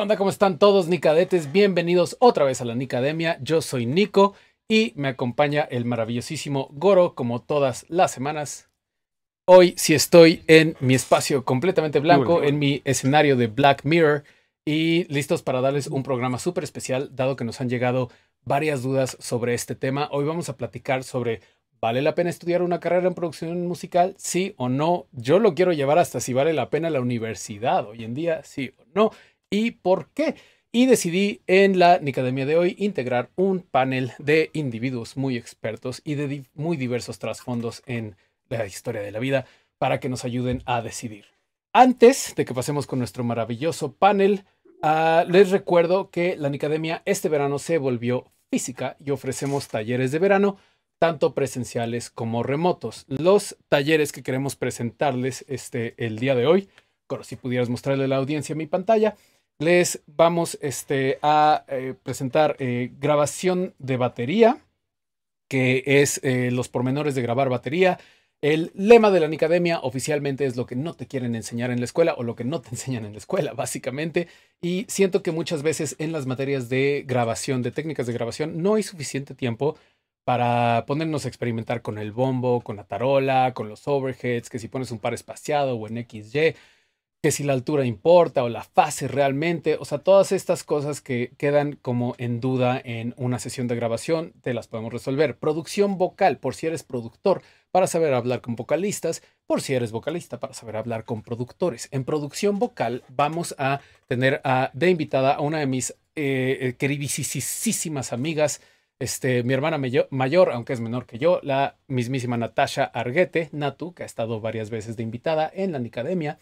onda? ¿Cómo están todos, Nicadetes? Bienvenidos otra vez a la Nicademia. Yo soy Nico y me acompaña el maravillosísimo Goro, como todas las semanas. Hoy sí estoy en mi espacio completamente blanco, en mi escenario de Black Mirror y listos para darles un programa súper especial, dado que nos han llegado varias dudas sobre este tema. Hoy vamos a platicar sobre ¿Vale la pena estudiar una carrera en producción musical? Sí o no. Yo lo quiero llevar hasta si vale la pena la universidad hoy en día, sí o no y por qué. Y decidí en la Nicademia de hoy integrar un panel de individuos muy expertos y de muy diversos trasfondos en la historia de la vida para que nos ayuden a decidir. Antes de que pasemos con nuestro maravilloso panel, ah, les recuerdo que la Nicademia este verano se volvió física y ofrecemos talleres de verano, tanto presenciales como remotos. Los talleres que queremos presentarles este, el día de hoy, si pudieras mostrarle a la audiencia mi pantalla, les vamos este, a eh, presentar eh, grabación de batería, que es eh, los pormenores de grabar batería. El lema de la Nicademia oficialmente es lo que no te quieren enseñar en la escuela o lo que no te enseñan en la escuela, básicamente. Y siento que muchas veces en las materias de grabación, de técnicas de grabación, no hay suficiente tiempo para ponernos a experimentar con el bombo, con la tarola, con los overheads, que si pones un par espaciado o en XY que si la altura importa o la fase realmente, o sea, todas estas cosas que quedan como en duda en una sesión de grabación, te las podemos resolver. Producción vocal, por si eres productor, para saber hablar con vocalistas, por si eres vocalista, para saber hablar con productores. En producción vocal vamos a tener a, de invitada a una de mis eh, eh queridísimas amigas, este, mi hermana mayor, aunque es menor que yo, la mismísima Natasha Arguete, Natu, que ha estado varias veces de invitada en la Nicademia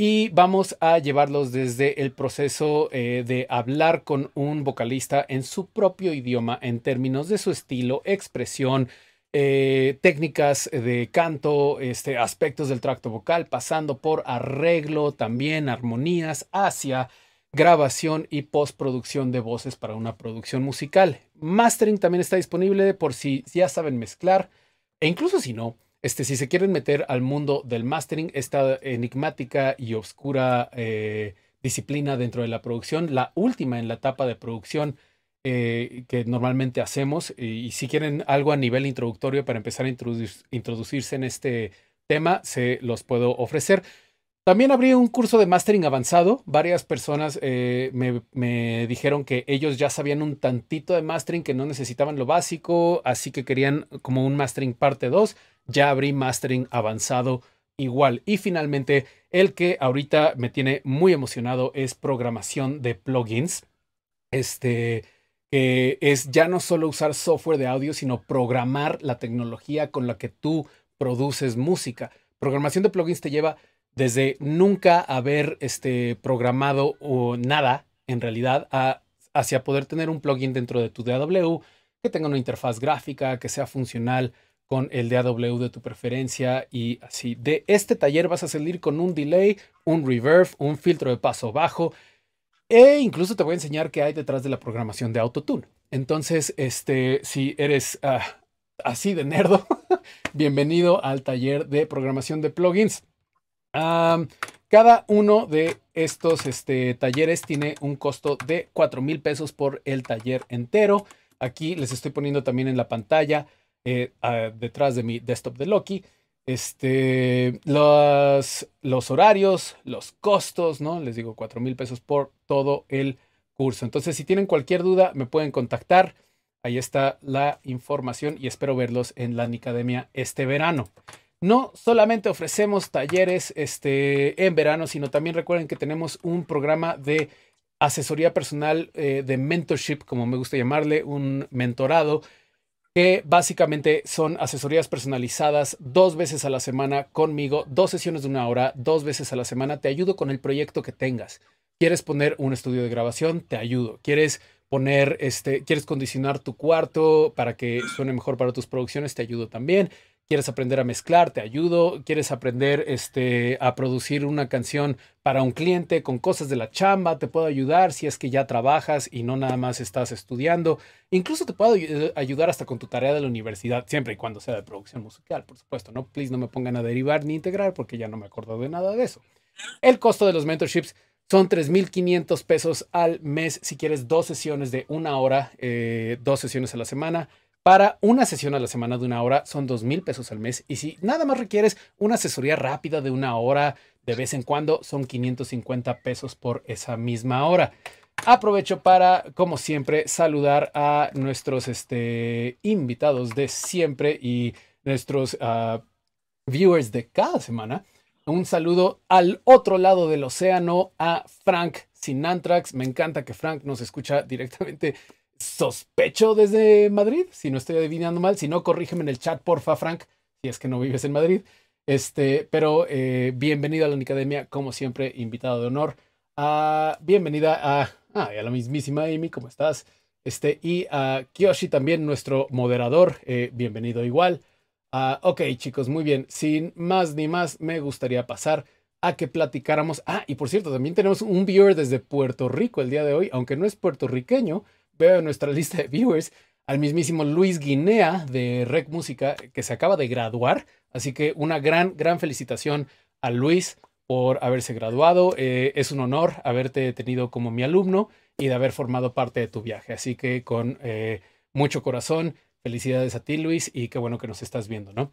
y vamos a llevarlos desde el proceso eh, de hablar con un vocalista en su propio idioma en términos de su estilo, expresión, eh, técnicas de canto, este, aspectos del tracto vocal, pasando por arreglo, también armonías, hacia grabación y postproducción de voces para una producción musical. Mastering también está disponible por si ya saben mezclar e incluso si no este, si se quieren meter al mundo del mastering, esta enigmática y oscura eh, disciplina dentro de la producción, la última en la etapa de producción eh, que normalmente hacemos, y, si quieren algo a nivel introductorio para empezar a introducirse en este tema, se los puedo ofrecer. También abrí un curso de mastering avanzado. Varias personas eh, me, me, dijeron que ellos ya sabían un tantito de mastering, que no necesitaban lo básico, así que querían como un mastering parte 2 ya abrí mastering avanzado igual. Y finalmente, el que ahorita me tiene muy emocionado es programación de plugins. Este, que es ya no solo usar software de audio, sino programar la tecnología con la que tú produces música. Programación de plugins te lleva desde nunca haber este, programado o nada, en realidad, hacia poder tener un plugin dentro de tu DAW que tenga una interfaz gráfica, que sea funcional, con el DAW de tu preferencia y así. De este taller vas a salir con un delay, un reverb, un filtro de paso bajo e incluso te voy a enseñar qué hay detrás de la programación de Autotune. Entonces, este, si eres ah, así de nerdo, bienvenido al taller de programación de plugins. cada uno de estos este, talleres tiene un costo de 4 mil pesos por el taller entero. Aquí les estoy poniendo también en la pantalla, eh, detrás de mi desktop de Loki, este, los, los horarios, los costos, ¿no? Les digo 4 mil pesos por todo el curso. Entonces, si tienen cualquier duda, me pueden contactar. Ahí está la información y espero verlos en la Nicademia este verano. No solamente ofrecemos talleres este, en verano, sino también recuerden que tenemos un programa de asesoría personal, eh, de mentorship, como me gusta llamarle, un mentorado, que básicamente son asesorías personalizadas dos veces a la semana conmigo, dos sesiones de una hora, dos veces a la semana. Te ayudo con el proyecto que tengas. ¿Quieres poner un estudio de grabación? Te ayudo. ¿Quieres poner, este, quieres condicionar tu cuarto para que suene mejor para tus producciones? Te ayudo también quieres aprender a mezclar, te ayudo, quieres aprender este, a producir una canción para un cliente con cosas de la chamba, te puedo ayudar si es que ya trabajas y no nada más estás estudiando. Incluso te puedo ayudar hasta con tu tarea de la universidad, siempre y cuando sea de producción musical, por supuesto, ¿no? Please no me pongan a derivar ni integrar porque ya no me acuerdo de nada de eso. El costo de los mentorships son 3.500 pesos al mes si quieres dos sesiones de una hora, eh, dos sesiones a la semana. Para una sesión a la semana de una hora son dos mil pesos al mes. Y si nada más requieres una asesoría rápida de una hora de vez en cuando, son 550 pesos por esa misma hora. Aprovecho para, como siempre, saludar a nuestros este, invitados de siempre y nuestros uh, viewers de cada semana. Un saludo al otro lado del océano a Frank Sinantrax. Me encanta que Frank nos escucha directamente sospecho desde Madrid, si no estoy adivinando mal. Si no, corrígeme en el chat, porfa, Frank, si es que no vives en Madrid. Este, pero eh, bienvenido a la Unicademia, como siempre, invitado de honor. Ah, bienvenida a, a la mismísima Amy, ¿cómo estás? Este, y a Kiyoshi también, nuestro moderador, eh, bienvenido igual. Ah, ok, chicos, muy bien. Sin más ni más, me gustaría pasar a que platicáramos. Ah, y por cierto, también tenemos un viewer desde Puerto Rico el día de hoy, aunque no es puertorriqueño, veo en nuestra lista de viewers al mismísimo Luis Guinea de Rec Música, que se acaba de graduar. Así que una gran, gran felicitación a Luis por haberse graduado. Eh, es un honor haberte tenido como mi alumno y de haber formado parte de tu viaje. Así que con eh, mucho corazón, felicidades a ti, Luis, y qué bueno que nos estás viendo, ¿no?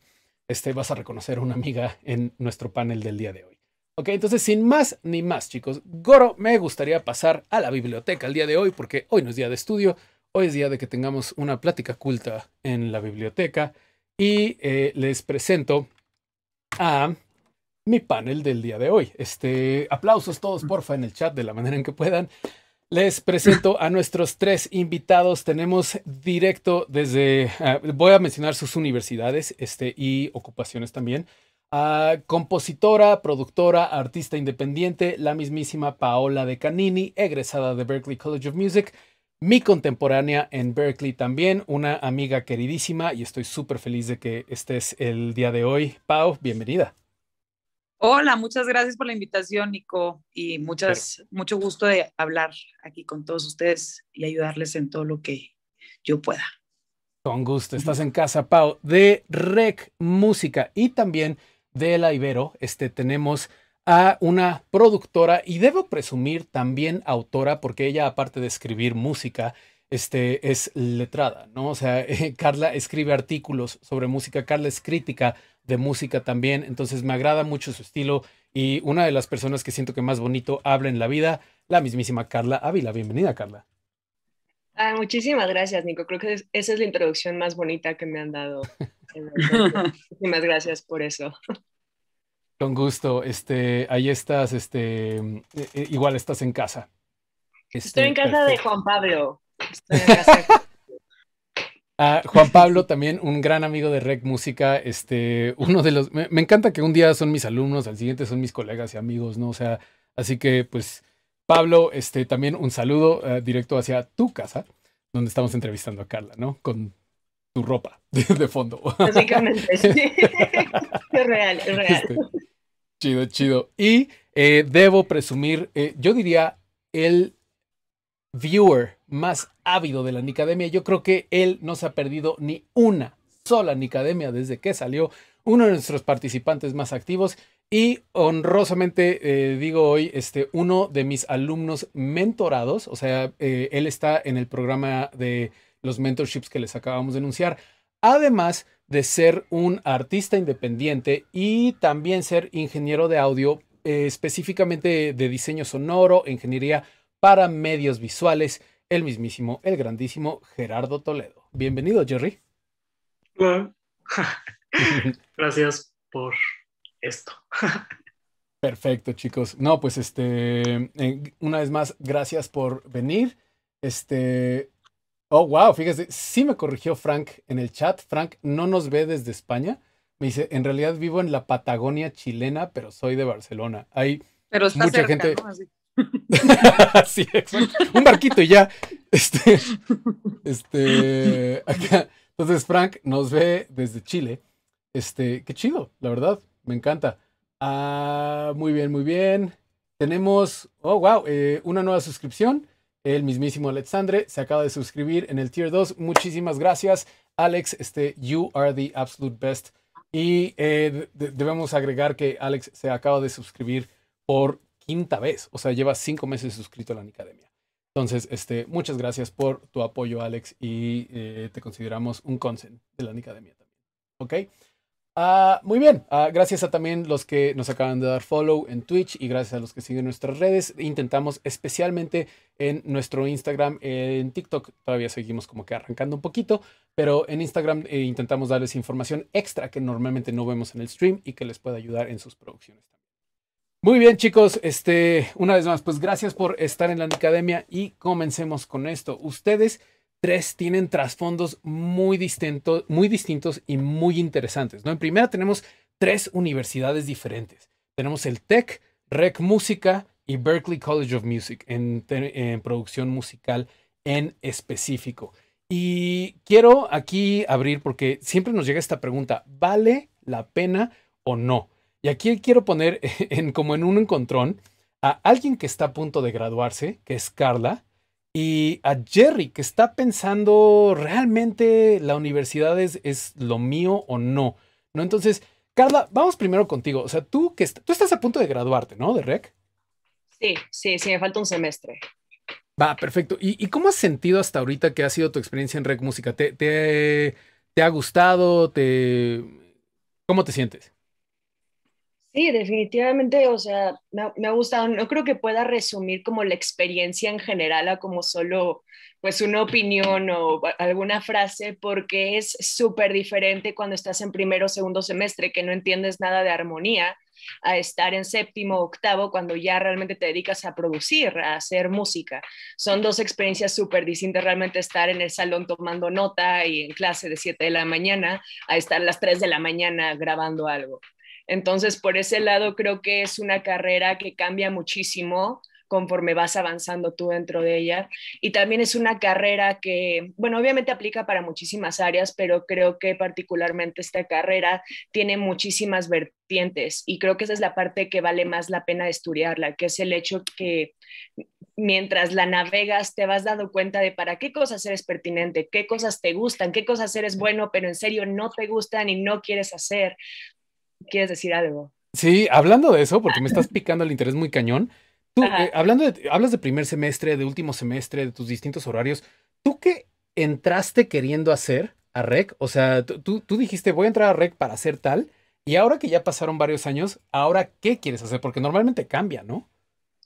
Este, vas a reconocer a una amiga en nuestro panel del día de hoy. Ok, entonces sin más ni más, chicos, Goro, me gustaría pasar a la biblioteca el día de hoy, porque hoy no es día de estudio, hoy es día de que tengamos una plática culta en la biblioteca y eh, les presento a mi panel del día de hoy. Este, aplausos todos, porfa, en el chat de la manera en que puedan. Les presento a nuestros tres invitados. Tenemos directo desde, ah, voy a mencionar sus universidades este, y ocupaciones también compositora, productora, artista independiente, la mismísima Paola de Canini, egresada de Berklee College of Music, mi contemporánea en Berkeley también, una amiga queridísima y estoy súper feliz de que estés el día de hoy. Pau, bienvenida. Hola, muchas gracias por la invitación, Nico, y muchas, mucho gusto de hablar aquí con todos ustedes y ayudarles en todo lo que yo pueda. Con gusto, estás en casa, Pau, de Rec Música y también de la Ibero, este, tenemos a una productora y debo presumir también autora porque ella aparte de escribir música, este, es letrada, ¿no? O sea, Carla escribe artículos sobre música, Carla es crítica de música también, entonces me agrada mucho su estilo y una de las personas que siento que más bonito habla en la vida, la mismísima Carla Ávila. Bienvenida, Carla. Ah, muchísimas gracias, Nico. Creo que esa es la introducción más bonita que me han dado Muchísimas gracias por eso. Con gusto. Este, ahí estás, este, e, e, igual estás en casa. Estoy en este, casa de Juan Pablo. Estoy en casa ah, Juan Pablo, también un gran amigo de Rec Música, este, uno de los, me, encanta que un día son mis alumnos, al siguiente son mis colegas y amigos, ¿no? O sea, así que pues, Pablo, este, también un saludo eh, directo hacia tu casa, donde estamos entrevistando a Carla, ¿no? Con tu ropa de, fondo. Básicamente, sí. es real, es real. Este, chido, chido. Y eh, debo presumir, eh, yo diría, el viewer más ávido de la Nicademia. Yo creo que él no se ha perdido ni una lanzó la Nicademia desde que salió, uno de nuestros participantes más activos. Y honrosamente eh, digo hoy, este, uno de mis alumnos mentorados, o sea, eh, él está en el programa de los mentorships que les acabamos de anunciar, además de ser un artista independiente y también ser ingeniero de audio, eh, específicamente de diseño sonoro, ingeniería para medios visuales, el mismísimo, el grandísimo Gerardo Toledo. Bienvenido, Jerry. Hola. Gracias por esto. Perfecto, chicos. No, pues este, eh, una vez más, gracias por venir. Este, oh, wow, fíjese, sí me corrigió Frank en el chat. Frank no nos ve desde España. Me dice, en realidad vivo en la Patagonia chilena, pero soy de Barcelona. Hay pero está mucha gente. sí, Un barquito y ya. Este, este, acá. Entonces, Frank nos ve desde Chile. Este, qué chido, la verdad, me encanta. Ah, muy bien, muy bien. Tenemos, oh, wow, eh, una nueva suscripción. El mismísimo Alexandre se acaba de suscribir en el Tier 2. Muchísimas gracias, Alex. Este, you are the absolute best. Y eh, debemos agregar que Alex se acaba de suscribir por quinta vez. O sea, lleva cinco meses suscrito a la Academia. Entonces, este, muchas gracias por tu apoyo, Alex, y eh, te consideramos un consent de la Academia también. ¿Ok? Ah, muy bien, ah, gracias a también los que nos acaban de dar follow en Twitch y gracias a los que siguen nuestras redes. Intentamos especialmente en nuestro Instagram, en TikTok, todavía seguimos como que arrancando un poquito, pero en Instagram eh, intentamos darles información extra que normalmente no vemos en el stream y que les pueda ayudar en sus producciones. Muy bien, chicos, este, una vez más, pues gracias por estar en la academia y comencemos con esto. Ustedes tres tienen trasfondos muy, distintos, muy distintos y muy interesantes. ¿no? En primera tenemos tres universidades diferentes. Tenemos el TEC, Rec Música y Berkeley College of Music en producción musical en específico. Y quiero aquí abrir porque siempre nos llega esta pregunta, ¿vale la pena o no? Y aquí quiero poner en, como en un encontrón a alguien que está a punto de graduarse, que es Carla, y a Jerry, que está pensando realmente la universidad es, lo mío o no. ¿no? Entonces, Carla, vamos primero contigo. O sea, tú, que tú estás a punto de graduarte, ¿no? De REC. Sí, sí, sí, me falta un semestre. Va, perfecto. ¿Y, cómo has sentido hasta ahorita que ha sido tu experiencia en REC Música? ¿Te, te, te ha gustado? Te... ¿Cómo te sientes? Sí, definitivamente, o sea, me ha, gustado. No creo que pueda resumir como la experiencia en general a como solo pues una opinión o alguna frase, porque es súper diferente cuando estás en primero o segundo semestre, que no entiendes nada de armonía, a estar en séptimo o octavo cuando ya realmente te dedicas a producir, a hacer música. Son dos experiencias súper distintas, realmente estar en el salón tomando nota y en clase de 7 de la mañana, a estar a las 3 de la mañana grabando algo. Entonces, por ese lado, creo que es una carrera que cambia muchísimo conforme vas avanzando tú dentro de ella. Y también es una carrera que, bueno, obviamente aplica para muchísimas áreas, pero creo que particularmente esta carrera tiene muchísimas vertientes y creo que esa es la parte que vale más la pena estudiarla, que es el hecho que mientras la navegas te vas dando cuenta de para qué cosas eres pertinente, qué cosas te gustan, qué cosas eres bueno, pero en serio no te gustan y no quieres hacer. ¿Quieres decir algo? Sí, hablando de eso, porque me estás picando el interés muy cañón. Tú, eh, hablando de, hablas de primer semestre, de último semestre, de tus distintos horarios. ¿Tú qué entraste queriendo hacer a REC? O sea, tú, tú dijiste, voy a entrar a REC para hacer tal. Y ahora que ya pasaron varios años, ¿ahora qué quieres hacer? Porque normalmente cambia, ¿no?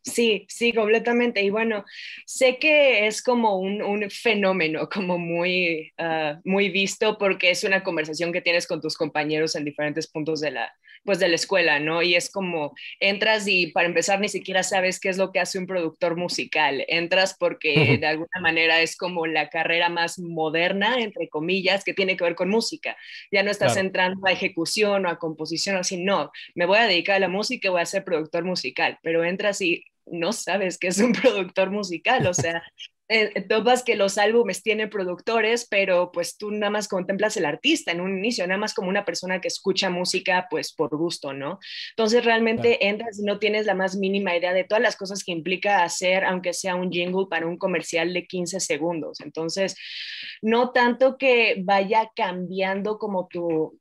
Sí, sí, completamente. Y bueno, sé que es como un, fenómeno, como muy, ah, muy visto, porque es una conversación que tienes con tus compañeros en diferentes puntos de la, pues de la escuela, ¿no? Y es como, entras y para empezar ni siquiera sabes qué es lo que hace un productor musical. Entras porque de alguna manera es como la carrera más moderna, entre comillas, que tiene que ver con música. Ya no estás entrando a ejecución o a composición, o así, no, me voy a dedicar a la música y voy a ser productor musical, pero entras y no sabes que es un productor musical, o sea, eh, topas que los álbumes tienen productores, pero pues tú nada más contemplas el artista en un inicio, nada más como una persona que escucha música pues por gusto, ¿no? Entonces realmente entras y no tienes la más mínima idea de todas las cosas que implica hacer, aunque sea un jingle para un comercial de 15 segundos. Entonces, no tanto que vaya cambiando como tu,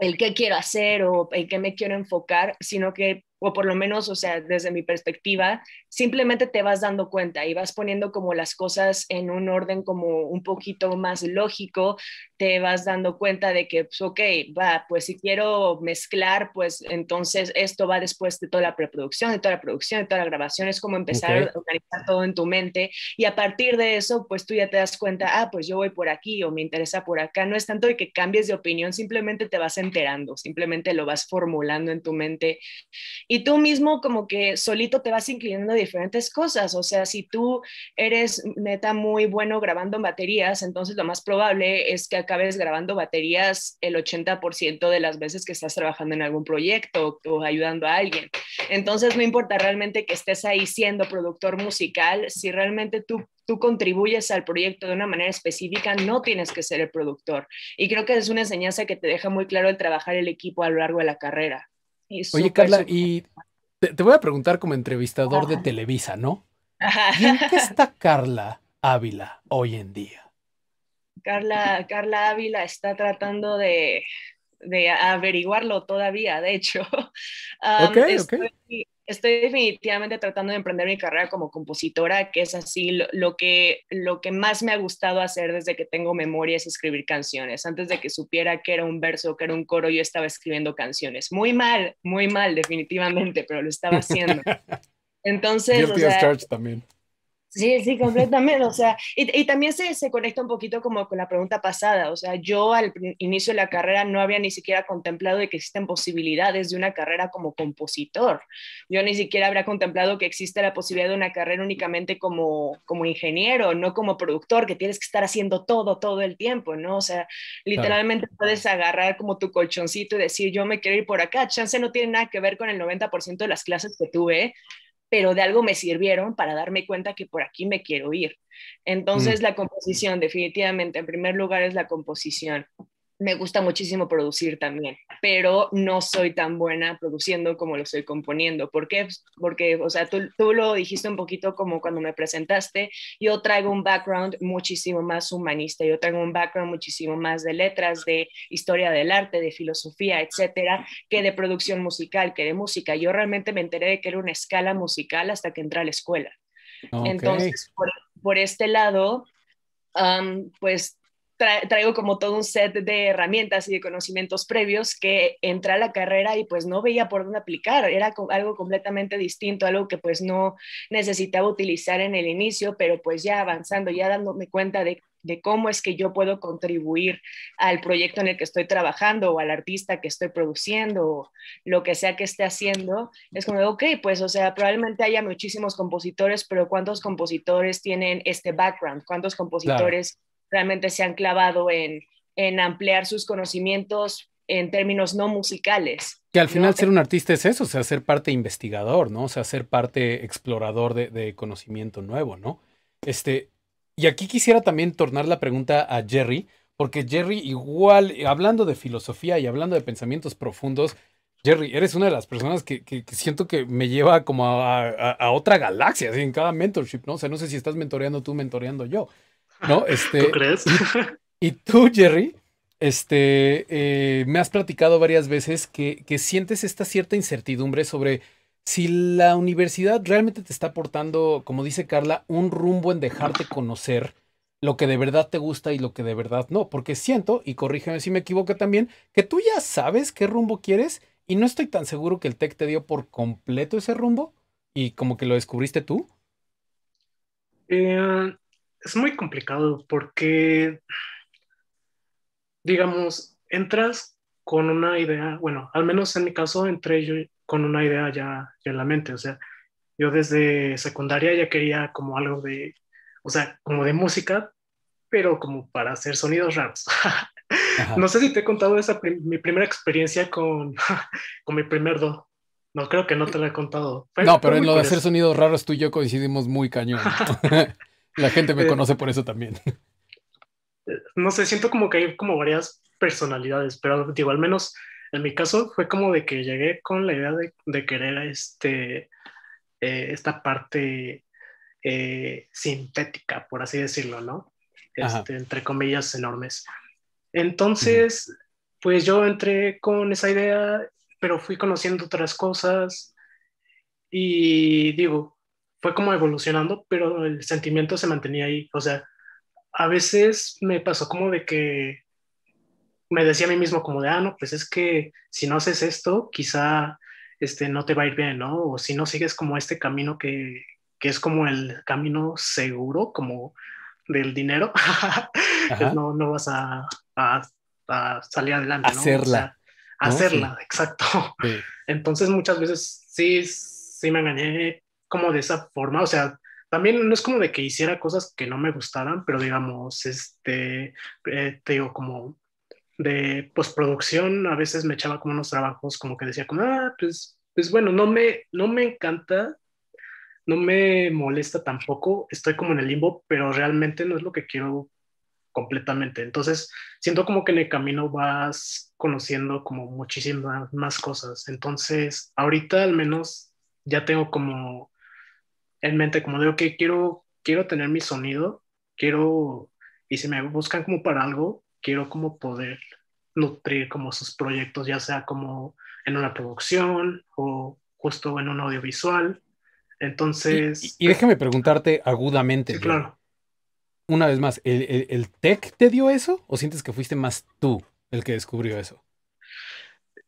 el qué quiero hacer o en qué me quiero enfocar, sino que o por lo menos, o sea, desde mi perspectiva, simplemente te vas dando cuenta y vas poniendo como las cosas en un orden como un poquito más lógico, te vas dando cuenta de que, pues, ok, va, pues si quiero mezclar, pues entonces esto va después de toda la preproducción, de toda la producción, de toda la grabación, es como empezar a organizar todo en tu mente y a partir de eso, pues tú ya te das cuenta, ah, pues yo voy por aquí o me interesa por acá, no es tanto de que cambies de opinión, simplemente te vas enterando, simplemente lo vas formulando en tu mente y tú mismo como que solito te vas inclinando a diferentes cosas. O sea, si tú eres neta muy bueno grabando baterías, entonces lo más probable es que acabes grabando baterías el 80% de las veces que estás trabajando en algún proyecto o ayudando a alguien. Entonces no importa realmente que estés ahí siendo productor musical, si realmente tú tú contribuyes al proyecto de una manera específica, no tienes que ser el productor. Y creo que es una enseñanza que te deja muy claro el trabajar el equipo a lo largo de la carrera. Oye, Carla, y te, voy a preguntar como entrevistador de Televisa, ¿no? ¿Y en qué está Carla Ávila hoy en día? Carla, Carla Ávila está tratando de, averiguarlo todavía, de hecho. ok, ok estoy definitivamente tratando de emprender mi carrera como compositora, que es así lo, que, lo que más me ha gustado hacer desde que tengo memoria es escribir canciones. Antes de que supiera que era un verso, que era un coro, yo estaba escribiendo canciones. Muy mal, muy mal, definitivamente, pero lo estaba haciendo. Entonces, o también. Sí, sí, completamente. O sea, y, y también se, se, conecta un poquito como con la pregunta pasada. O sea, yo al inicio de la carrera no había ni siquiera contemplado de que existen posibilidades de una carrera como compositor. Yo ni siquiera habría contemplado que existe la posibilidad de una carrera únicamente como, como ingeniero, no como productor, que tienes que estar haciendo todo, todo el tiempo, ¿no? O sea, literalmente puedes agarrar como tu colchoncito y decir, yo me quiero ir por acá. Chance no tiene nada que ver con el 90% de las clases que tuve, pero de algo me sirvieron para darme cuenta que por aquí me quiero ir. Entonces, mm. la composición, definitivamente, en primer lugar es la composición me gusta muchísimo producir también, pero no soy tan buena produciendo como lo estoy componiendo. ¿Por qué? Pues, porque, o sea, tú, tú, lo dijiste un poquito como cuando me presentaste, yo traigo un background muchísimo más humanista, yo traigo un background muchísimo más de letras, de historia del arte, de filosofía, etcétera, que de producción musical, que de música. Yo realmente me enteré de que era una escala musical hasta que entré a la escuela. Entonces, por, por, este lado, pues traigo como todo un set de herramientas y de conocimientos previos que entré a la carrera y pues no veía por dónde aplicar, era algo completamente distinto, algo que pues no necesitaba utilizar en el inicio, pero pues ya avanzando, ya dándome cuenta de, de cómo es que yo puedo contribuir al proyecto en el que estoy trabajando o al artista que estoy produciendo o lo que sea que esté haciendo, es como, ok, pues o sea, probablemente haya muchísimos compositores, pero ¿cuántos compositores tienen este background? ¿Cuántos compositores realmente se han clavado en, en ampliar sus conocimientos en términos no musicales. Que al final ser un artista es eso, o sea, ser parte investigador, ¿no? O sea, ser parte explorador de, de, conocimiento nuevo, ¿no? Este, y aquí quisiera también tornar la pregunta a Jerry, porque Jerry igual, hablando de filosofía y hablando de pensamientos profundos, Jerry, eres una de las personas que, que, siento que me lleva como a, a, otra galaxia, así, en cada mentorship, ¿no? O sea, no sé si estás mentoreando tú, mentoreando yo. ¿No? Este, ¿Tú crees? Y, tú, Jerry, este, eh, me has platicado varias veces que, que sientes esta cierta incertidumbre sobre si la universidad realmente te está aportando, como dice Carla, un rumbo en dejarte conocer lo que de verdad te gusta y lo que de verdad no. Porque siento, y corrígeme si me equivoco también, que tú ya sabes qué rumbo quieres y no estoy tan seguro que el TEC te dio por completo ese rumbo y como que lo descubriste tú. Eh, es muy complicado porque, digamos, entras con una idea, bueno, al menos en mi caso entré yo con una idea ya, en la mente, o sea, yo desde secundaria ya quería como algo de, o sea, como de música, pero como para hacer sonidos raros. no sé si te he contado esa mi primera experiencia con, con mi primer do. No, creo que no te la he contado. no, pero en lo de hacer sonidos raros tú y yo coincidimos muy cañón. La gente me eh, conoce por eso también. No sé, siento como que hay como varias personalidades, pero digo, al menos en mi caso fue como de que llegué con la idea de, querer este, eh, esta parte eh, sintética, por así decirlo, ¿no? Este, entre comillas enormes. Entonces, pues yo entré con esa idea, pero fui conociendo otras cosas y digo, fue como evolucionando, pero el sentimiento se mantenía ahí. O sea, a veces me pasó como de que me decía a mí mismo como de, ah, no, pues es que si no haces esto, quizá este, no te va a ir bien, ¿no? O si no sigues como este camino que, que es como el camino seguro, como del dinero, pues no, no vas a, a, salir adelante, ¿no? Hacerla. hacerla, exacto. Entonces muchas veces sí, sí me engañé como de esa forma, o sea, también no es como de que hiciera cosas que no me gustaran, pero digamos, este, eh, te digo, como de postproducción, a veces me echaba como unos trabajos como que decía como, ah, pues, pues bueno, no me, no me encanta, no me molesta tampoco, estoy como en el limbo, pero realmente no es lo que quiero completamente. Entonces, siento como que en el camino vas conociendo como muchísimas más cosas. Entonces, ahorita al menos ya tengo como en mente como de, ok, quiero, quiero tener mi sonido, quiero, y si me buscan como para algo, quiero como poder nutrir como sus proyectos, ya sea como en una producción o justo en un audiovisual. Entonces... Y, déjame preguntarte agudamente. claro. Una vez más, ¿el, el, tech te dio eso o sientes que fuiste más tú el que descubrió eso?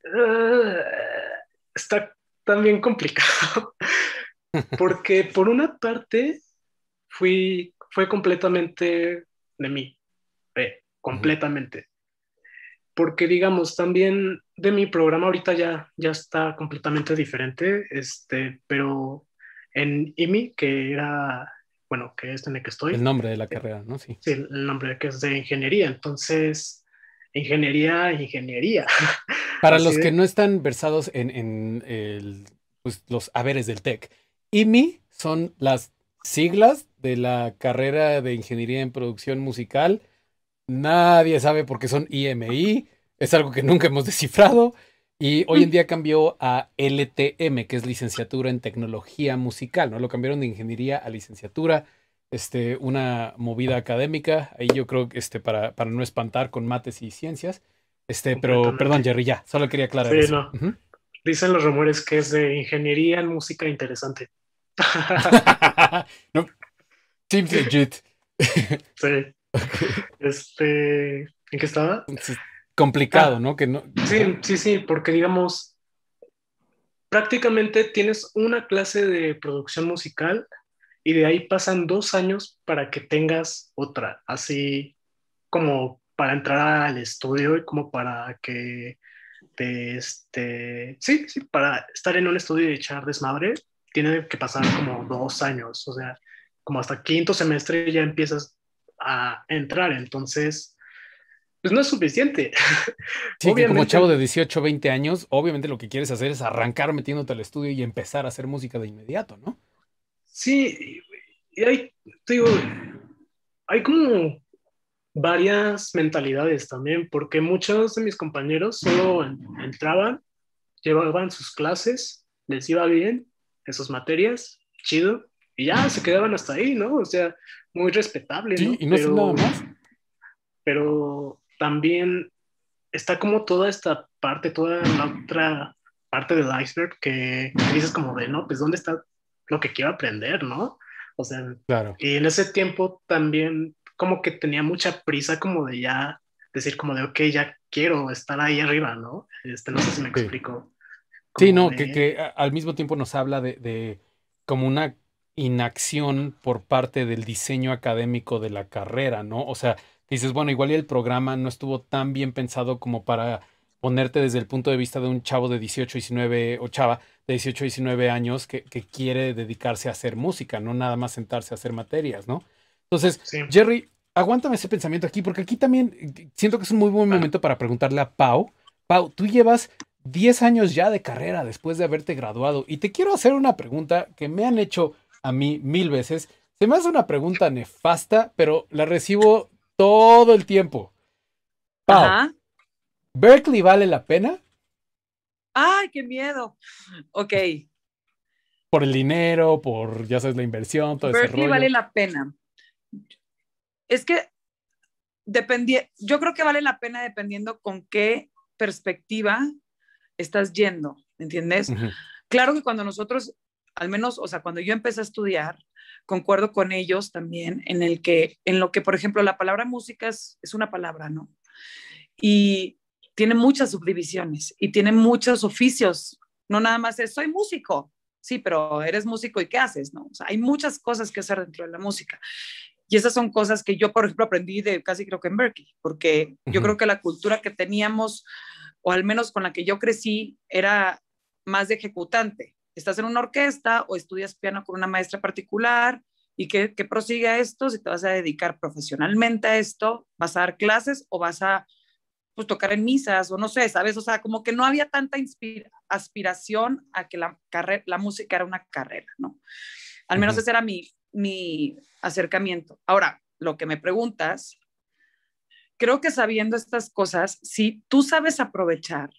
Ah, está también complicado. Porque por una parte fui, fue completamente de mí completamente. Porque digamos, también de mi programa ahorita ya, ya está completamente diferente, este, pero en IMI, que era, bueno, que es en el que estoy. El nombre de la carrera, ¿no? Sí. Sí, el nombre que es de ingeniería. Entonces, ingeniería, ingeniería. Para los que no están versados en, en el, pues, los haberes del TEC, IMI son las siglas de la carrera de ingeniería en producción musical Nadie sabe por qué son IMI. Es algo que nunca hemos descifrado. Y hoy en día cambió a LTM, que es licenciatura en tecnología musical, ¿no? Lo cambiaron de ingeniería a licenciatura. Este, una movida académica. Ahí yo creo que este, para, para no espantar con mates y ciencias. Este, pero perdón, Jerry, ya, solo quería aclarar eso. Dicen los rumores que es de ingeniería en música interesante. no. Seems legit. sí. Este, ¿en qué estaba? complicado, ah, ¿no? Que no. Sí, sí, sí, porque digamos, prácticamente tienes una clase de producción musical y de ahí pasan dos años para que tengas otra, así como para entrar al estudio y como para que te, este, sí, sí, para estar en un estudio y echar desmadre, tiene que pasar como dos años, o sea, como hasta quinto semestre ya empiezas a entrar. Entonces, pues no es suficiente. Sí, como chavo de 18, 20 años, obviamente lo que quieres hacer es arrancar metiéndote al estudio y empezar a hacer música de inmediato, ¿no? Sí, y hay, digo, hay como varias mentalidades también, porque muchos de mis compañeros solo entraban, llevaban sus clases, les iba bien en sus materias, chido, y ya se quedaban hasta ahí, ¿no? O sea, muy respetable, sí, y no pero, nada más. Pero también está como toda esta parte, toda la otra parte del iceberg que dices como de, no, pues ¿dónde está lo que quiero aprender, no? O sea, claro. y en ese tiempo también como que tenía mucha prisa como de ya decir como de, ok, ya quiero estar ahí arriba, ¿no? Este, no sé si me explico. Sí, no, que, que, al mismo tiempo nos habla de, de como una inacción por parte del diseño académico de la carrera, ¿no? O sea, dices, bueno, igual y el programa no estuvo tan bien pensado como para ponerte desde el punto de vista de un chavo de 18, 19 o chava de 18, 19 años que, quiere dedicarse a hacer música, no nada más sentarse a hacer materias, ¿no? Entonces, Jerry, aguántame ese pensamiento aquí, porque aquí también eh, siento que es un muy buen momento para preguntarle a Pau. Pau, tú llevas 10 años ya de carrera después de haberte graduado y te quiero hacer una pregunta que me han hecho a mí mil veces Se me hace una pregunta nefasta, pero la recibo todo el tiempo. Pau, ¿Berkeley vale la pena? ¡Ay, qué miedo! Ok. Por el dinero, por, ya sabes, la inversión, todo Berkeley ese rollo. vale la pena. Es que dependía, yo creo que vale la pena dependiendo con qué perspectiva estás yendo, ¿entiendes? Claro que cuando nosotros, al menos, o sea, cuando yo empecé a estudiar, concuerdo con ellos también en el que, en lo que, por ejemplo, la palabra música es, es una palabra, ¿no? Y tiene muchas subdivisiones y tiene muchos oficios. No nada más es, soy músico. Sí, pero eres músico y ¿qué haces? No, o sea, hay muchas cosas que hacer dentro de la música. Y esas son cosas que yo, por ejemplo, aprendí de casi creo que en Berkeley, porque yo creo que la cultura que teníamos, o al menos con la que yo crecí, era más de ejecutante. Estás en una orquesta o estudias piano con una maestra particular y que, que prosiga esto, si te vas a dedicar profesionalmente a esto, vas a dar clases o vas a pues tocar en misas o no sé, ¿sabes? O sea, como que no había tanta aspiración a que la, la música era una carrera, ¿no? Al menos ese era mi, mi acercamiento. Ahora, lo que me preguntas, creo que sabiendo estas cosas, si tú sabes aprovechar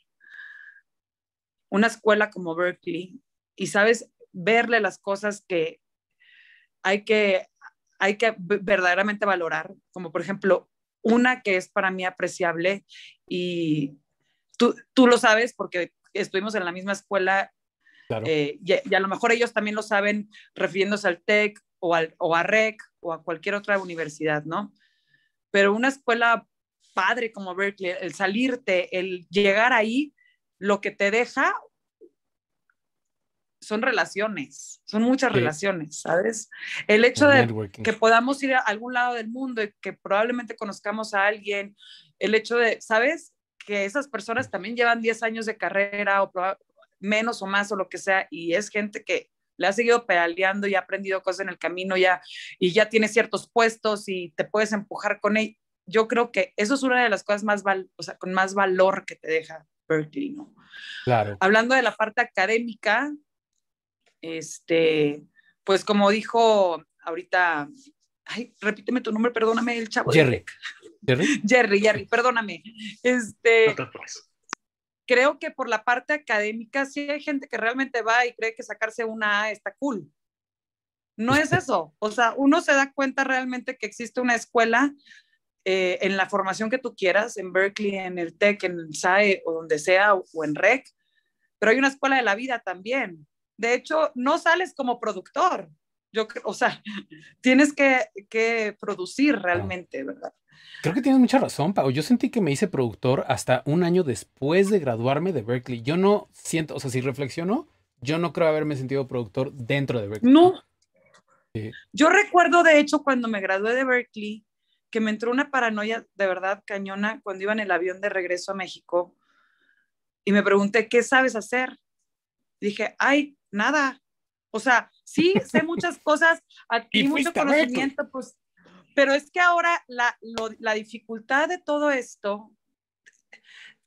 una escuela como Berkeley y sabes verle las cosas que hay que, hay que verdaderamente valorar, como por ejemplo una que es para mí apreciable y tú, tú lo sabes porque estuvimos en la misma escuela eh, y, a lo mejor ellos también lo saben refiriéndose al TEC o, al, o a REC o a cualquier otra universidad, ¿no? Pero una escuela padre como Berkeley, el salirte, el llegar ahí, lo que te deja son relaciones, son muchas relaciones, ¿sabes? El hecho de que podamos ir a algún lado del mundo y que probablemente conozcamos a alguien, el hecho de, ¿sabes? Que esas personas también llevan 10 años de carrera o menos o más o lo que sea, y es gente que le ha seguido pedaleando y ha aprendido cosas en el camino ya, y ya tiene ciertos puestos y te puedes empujar con él. Yo creo que eso es una de las cosas más, o sea, con más valor que te deja Berkeley, ¿no? Claro. Hablando de la parte académica, este, pues como dijo ahorita, ay, repíteme tu nombre, perdóname, el chavo. Jerry. Jerry. Jerry, Jerry, perdóname. Este, creo que por la parte académica sí hay gente que realmente va y cree que sacarse una A está cool. No es eso. O sea, uno se da cuenta realmente que existe una escuela eh, en la formación que tú quieras, en Berkeley, en el TEC, en el SAE o donde sea, o, o en REC, pero hay una escuela de la vida también. De hecho, no sales como productor. Yo, o sea, tienes que, que producir realmente, ¿verdad? Creo que tienes mucha razón, Pau. Yo sentí que me hice productor hasta un año después de graduarme de Berkeley. Yo no siento, o sea, si reflexiono, yo no creo haberme sentido productor dentro de Berkeley. No. Yo recuerdo, de hecho, cuando me gradué de Berkeley, que me entró una paranoia de verdad cañona cuando iba en el avión de regreso a México y me pregunté, ¿qué sabes hacer? Dije, ay, nada. O sea, sí, sé muchas cosas, aquí mucho conocimiento, pues, pero es que ahora la, la dificultad de todo esto,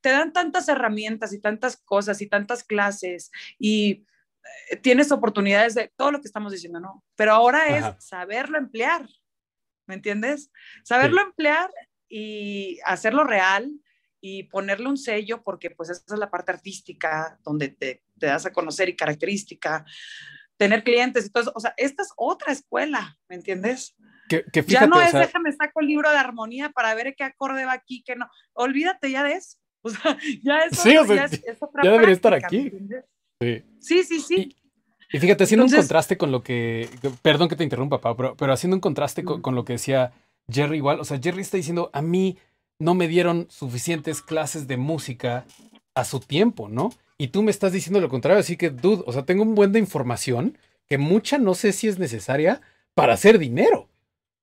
te dan tantas herramientas y tantas cosas y tantas clases y eh, tienes oportunidades de todo lo que estamos diciendo, ¿no? Pero ahora es saberlo emplear, ¿me entiendes? Saberlo emplear y hacerlo real y ponerle un sello porque pues esa es la parte artística donde te, te das a conocer y característica, tener clientes y todo eso. O sea, esta es otra escuela, ¿me entiendes? Que, ya no es, déjame saco el libro de armonía para ver qué acorde va aquí, que no. Olvídate ya de eso. O sea, ya eso, sí, ya, ya debería estar aquí. Sí, sí, sí. sí. Y, fíjate, haciendo un contraste con lo que, perdón que te interrumpa, Pau, pero, pero haciendo un contraste con, con, lo que decía Jerry igual, o sea, Jerry está diciendo, a mí no me dieron suficientes clases de música a su tiempo, ¿no? Y tú me estás diciendo lo contrario, así que, dude, o sea, tengo un buen de información que mucha no sé si es necesaria para hacer dinero.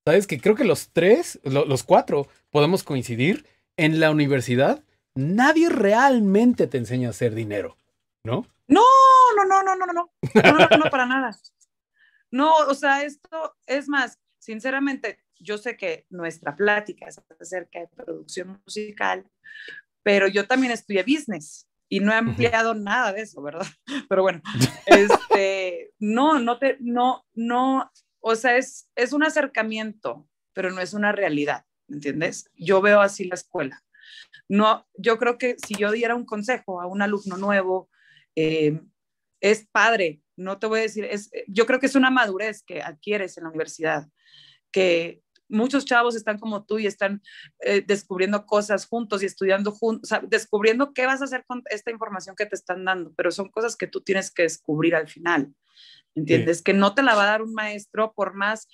¿Sabes? Que creo que los tres, los cuatro, podemos coincidir. En la universidad, nadie realmente te enseña a hacer dinero, ¿no? No, no, no, no, no, no, no, no, no, no para nada. No, o sea, esto es más, sinceramente, yo sé que nuestra plática es acerca de producción musical, pero yo también estudié business y no he empleado nada de eso, ¿verdad? Pero bueno, este, no, no te, no, no, o sea, es, es un acercamiento, pero no es una realidad, ¿me entiendes? Yo veo así la escuela. No, yo creo que si yo diera un consejo a un alumno nuevo, eh, es padre, no te voy a decir, es, yo creo que es una madurez que adquieres en la universidad, que muchos chavos están como tú y están eh, descubriendo cosas juntos y estudiando juntos, o sea, descubriendo qué vas a hacer con esta información que te están dando, pero son cosas que tú tienes que descubrir al final, ¿entiendes? Que no te la va a dar un maestro por más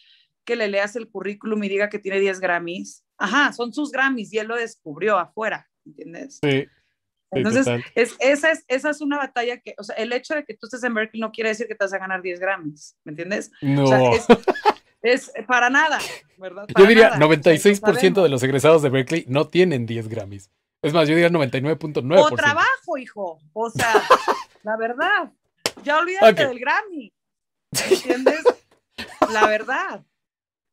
que le leas el currículum y diga que tiene 10 Grammys. Ajá, son sus Grammys y él lo descubrió afuera, ¿entiendes? Sí. Entonces, es, esa, es, esa es una batalla que, o sea, el hecho de que tú estés en Berkeley no quiere decir que te vas a ganar 10 Grammys, ¿me entiendes? No. O sea, es, para nada, ¿verdad? yo diría 96% de los egresados de Berkeley no tienen 10 Grammys. Es más, yo diría 99.9%. O trabajo, hijo. O sea, la verdad. Ya olvídate del Grammy. ¿Entiendes? la verdad.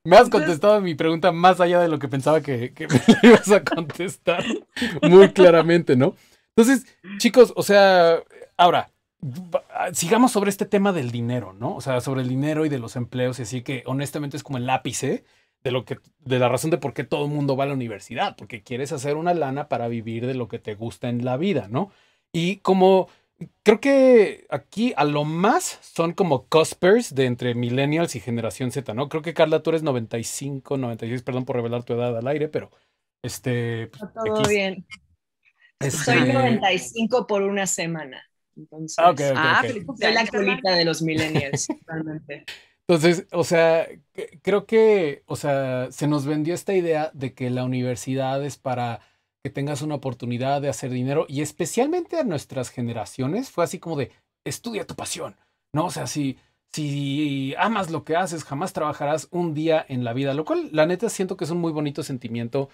Me has contestado mi pregunta más allá de lo que pensaba que, que me ibas a contestar. Muy claramente, ¿no? Entonces, chicos, o sea, ahora, sigamos sobre este tema del dinero, ¿no? O sea, sobre el dinero y de los empleos, y así que honestamente es como el lápice de lo que, de la razón de por qué todo el mundo va a la universidad, porque quieres hacer una lana para vivir de lo que te gusta en la vida, ¿no? Y como creo que aquí a lo más son como cospers de entre millennials y generación Z, ¿no? Creo que Carla, tú eres 95, 96, perdón por revelar tu edad al aire, pero este... Pues, todo bien. Soy 95 este por una semana. Entonces, ah, okay, ah, soy la colita de los millennials, Entonces, o sea, creo que, o sea, se nos vendió esta idea de que la universidad es para que tengas una oportunidad de hacer dinero y especialmente a nuestras generaciones fue así como de estudia tu pasión, ¿no? O sea, si, si amas lo que haces, jamás trabajarás un día en la vida, lo cual la neta siento que es un muy bonito sentimiento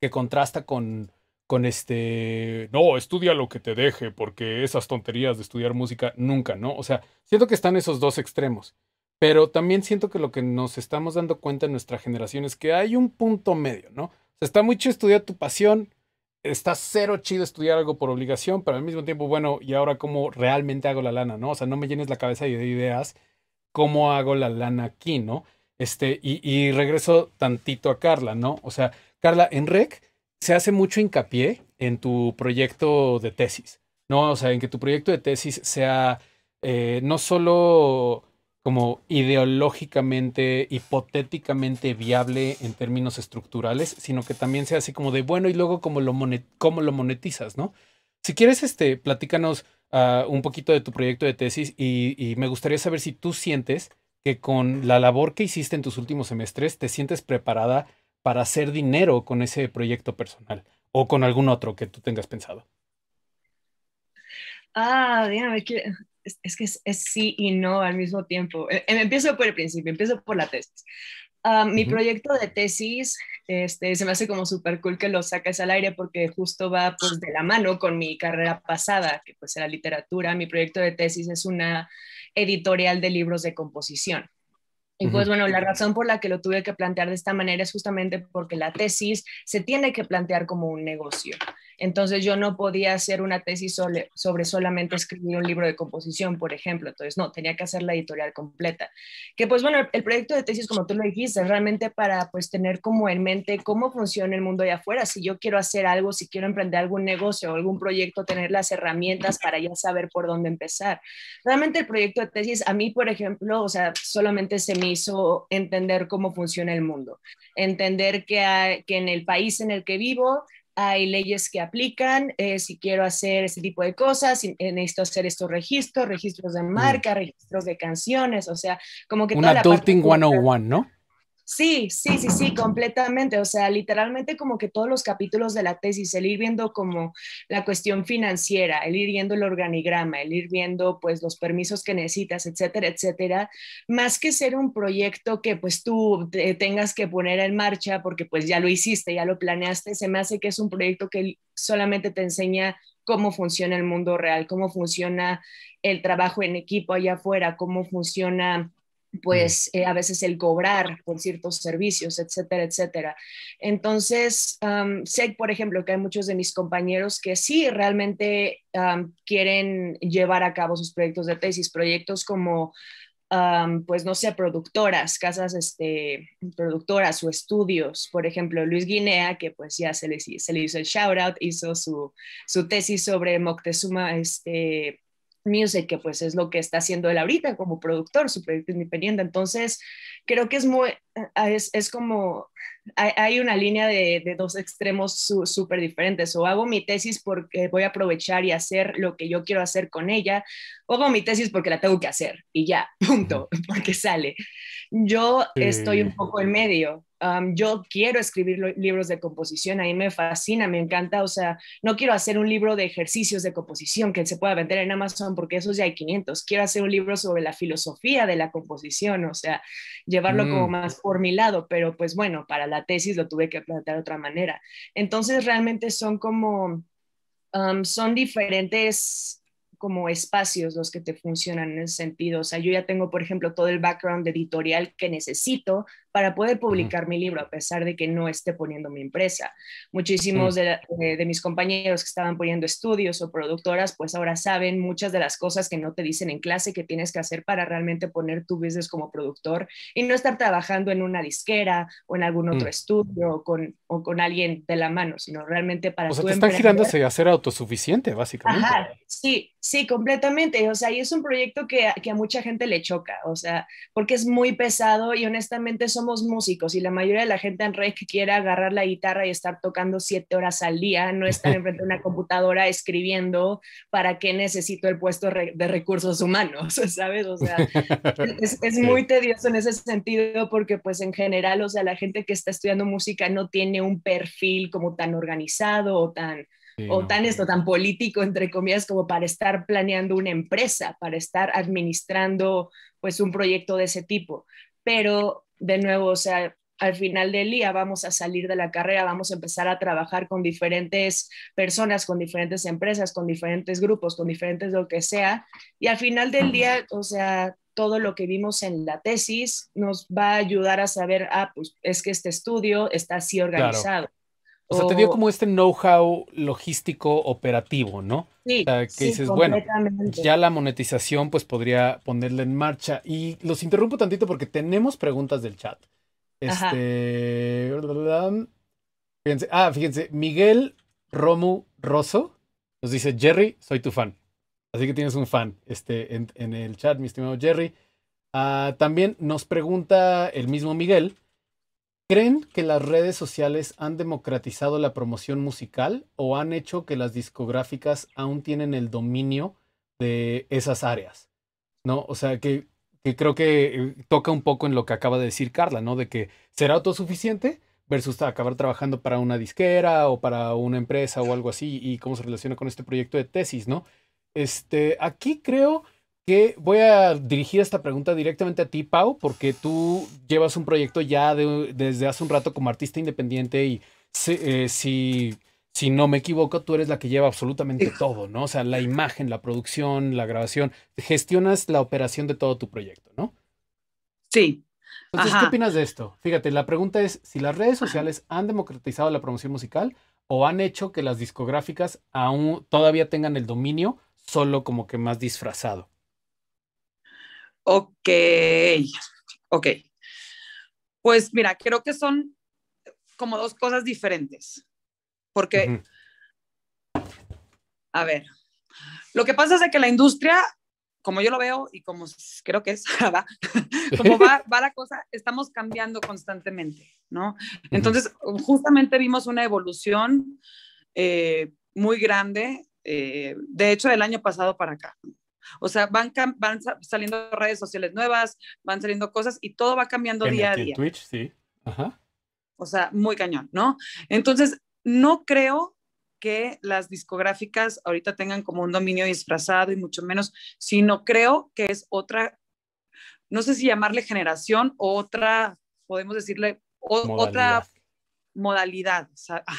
que contrasta con con este, no, estudia lo que te deje, porque esas tonterías de estudiar música nunca, ¿no? O sea, siento que están esos dos extremos, pero también siento que lo que nos estamos dando cuenta en nuestra generación es que hay un punto medio, ¿no? O sea, está muy chido estudiar tu pasión, está cero chido estudiar algo por obligación, pero al mismo tiempo, bueno, ¿y ahora cómo realmente hago la lana, no? O sea, no me llenes la cabeza de ideas, ¿cómo hago la lana aquí, no? Este, y, y regreso tantito a Carla, ¿no? O sea, Carla, en REC se hace mucho hincapié en tu proyecto de tesis, ¿no? O sea, en que tu proyecto de tesis sea eh, no solo como ideológicamente, hipotéticamente viable en términos estructurales, sino que también sea así como de bueno y luego cómo lo, cómo lo monetizas, ¿no? Si quieres, este, platícanos uh, un poquito de tu proyecto de tesis y, y me gustaría saber si tú sientes que con la labor que hiciste en tus últimos semestres te sientes preparada para hacer dinero con ese proyecto personal o con algún otro que tú tengas pensado? Ah, dígame, es, es que es, sí y no al mismo tiempo. Eh, em, empiezo por el principio, empiezo por la tesis. Ah, mi proyecto de tesis este, se me hace como súper cool que lo saques al aire porque justo va pues de la mano con mi carrera pasada, que pues era literatura. Mi proyecto de tesis es una editorial de libros de composición. Y pues bueno, la razón por la que lo tuve que plantear de esta manera es justamente porque la tesis se tiene que plantear como un negocio. Entonces yo no podía hacer una tesis sobre, solamente escribir un libro de composición, por ejemplo. Entonces no, tenía que hacer la editorial completa. Que pues bueno, el proyecto de tesis, como tú lo dijiste, es realmente para pues tener como en mente cómo funciona el mundo allá afuera. Si yo quiero hacer algo, si quiero emprender algún negocio o algún proyecto, tener las herramientas para ya saber por dónde empezar. Realmente el proyecto de tesis, a mí, por ejemplo, o sea, solamente se me hizo entender cómo funciona el mundo. Entender que, que en el país en el que vivo, hay leyes que aplican, eh, si quiero hacer ese tipo de cosas, si, eh, necesito hacer estos registros, registros de mm. marca, registros de canciones, o sea, como que... Un Adulting 101, ¿no? Sí, sí, sí, sí, completamente. O sea, literalmente como que todos los capítulos de la tesis, el ir viendo como la cuestión financiera, el ir viendo el organigrama, el ir viendo pues los permisos que necesitas, etcétera, etcétera, más que ser un proyecto que pues tú tengas que poner en marcha porque pues ya lo hiciste, ya lo planeaste, se me hace que es un proyecto que solamente te enseña cómo funciona el mundo real, cómo funciona el trabajo en equipo allá afuera, cómo funciona pues eh, a veces el cobrar por ciertos servicios, etcétera, etcétera. Entonces, sé, por ejemplo, que hay muchos de mis compañeros que sí realmente quieren llevar a cabo sus proyectos de tesis, proyectos como pues no sé, productoras, casas este, productoras o estudios. Por ejemplo, Luis Guinea, que pues ya se le, se le hizo el shout out, hizo su, su tesis sobre Moctezuma este, Music, que pues es lo que está haciendo él ahorita como productor, su proyecto independiente. Entonces, creo que es muy, es, es como, hay, hay, una línea de, de dos extremos súper diferentes. O hago mi tesis porque voy a aprovechar y hacer lo que yo quiero hacer con ella, o hago mi tesis porque la tengo que hacer y ya, punto, porque sale. Yo estoy un poco en medio yo quiero escribir libros de composición, a mí me fascina, me encanta, o sea, no quiero hacer un libro de ejercicios de composición que se pueda vender en Amazon porque esos ya hay 500, quiero hacer un libro sobre la filosofía de la composición, o sea, llevarlo como mm. más por mi lado, pero pues bueno, para la tesis lo tuve que plantear de otra manera. Entonces realmente son como, son diferentes como espacios los que te funcionan en ese sentido. O sea, yo ya tengo, por ejemplo, todo el background editorial que necesito para poder publicar mi libro, a pesar de que no esté poniendo mi empresa. Muchísimos mm. de, mis compañeros que estaban poniendo estudios o productoras, pues ahora saben muchas de las cosas que no te dicen en clase que tienes que hacer para realmente poner tu business como productor y no estar trabajando en una disquera o en algún otro mm. estudio o con, o con alguien de la mano, sino realmente para... O sea, te están girando a ser autosuficiente, básicamente. Ajá, sí, sí, completamente. O sea, y es un proyecto que, que a mucha gente le choca, o sea, porque es muy pesado y honestamente somos músicos y la mayoría de la gente en red que quiere agarrar la guitarra y estar tocando siete horas al día, no estar enfrente de una computadora escribiendo para qué necesito el puesto de recursos humanos, ¿sabes? O sea, es, muy tedioso en ese sentido porque pues en general, o sea, la gente que está estudiando música no tiene un perfil como tan organizado o tan... o tan esto, tan político, entre comillas, como para estar planeando una empresa, para estar administrando pues un proyecto de ese tipo. Pero de nuevo, o sea, al final del día vamos a salir de la carrera, vamos a empezar a trabajar con diferentes personas, con diferentes empresas, con diferentes grupos, con diferentes lo que sea. Y al final del día, o sea, todo lo que vimos en la tesis nos va a ayudar a saber, ah, pues es que este estudio está así organizado. O, sea, te dio como este know-how logístico operativo, ¿no? Sí, o sea, que dices, bueno, ya la monetización pues podría ponerla en marcha. Y los interrumpo tantito porque tenemos preguntas del chat. Este... Fíjense, ah, fíjense, Miguel Romu Rosso nos dice, Jerry, soy tu fan. Así que tienes un fan este, en, el chat, mi estimado Jerry. Ah, también nos pregunta el mismo Miguel, ¿Creen que las redes sociales han democratizado la promoción musical o han hecho que las discográficas aún tienen el dominio de esas áreas? ¿No? O sea, que, creo que eh, toca un poco en lo que acaba de decir Carla, ¿no? De que será autosuficiente versus acabar trabajando para una disquera o para una empresa o algo así y cómo se relaciona con este proyecto de tesis, ¿no? Este, aquí creo que voy a dirigir esta pregunta directamente a ti, Pau, porque tú llevas un proyecto ya desde hace un rato como artista independiente y eh, si, si, no me equivoco, tú eres la que lleva absolutamente todo, ¿no? O sea, la imagen, la producción, la grabación, gestionas la operación de todo tu proyecto, ¿no? Sí. Entonces, ¿qué opinas de esto? Fíjate, la pregunta es si las redes sociales han democratizado la promoción musical o han hecho que las discográficas aún todavía tengan el dominio, solo como que más disfrazado. Ok, ok. Pues mira, creo que son como dos cosas diferentes. Porque, a ver, lo que pasa es que la industria, como yo lo veo y como creo que es, va, como va, la cosa, estamos cambiando constantemente, ¿no? Entonces, justamente vimos una evolución eh, muy grande, eh, de hecho, del año pasado para acá. O sea, van, van saliendo redes sociales nuevas, van saliendo cosas y todo va cambiando día a día. Twitch, sí. Ajá. O sea, muy cañón, ¿no? Entonces, no creo que las discográficas ahorita tengan como un dominio disfrazado y mucho menos, sino creo que es otra, no sé si llamarle generación o otra, podemos decirle, otra modalidad.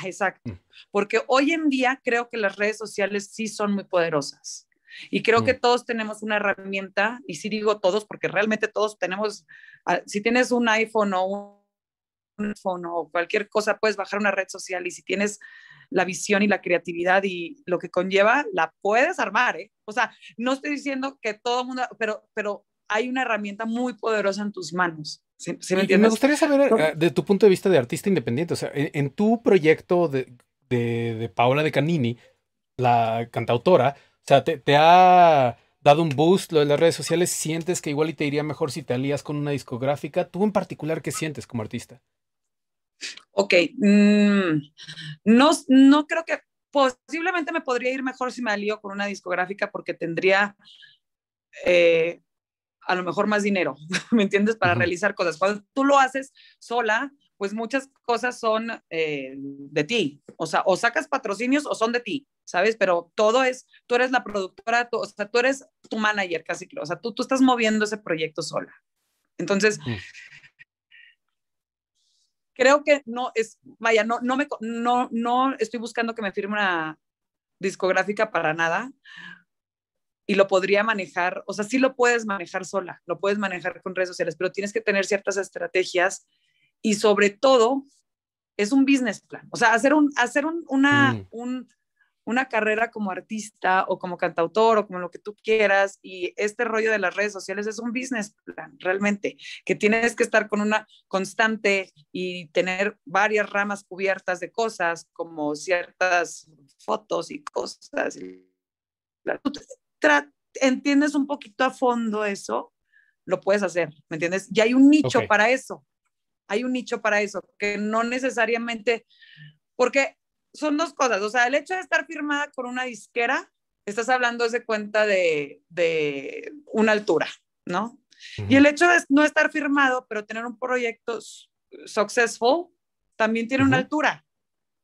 exacto. Mm. Porque hoy en día creo que las redes sociales sí son muy poderosas. Y creo que todos tenemos una herramienta, y sí digo todos, porque realmente todos tenemos, ah, si tienes un iPhone o un iPhone o cualquier cosa, puedes bajar una red social y si tienes la visión y la creatividad y lo que conlleva, la puedes armar, ¿eh? O sea, no estoy diciendo que todo el mundo, pero, pero hay una herramienta muy poderosa en tus manos. me, me, gustaría saber, eh, de tu punto de vista de artista independiente, o sea, en, tu proyecto de, de, Paola de Canini, la cantautora, sea, te, te, ha dado un boost lo de las redes sociales, ¿sientes que igual y te iría mejor si te alías con una discográfica? ¿Tú en particular qué sientes como artista? Ok, mm, no, no creo que posiblemente me podría ir mejor si me alío con una discográfica porque tendría eh, a lo mejor más dinero, ¿me entiendes? Para realizar cosas. Cuando tú lo haces sola, pues muchas cosas son eh, de ti, o sea, o sacas patrocinios o son de ti, ¿sabes? Pero todo es, tú eres la productora, o sea, tú eres tu manager casi, o sea, tú, tú estás moviendo ese proyecto sola. Entonces, creo que no es, vaya, no, no, me, no, no estoy buscando que me firme una discográfica para nada y lo podría manejar, o sea, sí lo puedes manejar sola, lo puedes manejar con redes sociales, pero tienes que tener ciertas estrategias y sobre todo es un business plan, o sea, hacer, un, hacer un, una, mm. un, una carrera como artista o como cantautor o como lo que tú quieras y este rollo de las redes sociales es un business plan realmente, que tienes que estar con una constante y tener varias ramas cubiertas de cosas como ciertas fotos y cosas. entiendes un poquito a fondo eso, lo puedes hacer, ¿me entiendes? Y hay un nicho para eso, hay un nicho para eso, que no necesariamente, porque son dos cosas. O sea, el hecho de estar firmada con una disquera, estás hablando de cuenta de, de una altura, ¿no? Y el hecho de no estar firmado, pero tener un proyecto successful, también tiene una altura.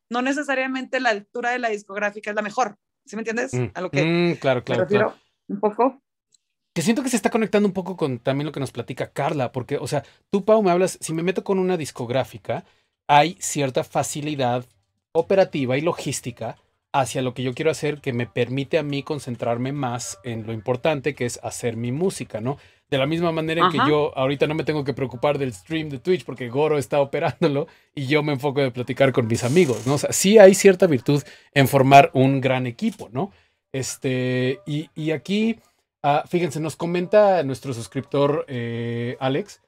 No necesariamente la altura de la discográfica es la mejor. ¿Sí me entiendes? Mm. A lo que mm, claro, claro, claro. Un poco. Que siento que se está conectando un poco con también lo que nos platica Carla, porque, o sea, tú, Pau, me hablas, si me meto con una discográfica, hay cierta facilidad operativa y logística hacia lo que yo quiero hacer que me permite a mí concentrarme más en lo importante que es hacer mi música, ¿no? De la misma manera en que yo ahorita no me tengo que preocupar del stream de Twitch porque Goro está operándolo y yo me enfoco de platicar con mis amigos, ¿no? O sea, sí hay cierta virtud en formar un gran equipo, ¿no? Este, y, aquí, ah, fíjense, nos comenta nuestro suscriptor eh, Alex,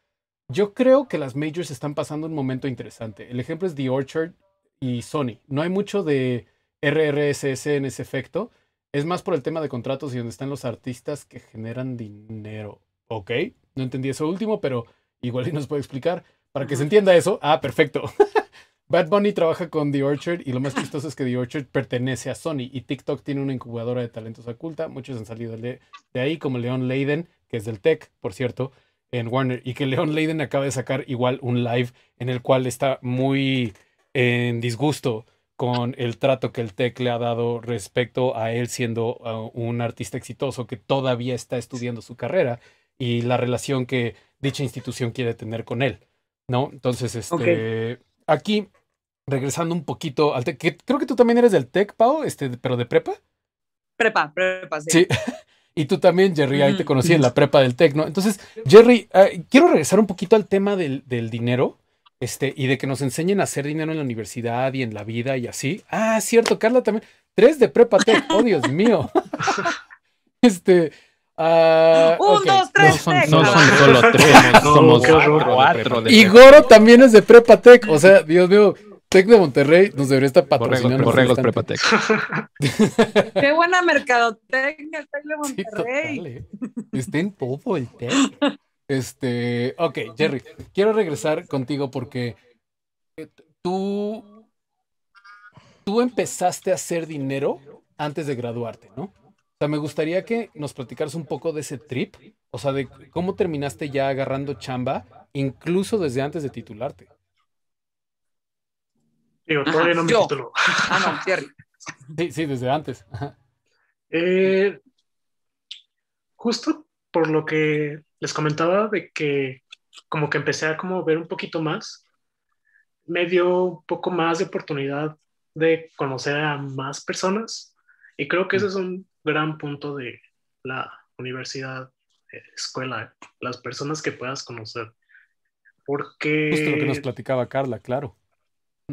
yo creo que las majors están pasando un momento interesante. El ejemplo es The Orchard y Sony. No hay mucho de RRSS en ese efecto. Es más por el tema de contratos y donde están los artistas que generan dinero. Ok, no entendí eso último, pero igual y nos puede explicar. Para que se entienda eso, ah, perfecto. Bad Bunny trabaja con The Orchard y lo más chistoso es que The Orchard pertenece a Sony y TikTok tiene una incubadora de talentos oculta. Muchos han salido de, ahí, como Leon Leiden, que es del Tech, por cierto, en Warner. Y que Leon Leiden acaba de sacar igual un live en el cual está muy en disgusto con el trato que el TEC le ha dado respecto a él siendo uh, un artista exitoso que todavía está estudiando su carrera y la relación que dicha institución quiere tener con él, ¿no? Entonces, este, aquí, regresando un poquito al TEC, creo que tú también eres del TEC, Pau, este, pero de prepa. Prepa, prepa, sí. Sí. y tú también, Jerry, ahí te conocí en la prepa del TEC, ¿no? Entonces, Jerry, eh, quiero regresar un poquito al tema del, del dinero este, y de que nos enseñen a hacer dinero en la universidad y en la vida y así. Ah, cierto, Carla también. Tres de prepa tech, oh Dios mío. este. Uh, Un, dos, tres. No son, solo tres, somos cuatro. y Goro también es de prepa tech. O sea, Dios mío, Tech de Monterrey nos debería estar patrocinando. Borregos, Prepa Tech. Qué buena mercadotecnia el Tech de Monterrey. Sí, ¿eh? Está en todo el Tech. Este, ok, Jerry, quiero regresar contigo porque eh, tú, tú empezaste a hacer dinero antes de graduarte, ¿no? O sea, me gustaría que nos platicaras un poco de ese trip, o sea, de cómo terminaste ya agarrando chamba, incluso desde antes de titularte. Digo, todavía no me titulo. Ah, no, Jerry. Sí, sí, desde antes. Eh, justo por lo que les comentaba de que como que empecé a como ver un poquito más, me dio un poco más de oportunidad de conocer a más personas y creo que ese es un gran punto de la universidad, eh, escuela, las personas que puedas conocer. Porque... Justo lo que nos platicaba Carla, claro.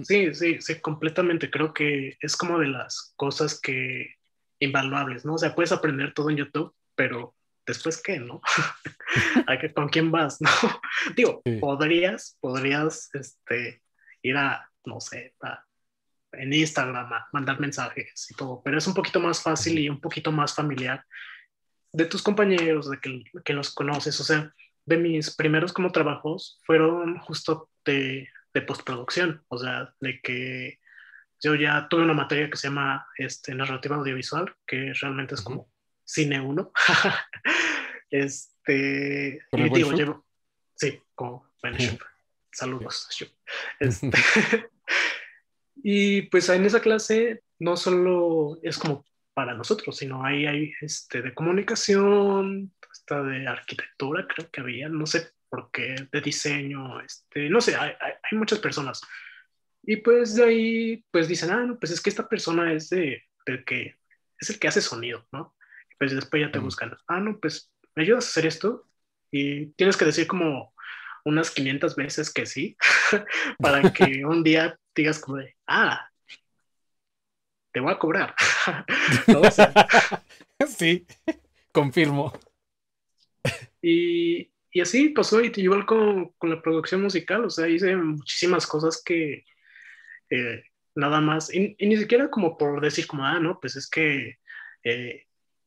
Sí, sí, sí, completamente. Creo que es como de las cosas que invaluables, ¿no? O sea, puedes aprender todo en YouTube, pero después qué, ¿no? ¿Con quién vas, no? Digo, podrías, podrías, este, ir a, no sé, en Instagram a mandar mensajes y todo, pero es un poquito más fácil y un poquito más familiar de tus compañeros, de que, que los conoces, o sea, de mis primeros como trabajos fueron justo de, de postproducción, o sea, de que yo ya tuve una materia que se llama este, narrativa audiovisual, que realmente es como cine 1. este, y digo, llevo, sí, como bueno, saludos. Este, y pues en esa clase no solo es como para nosotros, sino hay, hay este, de comunicación, hasta de arquitectura, creo que había, no sé por qué, de diseño, este, no sé, hay, hay, muchas personas. Y pues de ahí, pues dicen, ah, no, pues es que esta persona es de, del que, es el que hace sonido, ¿no? Y pues después ya te buscan, ah, no, pues me ayudas a hacer esto y tienes que decir como unas 500 veces que sí, para que un día digas como de, ah, te voy a cobrar. sí, confirmo. Y, y, así pasó, y igual con, con, la producción musical, o sea, hice muchísimas cosas que eh, nada más, y, ni siquiera como por decir como, ah, no, pues es que eh,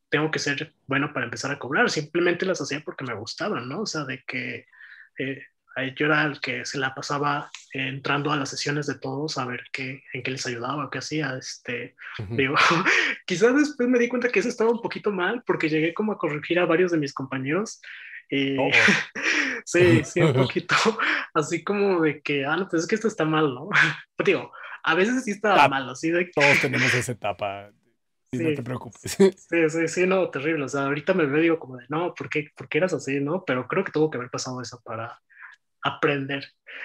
tengo que ser bueno para empezar a cobrar, simplemente las hacía porque me gustaban, ¿no? O sea, de que eh, yo era el que se la pasaba entrando a las sesiones de todos a ver qué, en qué les ayudaba, qué hacía. Este, digo, quizás después me di cuenta que eso estaba un poquito mal porque llegué como a corregir a varios de mis compañeros. Y, oh. sí, sí, un poquito así como de que, ah, no, pues es que esto está mal, ¿no? digo, a veces sí estaba mal, así de que... Todos tenemos esa etapa. Sí, no te preocupes. Sí, sí, sí, no, terrible. O sea, ahorita me veo digo como de, no, ¿por qué, ¿por qué eras así, no? Pero creo que tuvo que haber pasado eso para, aprender.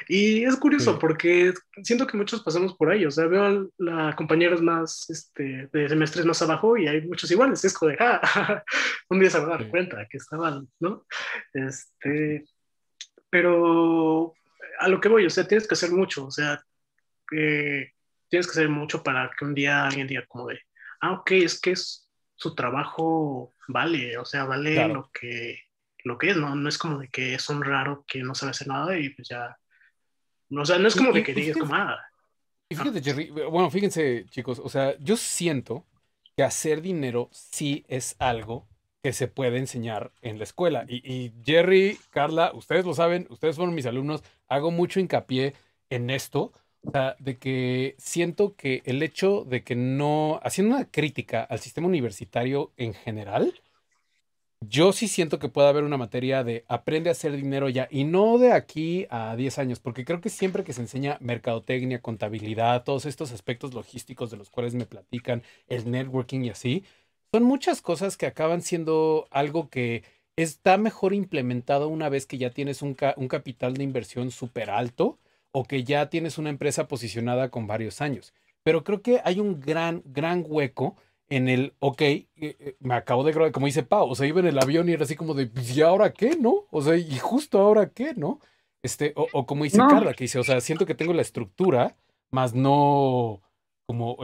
Y es curioso porque siento que muchos pasamos por ahí, o sea, veo a la compañeros más este, de semestres más abajo y hay muchos iguales, es como de, ah, un día se van a dar cuenta que estaban, ¿no? Este, pero a lo que voy, o sea, tienes que hacer mucho, o sea, tienes que hacer mucho para que un día alguien diga como de, ah, ok, es que es, su trabajo vale, o sea, vale lo que lo que es, ¿no? No es como de que es un raro que no sabe hacer nada y pues ya. O sea, no es como de que digas como nada. Ah, y fíjate, Jerry, bueno, fíjense, chicos, o sea, yo siento que hacer dinero sí es algo que se puede enseñar en la escuela. Y, y, Jerry, Carla, ustedes lo saben, ustedes fueron mis alumnos, hago mucho hincapié en esto, o sea, de que siento que el hecho de que no, haciendo una crítica al sistema universitario en general, yo sí siento que puede haber una materia de aprende a hacer dinero ya y no de aquí a 10 años, porque creo que siempre que se enseña mercadotecnia, contabilidad, todos estos aspectos logísticos de los cuales me platican, el networking y así, son muchas cosas que acaban siendo algo que está mejor implementado una vez que ya tienes un, un capital de inversión súper alto o que ya tienes una empresa posicionada con varios años. Pero creo que hay un gran, gran hueco en el, ok, eh, eh, me acabo de grabar, como dice Pau, o sea, iba en el avión y era así como de, pues, ¿y ahora qué, no? O sea, ¿y justo ahora qué, no? Este, o, como dice Carla, que dice, o sea, siento que tengo la estructura, más no como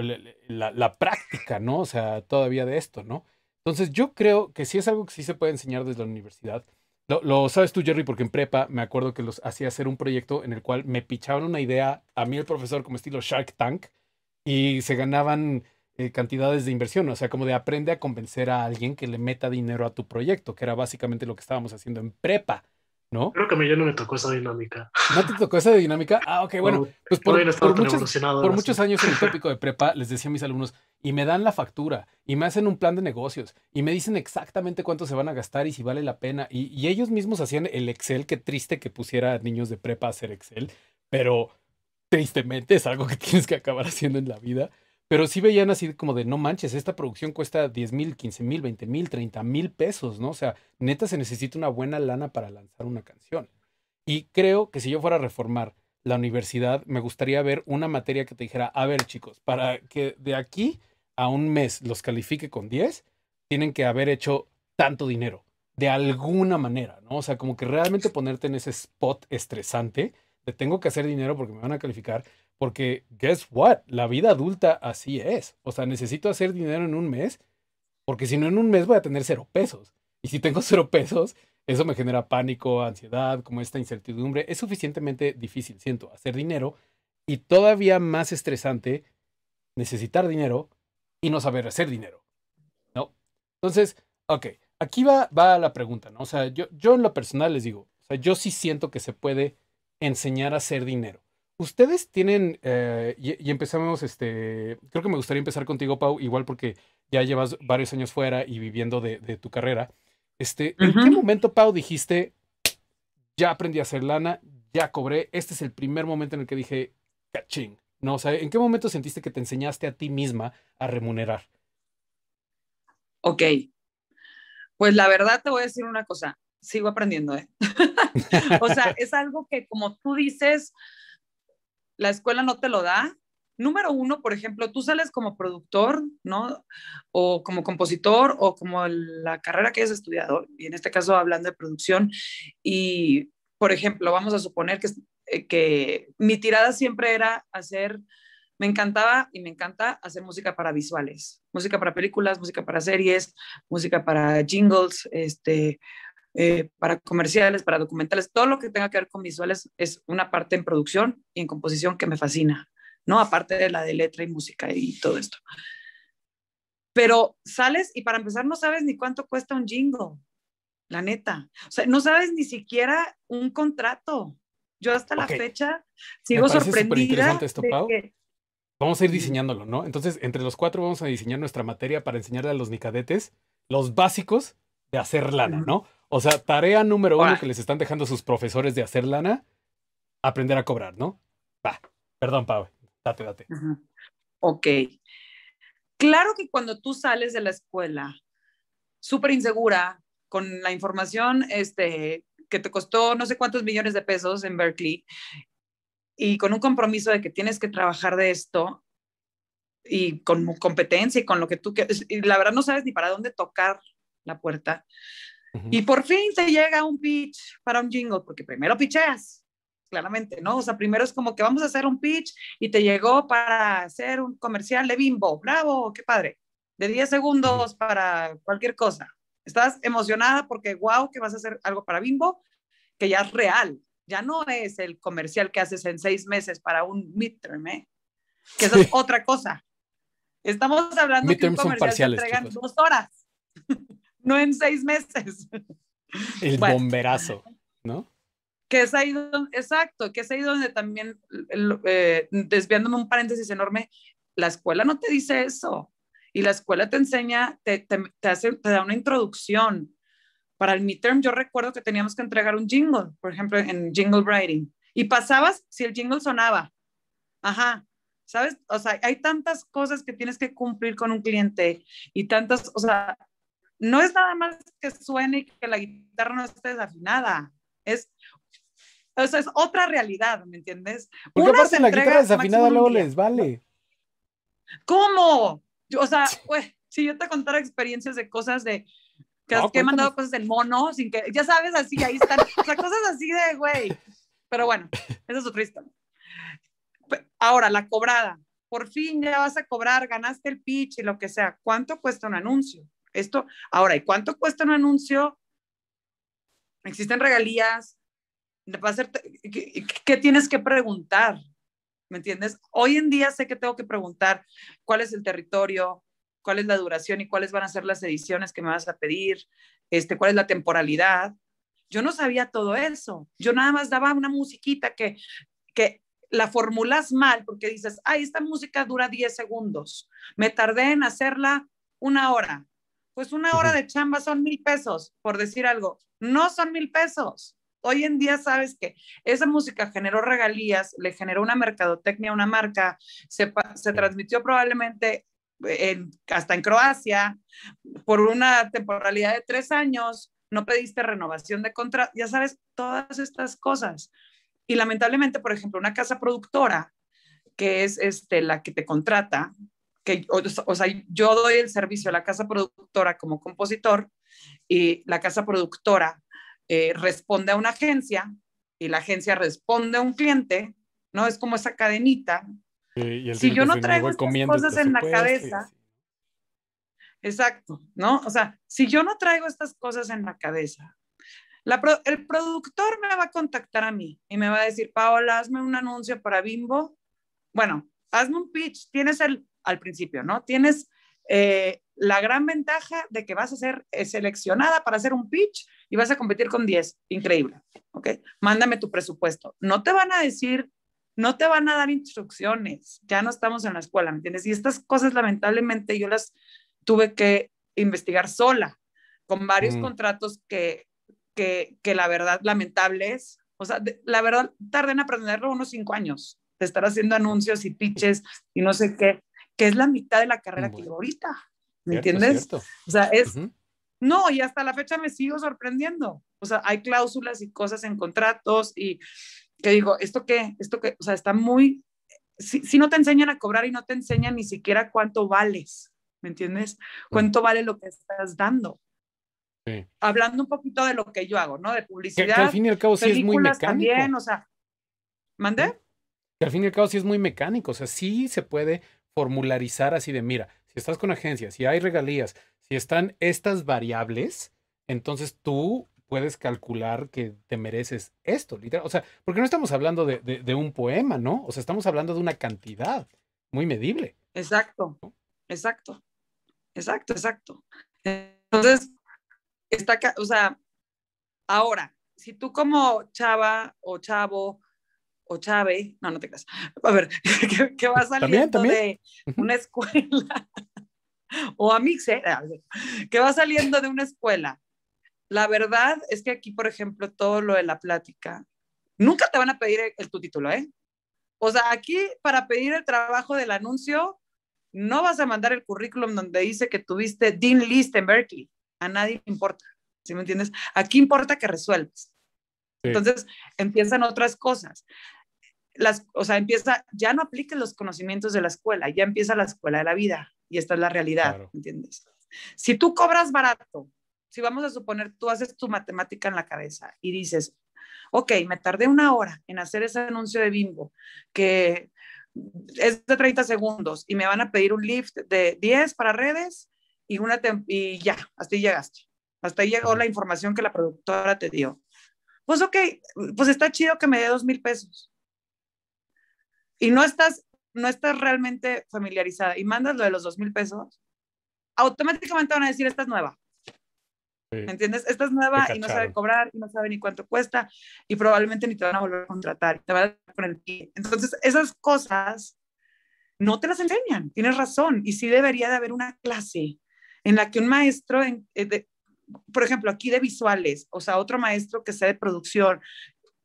la, práctica, ¿no? O sea, todavía de esto, ¿no? Entonces, yo creo que sí es algo que sí se puede enseñar desde la universidad. Lo, lo, sabes tú, Jerry, porque en prepa me acuerdo que los hacía hacer un proyecto en el cual me pichaban una idea a mí el profesor como estilo Shark Tank y se ganaban eh, cantidades de inversión, o sea, como de aprende a convencer a alguien que le meta dinero a tu proyecto, que era básicamente lo que estábamos haciendo en prepa, ¿no? Creo que a mí ya no me tocó esa dinámica. ¿No te tocó esa dinámica? Ah, ok, bueno, pues por, muchos, por muchos años en el tópico de prepa les decía a mis alumnos, y me dan la factura, y me hacen un plan de negocios, y me dicen exactamente cuánto se van a gastar y si vale la pena, y, y ellos mismos hacían el Excel, qué triste que pusiera a niños de prepa a hacer Excel, pero tristemente es algo que tienes que acabar haciendo en la vida. Pero sí veían así como de, no manches, esta producción cuesta 10 mil, 15 mil, 20 mil, 30 mil pesos, ¿no? O sea, neta se necesita una buena lana para lanzar una canción. Y creo que si yo fuera a reformar la universidad, me gustaría ver una materia que te dijera, a ver chicos, para que de aquí a un mes los califique con 10, tienen que haber hecho tanto dinero, de alguna manera, ¿no? O sea, como que realmente ponerte en ese spot estresante de tengo que hacer dinero porque me van a calificar, porque, guess what? La vida adulta así es. O sea, necesito hacer dinero en un mes, porque si no en un mes voy a tener cero pesos. Y si tengo cero pesos, eso me genera pánico, ansiedad, como esta incertidumbre. Es suficientemente difícil, siento, hacer dinero y todavía más estresante necesitar dinero y no saber hacer dinero. ¿No? Entonces, ok, aquí va, va la pregunta, ¿no? O sea, yo, yo en lo personal les digo, o sea, yo sí siento que se puede enseñar a hacer dinero. Ustedes tienen, eh, y, empezamos, este, creo que me gustaría empezar contigo, Pau, igual porque ya llevas varios años fuera y viviendo de, tu carrera. Este, ¿En qué momento, Pau, dijiste, ya aprendí a hacer lana, ya cobré, este es el primer momento en el que dije, cachín, ¿no? O sea, ¿en qué momento sentiste que te enseñaste a ti misma a remunerar? Ok, pues la verdad te voy a decir una cosa, sigo aprendiendo, ¿eh? o sea, es algo que como tú dices, la escuela no te lo da. Número uno, por ejemplo, tú sales como productor, ¿no? O como compositor o como la carrera que hayas estudiado, y en este caso hablando de producción, y, por ejemplo, vamos a suponer que, eh, que mi tirada siempre era hacer me encantaba y me encanta hacer música para visuales, música para películas, música para series, música para jingles, este, eh, para comerciales, para documentales, todo lo que tenga que ver con visuales es una parte en producción y en composición que me fascina, ¿no? Aparte de la de letra y música y todo esto. Pero sales y para empezar no sabes ni cuánto cuesta un jingle, la neta. O sea, no sabes ni siquiera un contrato. Yo hasta la fecha sigo sorprendida. Esto, Vamos a ir diseñándolo, ¿no? Entonces, entre los cuatro vamos a diseñar nuestra materia para enseñarle a los nicadetes los básicos de hacer lana, ¿no? O sea, tarea número uno que les están dejando sus profesores de hacer lana, aprender a cobrar, ¿no? Va, perdón, Pau, date, date. Ok. Claro que cuando tú sales de la escuela súper insegura, con la información este, que te costó no sé cuántos millones de pesos en Berkeley, y con un compromiso de que tienes que trabajar de esto, y con competencia y con lo que tú quieres, y la verdad no sabes ni para dónde tocar la puerta, y por fin te llega un pitch para un jingle, porque primero picheas, claramente, ¿no? O sea, primero es como que vamos a hacer un pitch y te llegó para hacer un comercial de bimbo, bravo, qué padre, de 10 segundos para cualquier cosa. Estás emocionada porque, wow, que vas a hacer algo para bimbo, que ya es real, ya no es el comercial que haces en seis meses para un midterm, ¿eh? Que eso es otra cosa. Estamos hablando de un comercial que entregan dos horas. no en seis meses. El bomberazo, ¿no? Que es ahí donde, exacto, que es ahí donde también, eh, desviándome un paréntesis enorme, la escuela no te dice eso. Y la escuela te enseña, te, te, hace, te da una introducción. Para el midterm yo recuerdo que teníamos que entregar un jingle, por ejemplo, en jingle writing. Y pasabas si el jingle sonaba. Ajá, ¿sabes? O sea, hay tantas cosas que tienes que cumplir con un cliente y tantas, o sea, no es nada más que suene y que la guitarra no esté desafinada. Es, o sea, es otra realidad, ¿me entiendes? Porque aparte la guitarra desafinada luego les vale. ¿Cómo? o sea, si yo te contara experiencias de cosas de que, he mandado cosas del mono sin que, ya sabes, así, ahí están, o sea, cosas así de, güey. Pero bueno, eso es otra historia. Ahora, la cobrada. Por fin ya vas a cobrar, ganaste el pitch y lo que sea. ¿Cuánto cuesta un anuncio? Esto, ahora, ¿y cuánto cuesta un anuncio? ¿Existen regalías? ¿qué, tienes que preguntar? ¿Me entiendes? Hoy en día sé que tengo que preguntar cuál es el territorio, cuál es la duración y cuáles van a ser las ediciones que me vas a pedir, este, cuál es la temporalidad. Yo no sabía todo eso. Yo nada más daba una musiquita que, que la formulas mal porque dices, ay, esta música dura 10 segundos. Me tardé en hacerla una hora. Pues una hora de chamba son mil pesos, por decir algo. No son mil pesos. Hoy en día sabes que esa música generó regalías, le generó una mercadotecnia a una marca, se, se transmitió probablemente en, hasta en Croacia por una temporalidad de tres años, no pediste renovación de contrato, ya sabes, todas estas cosas. Y lamentablemente, por ejemplo, una casa productora, que es este, la que te contrata, que, o, sea, yo doy el servicio a la casa productora como compositor y la casa productora eh, responde a una agencia y la agencia responde a un cliente, ¿no? Es como esa cadenita. si yo no traigo estas cosas en la cabeza, Exacto, ¿no? O sea, si yo no traigo estas cosas en la cabeza, el productor me va a contactar a mí y me va a decir, Paola, hazme un anuncio para Bimbo. Bueno, hazme un pitch. Tienes el, al principio, ¿no? Tienes eh, la gran ventaja de que vas a ser eh, seleccionada para hacer un pitch y vas a competir con 10. Increíble, ¿ok? Mándame tu presupuesto. No te van a decir, no te van a dar instrucciones. Ya no estamos en la escuela, ¿me entiendes? Y estas cosas, lamentablemente, yo las tuve que investigar sola, con varios mm. contratos que que, la verdad lamentable es, o sea, la verdad tardé en aprenderlo unos cinco años, de estar haciendo anuncios y pitches y no sé qué, que es la mitad de la carrera que yo ahorita, ¿me entiendes? O sea, es, no, y hasta la fecha me sigo sorprendiendo, o sea, hay cláusulas y cosas en contratos y que digo, ¿esto qué? ¿Esto qué? O sea, está muy, si, si no te enseñan a cobrar y no te enseñan ni siquiera cuánto vales, ¿me entiendes? ¿Cuánto vale lo que estás dando? Hablando un poquito de lo que yo hago, ¿no? De publicidad. Que, al fin y al cabo sí es muy mecánico. También, o sea, ¿mandé? Que al fin y al cabo sí es muy mecánico, o sea, sí se puede formularizar así de, mira, si estás con agencias, si hay regalías, si están estas variables, entonces tú puedes calcular que te mereces esto, literal. O sea, porque no estamos hablando de, de, un poema, ¿no? O sea, estamos hablando de una cantidad muy medible. Exacto, exacto, exacto, exacto. Entonces, está, o sea, ahora, si tú como chava o chavo o chave, no, no te creas, a ver, que, va saliendo de una escuela, o a mixe, que va saliendo de una escuela, la verdad es que aquí, por ejemplo, todo lo de la plática, nunca te van a pedir el, tu título, ¿eh? O sea, aquí para pedir el trabajo del anuncio, no vas a mandar el currículum donde dice que tuviste Dean List en Berkeley a nadie le importa, ¿sí me entiendes? Aquí importa que resuelves. Entonces empiezan otras cosas. Las, o sea, empieza, ya no apliques los conocimientos de la escuela, ya empieza la escuela de la vida y esta es la realidad, ¿entiendes? Si tú cobras barato, si vamos a suponer, tú haces tu matemática en la cabeza y dices, ok, me tardé una hora en hacer ese anuncio de bimbo que es de 30 segundos y me van a pedir un lift de 10 para redes, y, una y ya, hasta ahí llegaste. Hasta ahí llegó la información que la productora te dio. Pues ok, pues está chido que me dé dos mil pesos. Y no estás, no estás realmente familiarizada y mandas lo de los dos mil pesos, automáticamente van a decir, esta es nueva. ¿Me entiendes? Esta es nueva y no sabe cobrar y no sabe ni cuánto cuesta y probablemente ni te van a volver a contratar, te van a poner el pie. Entonces, esas cosas no te las enseñan, tienes razón. Y sí debería de haber una clase en la que un maestro, eh, por ejemplo, aquí de visuales, o sea, otro maestro que sea de producción,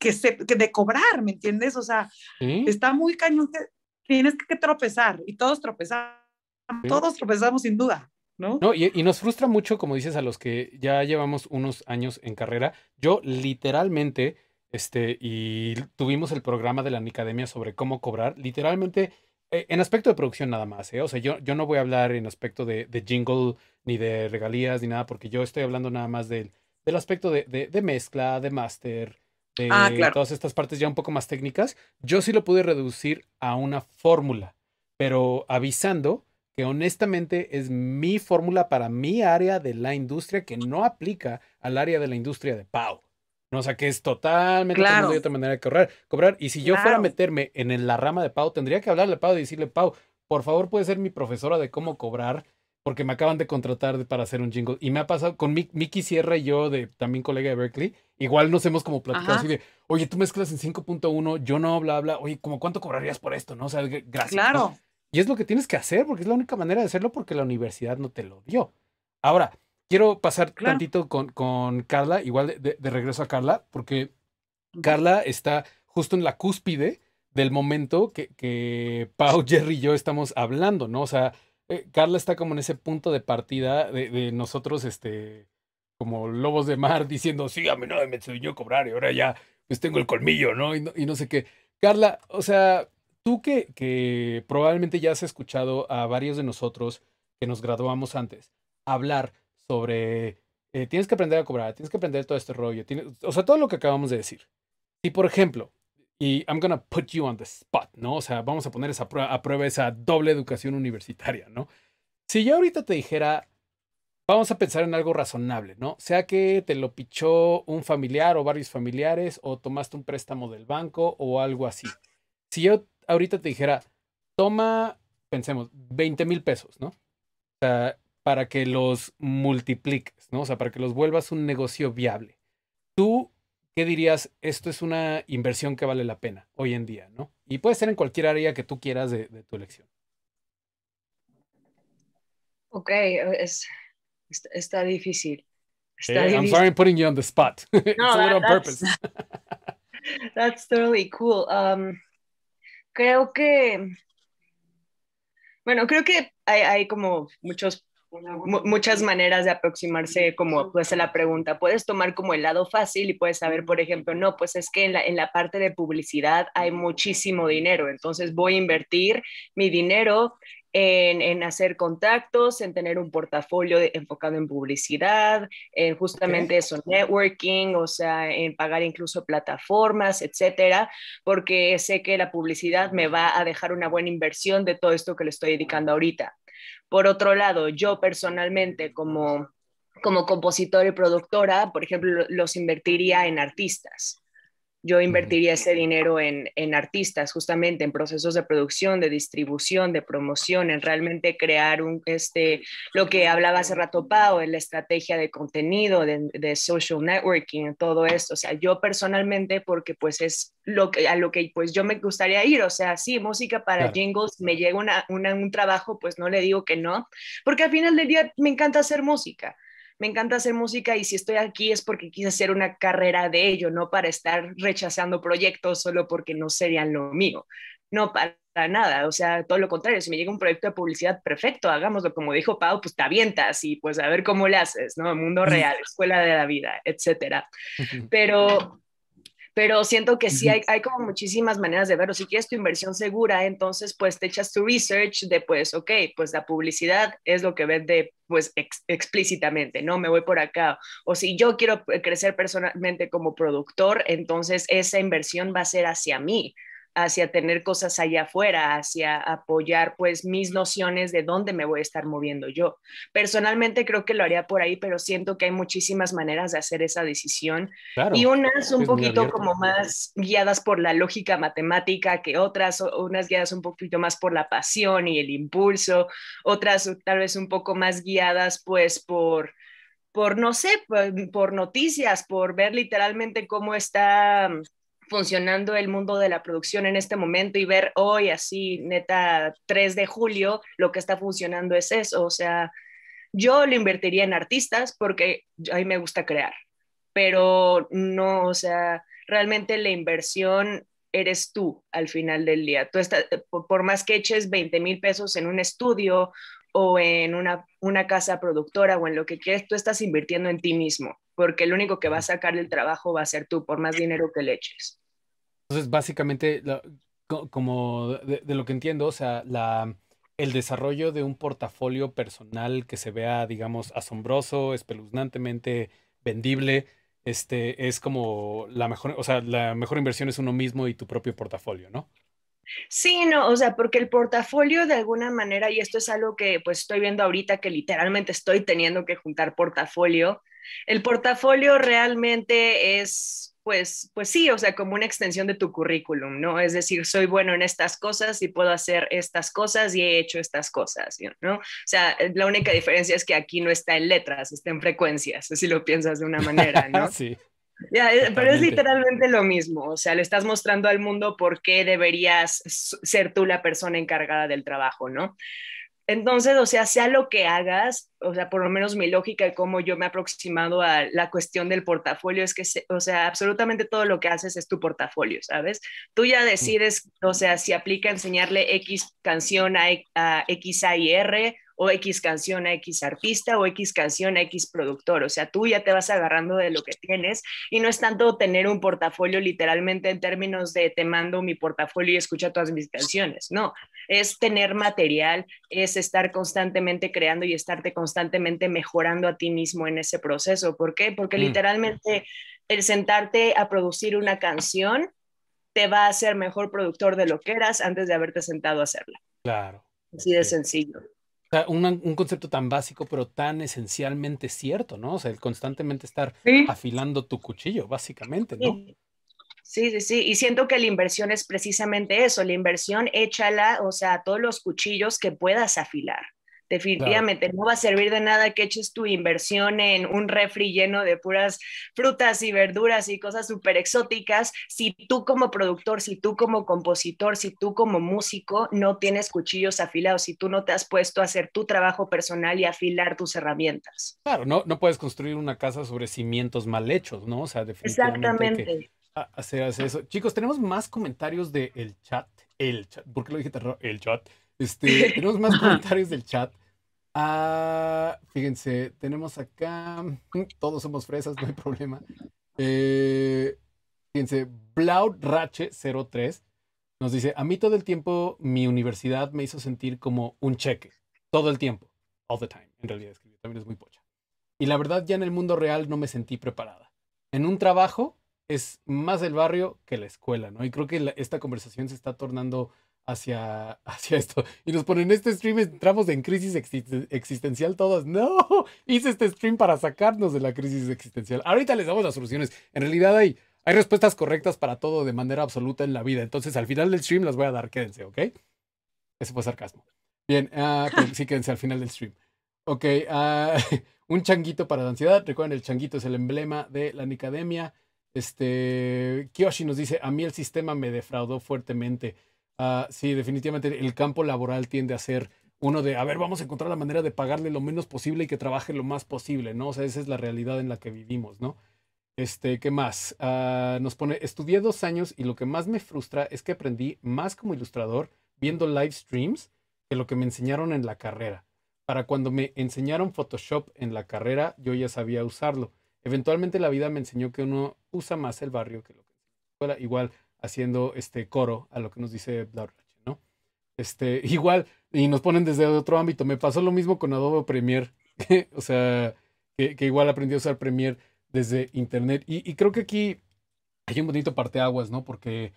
que, se, que de cobrar, ¿me entiendes? O sea, está muy cañón que tienes que tropezar y todos tropezamos, todos tropezamos sin duda. ¿No? no y, y, nos frustra mucho, como dices, a los que ya llevamos unos años en carrera. Yo literalmente, este, y tuvimos el programa de la Academia sobre cómo cobrar, literalmente eh, en aspecto de producción nada más, ¿eh? O sea, yo, yo no voy a hablar en aspecto de, jingle, ni de regalías, ni nada, porque yo estoy hablando nada más del, del aspecto de, de, mezcla, de máster, de ah, todas estas partes ya un poco más técnicas. Yo sí lo pude reducir a una fórmula, pero avisando que honestamente es mi fórmula para mi área de la industria que no aplica al área de la industria de Pau. ¿no? O sea, que es totalmente claro. de otra manera de cobrar, cobrar. Y si yo fuera a meterme en la rama de Pau, tendría que hablarle a Pau y decirle, Pau, por favor, puede ser mi profesora de cómo cobrar, porque me acaban de contratar para hacer un jingle. Y me ha pasado con Miki Sierra y yo, de también colega de Berkeley, igual nos hemos como platicado así de, oye, tú mezclas en 5.1, yo no, bla, bla, oye, como cuánto cobrarías por esto, ¿no? O sea, gracias. Claro. Y es lo que tienes que hacer, porque es la única manera de hacerlo porque la universidad no te lo dio. Ahora, quiero pasar tantito con, con, Carla, igual de, regreso a Carla, porque Carla está justo en la cúspide del momento que, que Pau, Jerry y yo estamos hablando, ¿no? O sea, eh, Carla está como en ese punto de partida de, nosotros, este, como lobos de mar, diciendo, sí, a mí no me enseñó cobrar y ahora ya pues tengo el colmillo, ¿no? Y, ¿no? y no sé qué. Carla, o sea, tú que, que probablemente ya has escuchado a varios de nosotros que nos graduamos antes hablar sobre eh, tienes que aprender a cobrar, tienes que aprender todo este rollo, o sea, todo lo que acabamos de decir. Si, por ejemplo, y I'm gonna put you on the spot, ¿no? O sea, vamos a poner esa prueba, a prueba esa doble educación universitaria, ¿no? Si yo ahorita te dijera, vamos a pensar en algo razonable, ¿no? Sea que te lo pichó un familiar o varios familiares o tomaste un préstamo del banco o algo así. Si yo ahorita te dijera, toma, pensemos, 20 mil pesos, ¿no? O sea, para que los multipliques, ¿no? O sea, para que los vuelvas un negocio viable. ¿Tú qué dirías? Esto es una inversión que vale la pena hoy en día, ¿no? Y puede ser en cualquier área que tú quieras de, tu elección. Ok, es, está, difícil. Está I'm sorry putting you on the spot. No, on purpose. That's totally cool. Um, creo que, bueno, creo que hay, hay como muchos muchas maneras de aproximarse como pues a la pregunta. Puedes tomar como el lado fácil y puedes saber, por ejemplo, no, pues es que en la, en la parte de publicidad hay muchísimo dinero, entonces voy a invertir mi dinero en, en, hacer contactos, en tener un portafolio enfocado en publicidad, en justamente eso, networking, o sea, en pagar incluso plataformas, etcétera, porque sé que la publicidad me va a dejar una buena inversión de todo esto que le estoy dedicando ahorita. Por otro lado, yo personalmente como como compositor y productora, por ejemplo, los invertiría en artistas yo invertiría ese dinero en, artistas, justamente en procesos de producción, de distribución, de promoción, en realmente crear un, este, lo que hablaba hace rato Pau, en la estrategia de contenido, de, social networking, todo esto. O sea, yo personalmente, porque pues es lo que, a lo que pues yo me gustaría ir, o sea, sí, música para jingles, me llega un trabajo, pues no le digo que no, porque al final del día me encanta hacer música me encanta hacer música y si estoy aquí es porque quise hacer una carrera de ello, no para estar rechazando proyectos solo porque no serían lo mío. No para nada, o sea, todo lo contrario, si me llega un proyecto de publicidad, perfecto, hagámoslo como dijo Pau, pues te avientas y pues a ver cómo le haces, ¿no? Mundo real, escuela de la vida, etcétera. Pero pero siento que sí hay, hay, como muchísimas maneras de verlo. Si quieres tu inversión segura, entonces pues te echas tu research de pues, ok, pues la publicidad es lo que vende pues explícitamente, ¿no? Me voy por acá. O si yo quiero crecer personalmente como productor, entonces esa inversión va a ser hacia mí, hacia tener cosas allá afuera, hacia apoyar pues mis nociones de dónde me voy a estar moviendo yo. Personalmente creo que lo haría por ahí, pero siento que hay muchísimas maneras de hacer esa decisión y unas un poquito como más guiadas por la lógica matemática que otras, unas guiadas un poquito más por la pasión y el impulso, otras tal vez un poco más guiadas pues por por no sé, por noticias, por ver literalmente cómo está funcionando el mundo de la producción en este momento y ver hoy, así, neta, 3 de julio, lo que está funcionando es eso. O sea, yo lo invertiría en artistas porque a mí me gusta crear, pero no, o sea, realmente la inversión eres tú al final del día. Tú estás, por más que eches 20 mil pesos en un estudio o en una, una casa productora o en lo que quieres, tú estás invirtiendo en ti mismo, porque el único que va a sacar el trabajo va a ser tú, por más dinero que le eches. Entonces, básicamente, como de, lo que entiendo, o sea, la, el desarrollo de un portafolio personal que se vea, digamos, asombroso, espeluznantemente vendible, este, es como la mejor, o sea, la mejor inversión es uno mismo y tu propio portafolio, ¿no? Sí, no, o sea, porque el portafolio de alguna manera, y esto es algo que pues estoy viendo ahorita que literalmente estoy teniendo que juntar portafolio, el portafolio realmente es pues, pues sí, o sea, como una extensión de tu currículum, ¿no? Es decir, soy bueno en estas cosas y puedo hacer estas cosas y he hecho estas cosas, ¿no? O sea, la única diferencia es que aquí no está en letras, está en frecuencias, si lo piensas de una manera, ¿no? sí. Ya, eh, pero es literalmente lo mismo, o sea, le estás mostrando al mundo por qué deberías ser tú la persona encargada del trabajo, ¿no? Entonces, o sea, sea lo que hagas, o sea, por lo menos mi lógica y cómo yo me he aproximado a la cuestión del portafolio es que, o sea, absolutamente todo lo que haces es tu portafolio, ¿sabes? Tú ya decides, o sea, si aplica enseñarle X canción a, a X, A y R o X canción a X artista o X canción a X productor. O sea, tú ya te vas agarrando de lo que tienes y no es tanto tener un portafolio literalmente en términos de te mando mi portafolio y escucha todas mis canciones. No, es tener material, es estar constantemente creando y estarte constantemente mejorando a ti mismo en ese proceso. ¿Por qué? Porque mm. literalmente el sentarte a producir una canción te va a hacer mejor productor de lo que eras antes de haberte sentado a hacerla. Claro. Así de sencillo. O sea, un, concepto tan básico, pero tan esencialmente cierto, ¿no? O sea, el constantemente estar afilando tu cuchillo, básicamente, ¿no? Sí, sí, sí. Y siento que la inversión es precisamente eso. La inversión, échala, o sea, todos los cuchillos que puedas afilar. Definitivamente no va a servir de nada que eches tu inversión en un refri lleno de puras frutas y verduras y cosas súper exóticas si tú como productor, si tú como compositor, si tú como músico no tienes cuchillos afilados, si tú no te has puesto a hacer tu trabajo personal y afilar tus herramientas. Claro, no, no puedes construir una casa sobre cimientos mal hechos, ¿no? O sea, definitivamente. Exactamente. hacer, eso. Chicos, tenemos más comentarios del chat. El chat, ¿por qué lo dije terror? El chat. Este, tenemos más comentarios del chat. Ah, fíjense, tenemos acá, todos somos fresas, no hay problema. Eh, fíjense, Blaudrache03 nos dice, a mí todo el tiempo mi universidad me hizo sentir como un cheque, todo el tiempo, all the time, en realidad escribió, también es muy pocha. Y la verdad ya en el mundo real no me sentí preparada. En un trabajo es más el barrio que la escuela, ¿no? Y creo que esta conversación se está tornando hacia, hacia esto. Y nos ponen, este stream entramos en crisis existencial todos. No, hice este stream para sacarnos de la crisis existencial. Ahorita les damos las soluciones. En realidad hay, hay respuestas correctas para todo de manera absoluta en la vida. Entonces al final del stream las voy a dar, quédense, ¿ok? Ese fue sarcasmo. Bien, uh, sí, quédense al final del stream. Ok, uh, un changuito para la ansiedad. Recuerden, el changuito es el emblema de la Nicademia. Este, Kiyoshi nos dice, a mí el sistema me defraudó fuertemente. Ah, sí, definitivamente el campo laboral tiende a ser uno de, a ver, vamos a encontrar la manera de pagarle lo menos posible y que trabaje lo más posible, ¿no? O sea, esa es la realidad en la que vivimos, ¿no? Este, ¿qué más? Ah, nos pone, estudié dos años y lo que más me frustra es que aprendí más como ilustrador viendo live streams que lo que me enseñaron en la carrera. Para cuando me enseñaron Photoshop en la carrera, yo ya sabía usarlo. Eventualmente la vida me enseñó que uno usa más el barrio que lo que Igual, haciendo este coro a lo que nos dice Blood ¿no? Este, igual, y nos ponen desde otro ámbito. Me pasó lo mismo con Adobe Premiere, o sea, que, igual aprendí a usar Premiere desde internet. Y, creo que aquí hay un bonito parteaguas, ¿no? Porque,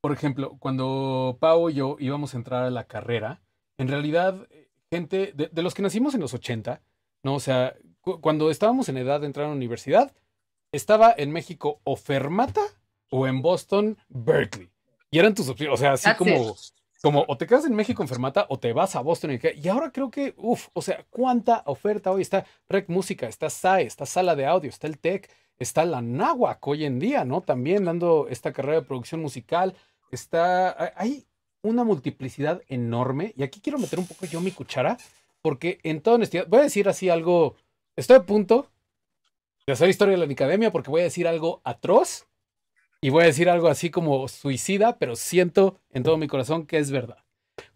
por ejemplo, cuando Pau y yo íbamos a entrar a la carrera, en realidad, gente de, de los que nacimos en los 80, ¿no? O sea, cuando estábamos en edad de entrar a la universidad, estaba en México o Fermata o en Boston, Berkeley. Y eran tus opciones, o sea, así como, como o te quedas en México en Fermata o te vas a Boston. Y, y ahora creo que, uff, o sea, cuánta oferta hoy está Rec Música, está SAE, está Sala de Audio, está el Tech, está la Nahuac hoy en día, ¿no? También dando esta carrera de producción musical. Está, hay una multiplicidad enorme. Y aquí quiero meter un poco yo mi cuchara, porque en toda honestidad, voy a decir así algo, estoy a punto de hacer historia de la academia porque voy a decir algo atroz y voy a decir algo así como suicida, pero siento en todo mi corazón que es verdad.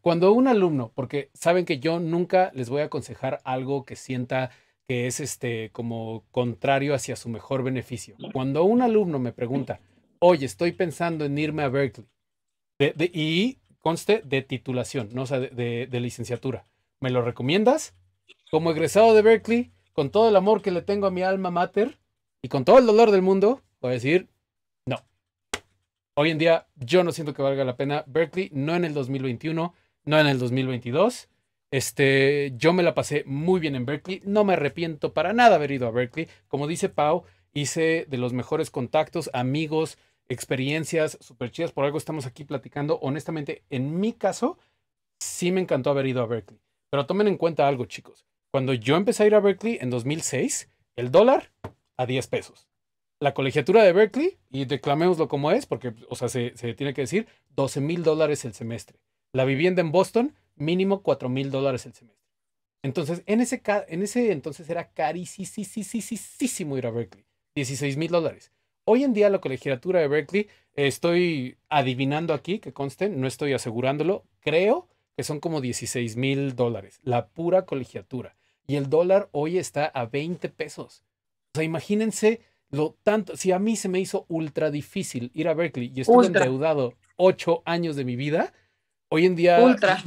Cuando un alumno, porque saben que yo nunca les voy a aconsejar algo que sienta que es este como contrario hacia su mejor beneficio. Cuando un alumno me pregunta, oye, estoy pensando en irme a Berkeley, y conste de titulación, no o sea, de, de licenciatura, ¿me lo recomiendas? Como egresado de Berkeley, con todo el amor que le tengo a mi alma mater y con todo el dolor del mundo, voy a decir, Hoy en día yo no siento que valga la pena Berkeley, no en el 2021, no en el 2022. Este, yo me la pasé muy bien en Berkeley, no me arrepiento para nada haber ido a Berkeley. Como dice Pau, hice de los mejores contactos, amigos, experiencias súper chidas, por algo estamos aquí platicando. Honestamente, en mi caso, sí me encantó haber ido a Berkeley. Pero tomen en cuenta algo, chicos. Cuando yo empecé a ir a Berkeley en 2006, el dólar a 10 pesos la colegiatura de Berkeley, y declamémoslo como es, porque, o sea, se, tiene que decir, 12 mil dólares el semestre. La vivienda en Boston, mínimo 4 mil dólares el semestre. Entonces, en ese, en ese entonces era carísimo ir a Berkeley. 16 mil dólares. Hoy en día la colegiatura de Berkeley, estoy adivinando aquí, que conste, no estoy asegurándolo, creo que son como 16 mil dólares, la pura colegiatura. Y el dólar hoy está a 20 pesos. O sea, imagínense lo tanto, si a mí se me hizo ultra difícil ir a Berkeley y estuve endeudado ocho años de mi vida, hoy en día... Ultra.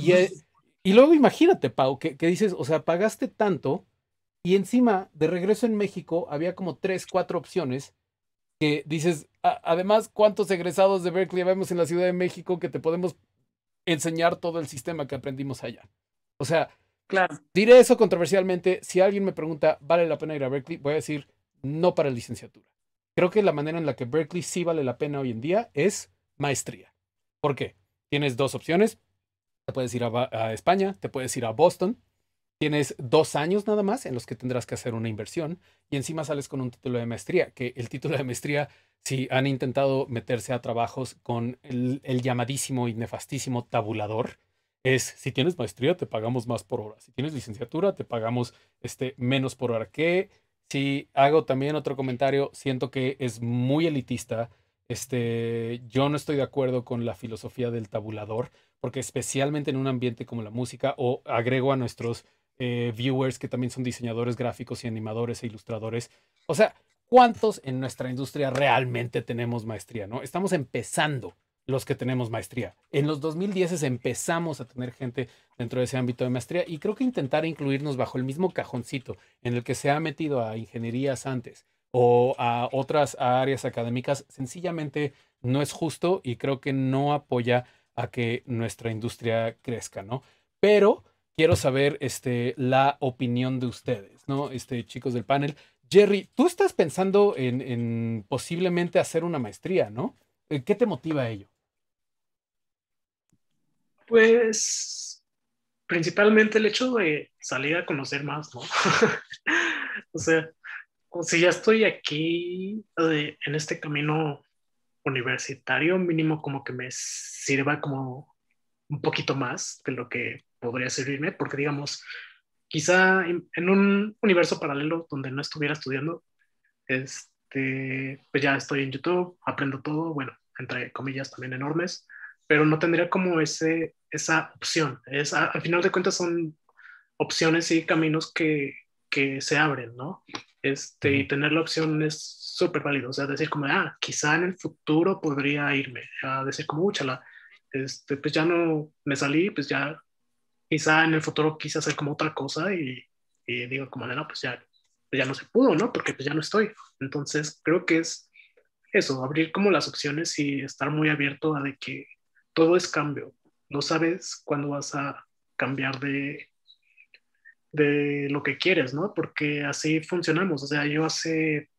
Y, luego imagínate, Pau, que, dices, o sea, pagaste tanto y encima de regreso en México había como tres, cuatro opciones que dices, además, ¿cuántos egresados de Berkeley vemos en la Ciudad de México que te podemos enseñar todo el sistema que aprendimos allá? O sea, Claro. Diré eso controversialmente. Si alguien me pregunta, ¿vale la pena ir a Berkeley? Voy a decir, no para licenciatura. Creo que la manera en la que Berkeley sí vale la pena hoy en día es maestría. ¿Por qué? Tienes dos opciones. Te puedes ir a, España, te puedes ir a Boston. Tienes dos años nada más en los que tendrás que hacer una inversión y encima sales con un título de maestría, que el título de maestría, si han intentado meterse a trabajos con el, llamadísimo y nefastísimo tabulador, es si tienes maestría te pagamos más por hora, si tienes licenciatura te pagamos este, menos por hora. Que si hago también otro comentario, siento que es muy elitista este, yo no estoy de acuerdo con la filosofía del tabulador, porque especialmente en un ambiente como la música, o agrego a nuestros eh, viewers que también son diseñadores gráficos y animadores e ilustradores, o sea, ¿cuántos en nuestra industria realmente tenemos maestría? ¿no? Estamos empezando los que tenemos maestría. En los 2010 empezamos a tener gente dentro de ese ámbito de maestría y creo que intentar incluirnos bajo el mismo cajoncito en el que se ha metido a ingenierías antes o a otras áreas académicas, sencillamente no es justo y creo que no apoya a que nuestra industria crezca, ¿no? Pero quiero saber este, la opinión de ustedes, ¿no? Este, chicos del panel. Jerry, tú estás pensando en, en posiblemente hacer una maestría, ¿no? Eh, ¿Qué te motiva a ello? Pues principalmente el hecho de salir a conocer más, ¿no? o sea, si ya estoy aquí eh, en este camino universitario, mínimo como que me sirva como un poquito más de lo que podría servirme, porque digamos, quizá en, un universo paralelo donde no estuviera estudiando, este, pues ya estoy en YouTube, aprendo todo, bueno, entre comillas también enormes, pero no tendría como ese, esa opción. Es, al final de cuentas son opciones y caminos que, que se abren, ¿no? Este, y tener la opción es súper válido. O sea, decir como, ah, quizá en el futuro podría irme. A decir como, úchala, este, pues ya no me salí, pues ya, quizá en el futuro quise hacer como otra cosa y, y digo como, no, pues ya, pues ya no se pudo, ¿no? Porque pues ya no estoy. Entonces, creo que es eso, abrir como las opciones y estar muy abierto a de que todo es cambio. No sabes cuándo vas a cambiar de, de lo que quieres, ¿no? Porque así funcionamos. O sea, yo hace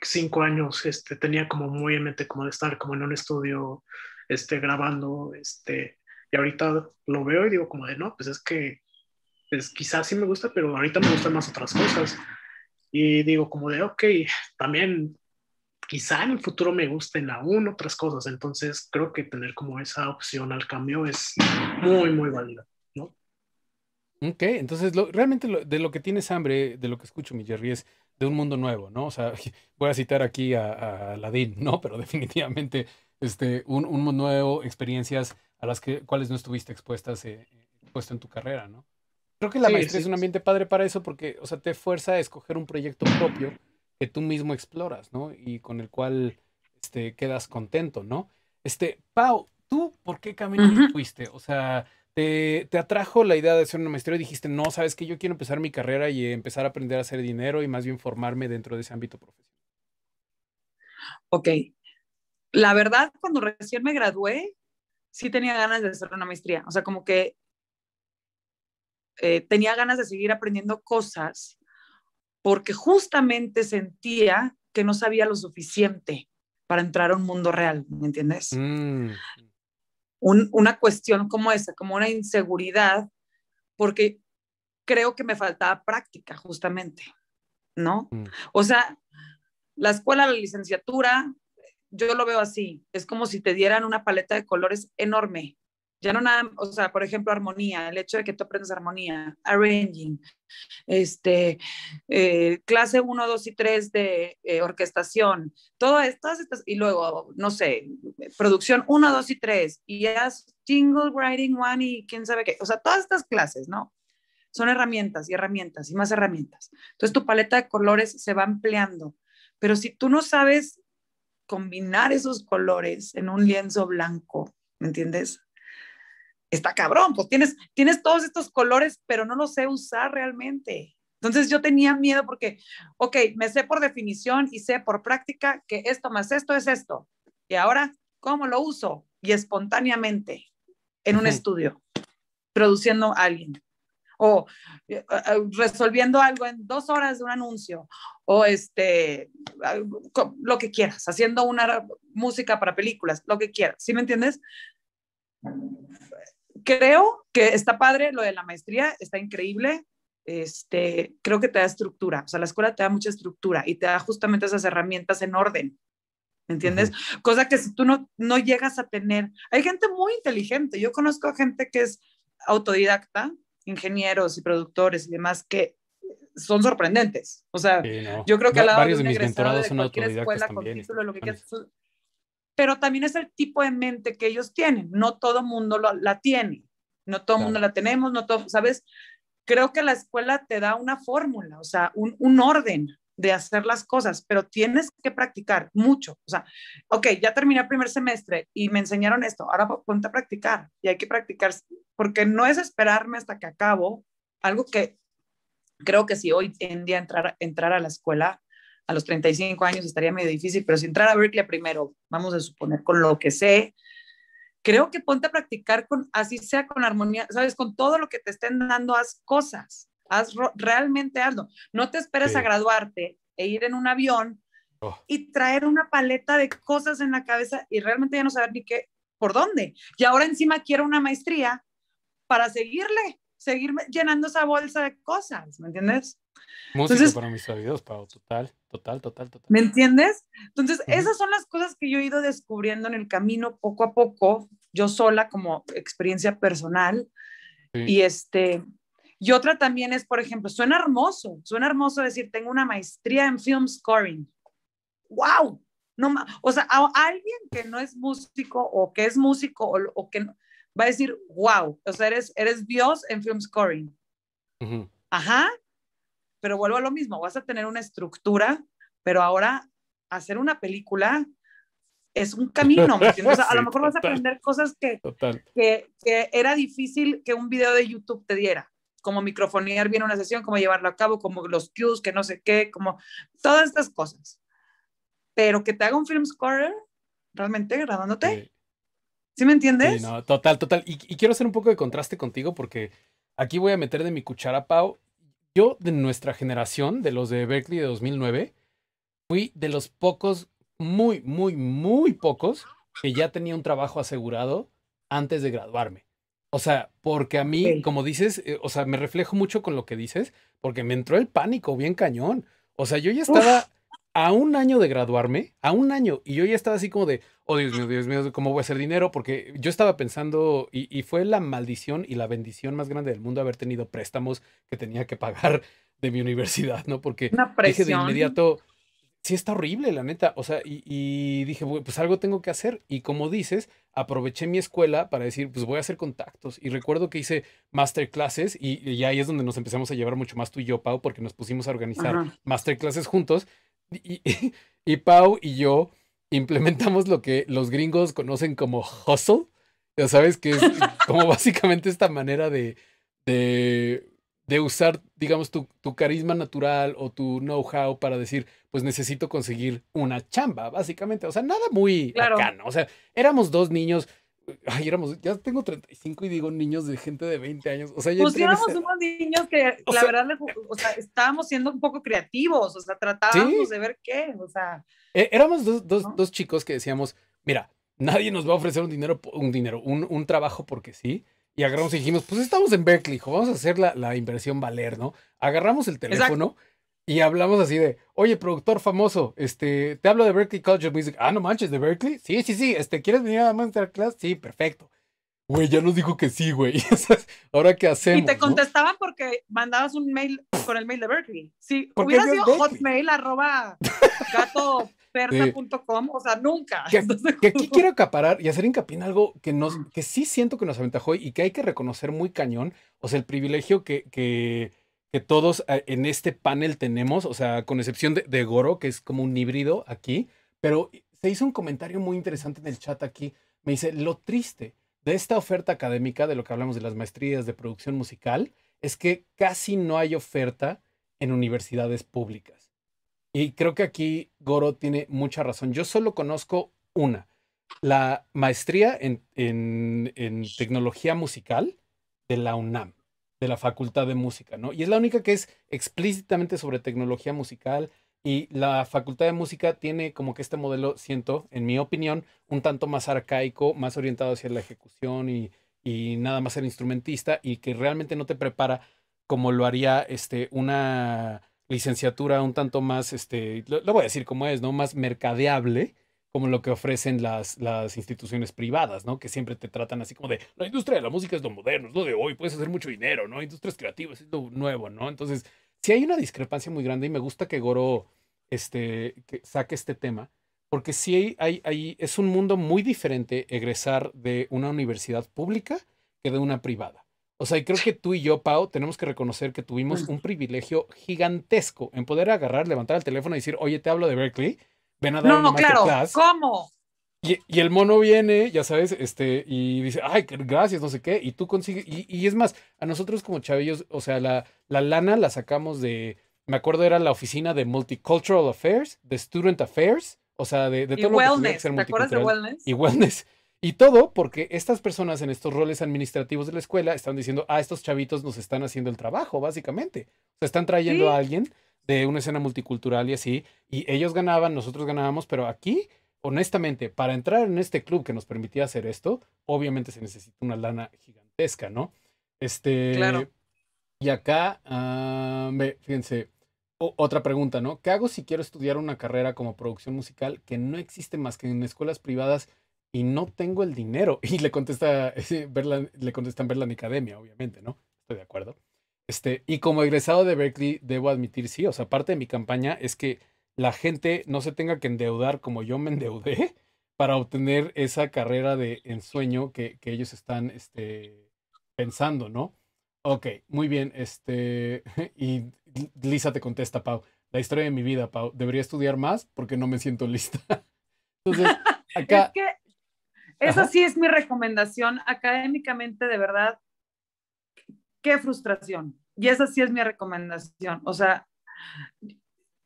cinco años este, tenía como muy en mente como de estar como en un estudio este, grabando, este, y ahorita lo veo y digo como de, no, pues es que pues quizás sí me gusta, pero ahorita me gustan más otras cosas. Y digo como de, ok, también quizá en el futuro me gusten aún otras cosas. Entonces creo que tener como esa opción al cambio es muy, muy válida. Ok, entonces realmente de lo que tienes hambre, de lo que escucho, mi Jerry, es de un mundo nuevo, ¿no? O sea, voy a citar aquí a, a Ladin, ¿no? Pero definitivamente este, un, un, mundo nuevo, experiencias a las que, cuales no estuviste expuestas eh, en tu carrera, ¿no? Creo que la maestría es un ambiente padre para eso porque, o sea, te fuerza a escoger un proyecto propio que tú mismo exploras, ¿no? Y con el cual este, quedas contento, ¿no? Este, Pau, ¿tú por qué camino fuiste? O sea, te, atrajo la idea de hacer una maestría y dijiste, no, sabes que yo quiero empezar mi carrera y empezar a aprender a hacer dinero y más bien formarme dentro de ese ámbito profesional? Ok. La verdad, cuando recién me gradué, sí tenía ganas de hacer una maestría. O sea, como que eh, tenía ganas de seguir aprendiendo cosas porque justamente sentía que no sabía lo suficiente para entrar a un mundo real, ¿me entiendes? Mm una cuestión como esa, como una inseguridad, porque creo que me faltaba práctica justamente, ¿no? Mm. O sea, la escuela, la licenciatura, yo lo veo así, es como si te dieran una paleta de colores enorme ya no nada, o sea, por ejemplo, armonía, el hecho de que tú aprendas armonía, arranging, este, eh, clase 1, 2 y 3 de eh, orquestación, todas estas, y luego, no sé, producción 1, 2 y 3, y ya jingle writing one y quién sabe qué, o sea, todas estas clases, ¿no? Son herramientas y herramientas y más herramientas. Entonces tu paleta de colores se va ampliando, pero si tú no sabes combinar esos colores en un lienzo blanco, ¿me entiendes? Está cabrón, pues tienes, tienes todos estos colores, pero no los sé usar realmente. Entonces yo tenía miedo porque, ok, me sé por definición y sé por práctica que esto más esto es esto. Y ahora, ¿cómo lo uso? Y espontáneamente en un estudio, produciendo a alguien. o eh, resolviendo algo en dos horas de un anuncio, o este, lo que quieras, haciendo una música para películas, lo que quieras, ¿sí me entiendes? Creo que está padre lo de la maestría, está increíble, este, creo que te da estructura, o sea, la escuela te da mucha estructura y te da justamente esas herramientas en orden, ¿me entiendes? Cosa que si tú no, no llegas a tener, hay gente muy inteligente, yo conozco gente que es autodidacta, ingenieros y productores y demás que son sorprendentes. O sea, yo creo que al lado varios de, de mis mentorados son cualquier escuela con título, lo que quieras, pero también es el tipo de mente que ellos tienen. No todo mundo lo, la tiene, no todo mundo la tenemos, no todo, ¿sabes? Creo que la escuela te da una fórmula, o sea, un, un orden de hacer las cosas, pero tienes que practicar mucho. O sea, ok, ya terminé el primer semestre y me enseñaron esto, ahora ponte a practicar y hay que practicar, porque no es esperarme hasta que acabo, algo que creo que si hoy en día entrar, entrar a la escuela a los 35 años estaría medio difícil, pero si entrar a Berkeley primero, vamos a suponer con lo que sé, creo que ponte a practicar con, así sea con armonía, sabes, con todo lo que te estén dando, haz cosas, haz realmente hazlo. No te esperes a graduarte e ir en un avión oh. y traer una paleta de cosas en la cabeza y realmente ya no saber ni qué, por dónde. Y ahora encima quiero una maestría para seguirle, seguir llenando esa bolsa de cosas, ¿me entiendes? Música para mis oídos, Pau, total, total, total, total. ¿Me entiendes? Entonces, esas son las cosas que yo he ido descubriendo en el camino poco a poco, yo sola como experiencia personal. Y este, y otra también es, por ejemplo, suena hermoso, suena hermoso decir, tengo una maestría en film scoring. ¡Wow! No, o sea, a alguien que no es músico o que es músico o, o que no, va a decir, wow, o sea, eres, eres Dios en film scoring. Ajá, pero vuelvo a lo mismo, vas a tener una estructura, pero ahora hacer una película es un camino, ¿me entiendes? O sea, a lo mejor vas a aprender cosas que, que, que, era difícil que un video de YouTube te diera, como microfonear bien una sesión, como llevarlo a cabo, como los cues, que no sé qué, como todas estas cosas. Pero que te haga un film scorer, realmente grabándote. Sí. me entiendes? Sí, no, total, total. Y, y, quiero hacer un poco de contraste contigo porque aquí voy a meter de mi cuchara, Pau, yo de nuestra generación, de los de Berkeley de 2009, fui de los pocos, muy, muy, muy pocos, que ya tenía un trabajo asegurado antes de graduarme. O sea, porque a mí, como dices, eh, o sea, me reflejo mucho con lo que dices, porque me entró el pánico bien cañón. O sea, yo ya estaba a un año de graduarme, a un año, y yo ya estaba así como de, oh Dios mío, Dios mío, ¿cómo voy a hacer dinero? Porque yo estaba pensando, y, fue la maldición y la bendición más grande del mundo haber tenido préstamos que tenía que pagar de mi universidad, ¿no? Porque dije de inmediato, sí está horrible, la neta, o sea, y, dije, pues algo tengo que hacer, y como dices, aproveché mi escuela para decir, pues voy a hacer contactos, y recuerdo que hice masterclasses, y, y ahí es donde nos empezamos a llevar mucho más tú y yo, Pau, porque nos pusimos a organizar masterclasses juntos, y, Pau y yo implementamos lo que los gringos conocen como hustle. Ya sabes que es como básicamente esta manera de, de, de usar, digamos, tu, tu, carisma natural o tu know-how para decir, pues necesito conseguir una chamba, básicamente. O sea, nada muy claro. bacano. O sea, éramos dos niños Ay, éramos, ya tengo 35 y digo niños de gente de 20 años. O sea, ya pues éramos unos niños que la verdad, o sea, estábamos siendo un poco creativos, o sea, tratábamos de ver qué, o sea. Eh, éramos dos, dos, dos, chicos que decíamos, mira, nadie nos va a ofrecer un dinero, un dinero, un, un trabajo porque sí. Y agarramos y dijimos, pues estamos en Berkeley, vamos a hacer la, la inversión valer, ¿no? Agarramos el teléfono. Y hablamos así de, oye, productor famoso, este, te hablo de Berkeley College of Music. Ah, no manches, ¿de Berkeley? Sí, sí, sí, este, ¿quieres venir a Masterclass? Sí, perfecto. Güey, ya nos dijo que sí, güey. Ahora qué hacemos. Y te contestaban porque mandabas un mail con el mail de Berkeley. Sí, hubiera sido hotmail arroba gatoperta.com, o sea, nunca. Que, que, aquí quiero acaparar y hacer hincapié en algo que, nos, que sí siento que nos aventajó y que hay que reconocer muy cañón. O sea, el privilegio que, que que todos eh, en este panel tenemos, o sea, con excepción de, Goro, que es como un híbrido aquí, pero se hizo un comentario muy interesante en el chat aquí. Me dice, lo triste de esta oferta académica, de lo que hablamos de las maestrías de producción musical, es que casi no hay oferta en universidades públicas. Y creo que aquí Goro tiene mucha razón. Yo solo conozco una, la maestría en tecnología musical de la UNAM. De la Facultad de Música, ¿no? Y es la única que es explícitamente sobre tecnología musical y la Facultad de Música tiene como que este modelo, siento, en mi opinión, un tanto más arcaico, más orientado hacia la ejecución y, y nada más ser instrumentista y que realmente no te prepara como lo haría este, una licenciatura un tanto más, este, lo, voy a decir como es, ¿no? Más mercadeable, como lo que ofrecen las, las instituciones privadas, ¿no? Que siempre te tratan así como de, la industria de la música es lo moderno, es lo de hoy, puedes hacer mucho dinero, ¿no? Industrias creativas es lo nuevo, ¿no? Entonces, si hay una discrepancia muy grande y me gusta que Goro este, que saque este tema, porque sí hay, hay, es un mundo muy diferente egresar de una universidad pública que de una privada. O sea, y creo que tú y yo, Pau, tenemos que reconocer que tuvimos un privilegio gigantesco en poder agarrar, levantar el teléfono y decir, oye, te hablo de Berkeley, ven a dar no, no, claro, ¿cómo? Y, y, el mono viene, ya sabes, este, y dice, ay, gracias, no sé qué, y tú consigues, y, y es más, a nosotros como chavillos, o sea, la, la lana la sacamos de, me acuerdo era la oficina de Multicultural Affairs, de Student Affairs, o sea, de, de todo lo que ser ¿Te acuerdas de wellness? Y wellness. Y todo porque estas personas en estos roles administrativos de la escuela están diciendo, ah, estos chavitos nos están haciendo el trabajo, básicamente. O sea, están trayendo a alguien de una escena multicultural y así, y ellos ganaban, nosotros ganábamos, pero aquí, honestamente, para entrar en este club que nos permitía hacer esto, obviamente se necesita una lana gigantesca, ¿no? Este. Claro. Y acá, uh, fíjense, otra pregunta, ¿no? ¿Qué hago si quiero estudiar una carrera como producción musical que no existe más que en escuelas privadas y no tengo el dinero. Y le contesta, le contestan Berlin Academia, obviamente, ¿no? Estoy de acuerdo. Este, y como egresado de Berkeley, debo admitir, sí, o sea, parte de mi campaña es que la gente no se tenga que endeudar como yo me endeudé para obtener esa carrera de ensueño que, que ellos están este, pensando, ¿no? Ok, muy bien. Este, y Lisa te contesta, Pau, la historia de mi vida, Pau, debería estudiar más porque no me siento lista. Entonces, acá... Esa sí es mi recomendación académicamente, de verdad. Qué frustración. Y esa sí es mi recomendación. O sea,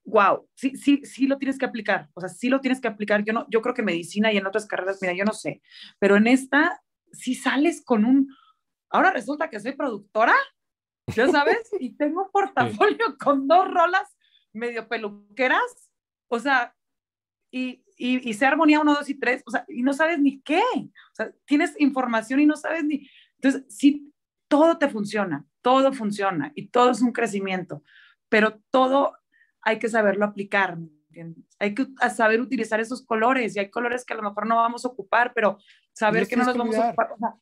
wow, sí, sí, sí lo tienes que aplicar. O sea, sí lo tienes que aplicar. Yo, no, yo creo que medicina y en otras carreras, mira, yo no sé. Pero en esta, si sales con un... Ahora resulta que soy productora, ya sabes, y tengo un portafolio con dos rolas medio peluqueras. O sea, y, y, y sé armonía 1, 2 y 3, o sea, y no sabes ni qué, o sea, tienes información y no sabes ni, entonces, sí, todo te funciona, todo funciona y todo es un crecimiento, pero todo hay que saberlo aplicar, Hay que saber utilizar esos colores y hay colores que a lo mejor no vamos a ocupar, pero saber que no los vamos a ocupar. O sea,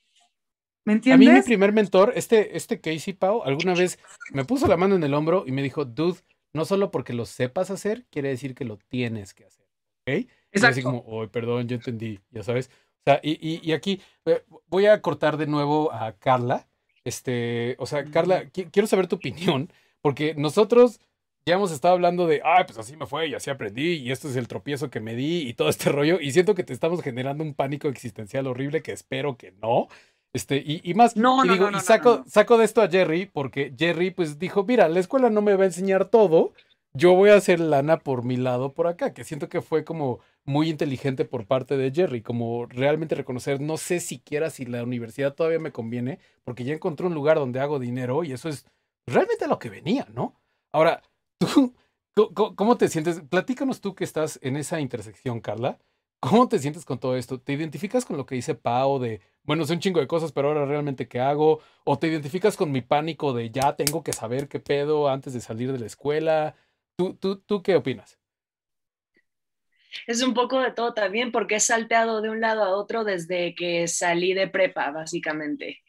¿Me entiendes? A mí mi primer mentor, este, este Casey Pau, alguna vez me puso la mano en el hombro y me dijo, dude, no solo porque lo sepas hacer, quiere decir que lo tienes que hacer. ¿Ok? Así como, oh, perdón, yo entendí, ya sabes. O sea, y, y, y, aquí eh, voy a cortar de nuevo a Carla. Este, o sea, Carla, quiero saber tu opinión, porque nosotros ya hemos estado hablando de, ay, pues así me fue y así aprendí y esto es el tropiezo que me di y todo este rollo, y siento que te estamos generando un pánico existencial horrible que espero que no. Este, y, y más, no, y, no, digo, no, y saco, saco de esto a Jerry, porque Jerry pues dijo, mira, la escuela no me va a enseñar todo, yo voy a hacer lana por mi lado por acá, que siento que fue como muy inteligente por parte de Jerry, como realmente reconocer, no sé siquiera si la universidad todavía me conviene, porque ya encontré un lugar donde hago dinero y eso es realmente lo que venía, ¿no? Ahora, tú, ¿cómo te sientes? Platícanos tú que estás en esa intersección, Carla. ¿Cómo te sientes con todo esto? ¿Te identificas con lo que dice Pau de, bueno, sé un chingo de cosas, pero ahora realmente qué hago? ¿O te identificas con mi pánico de ya tengo que saber qué pedo antes de salir de la escuela? ¿Tú, tú, tú qué opinas? Es un poco de todo también porque he salteado de un lado a otro desde que salí de prepa, básicamente.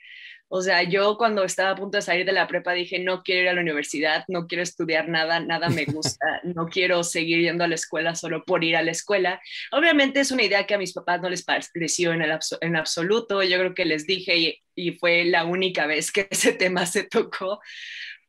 O sea, yo cuando estaba a punto de salir de la prepa dije, no quiero ir a la universidad, no quiero estudiar nada, nada me gusta, no quiero seguir yendo a la escuela solo por ir a la escuela. Obviamente es una idea que a mis papás no les pareció en, el en absoluto, yo creo que les dije y, y, fue la única vez que ese tema se tocó.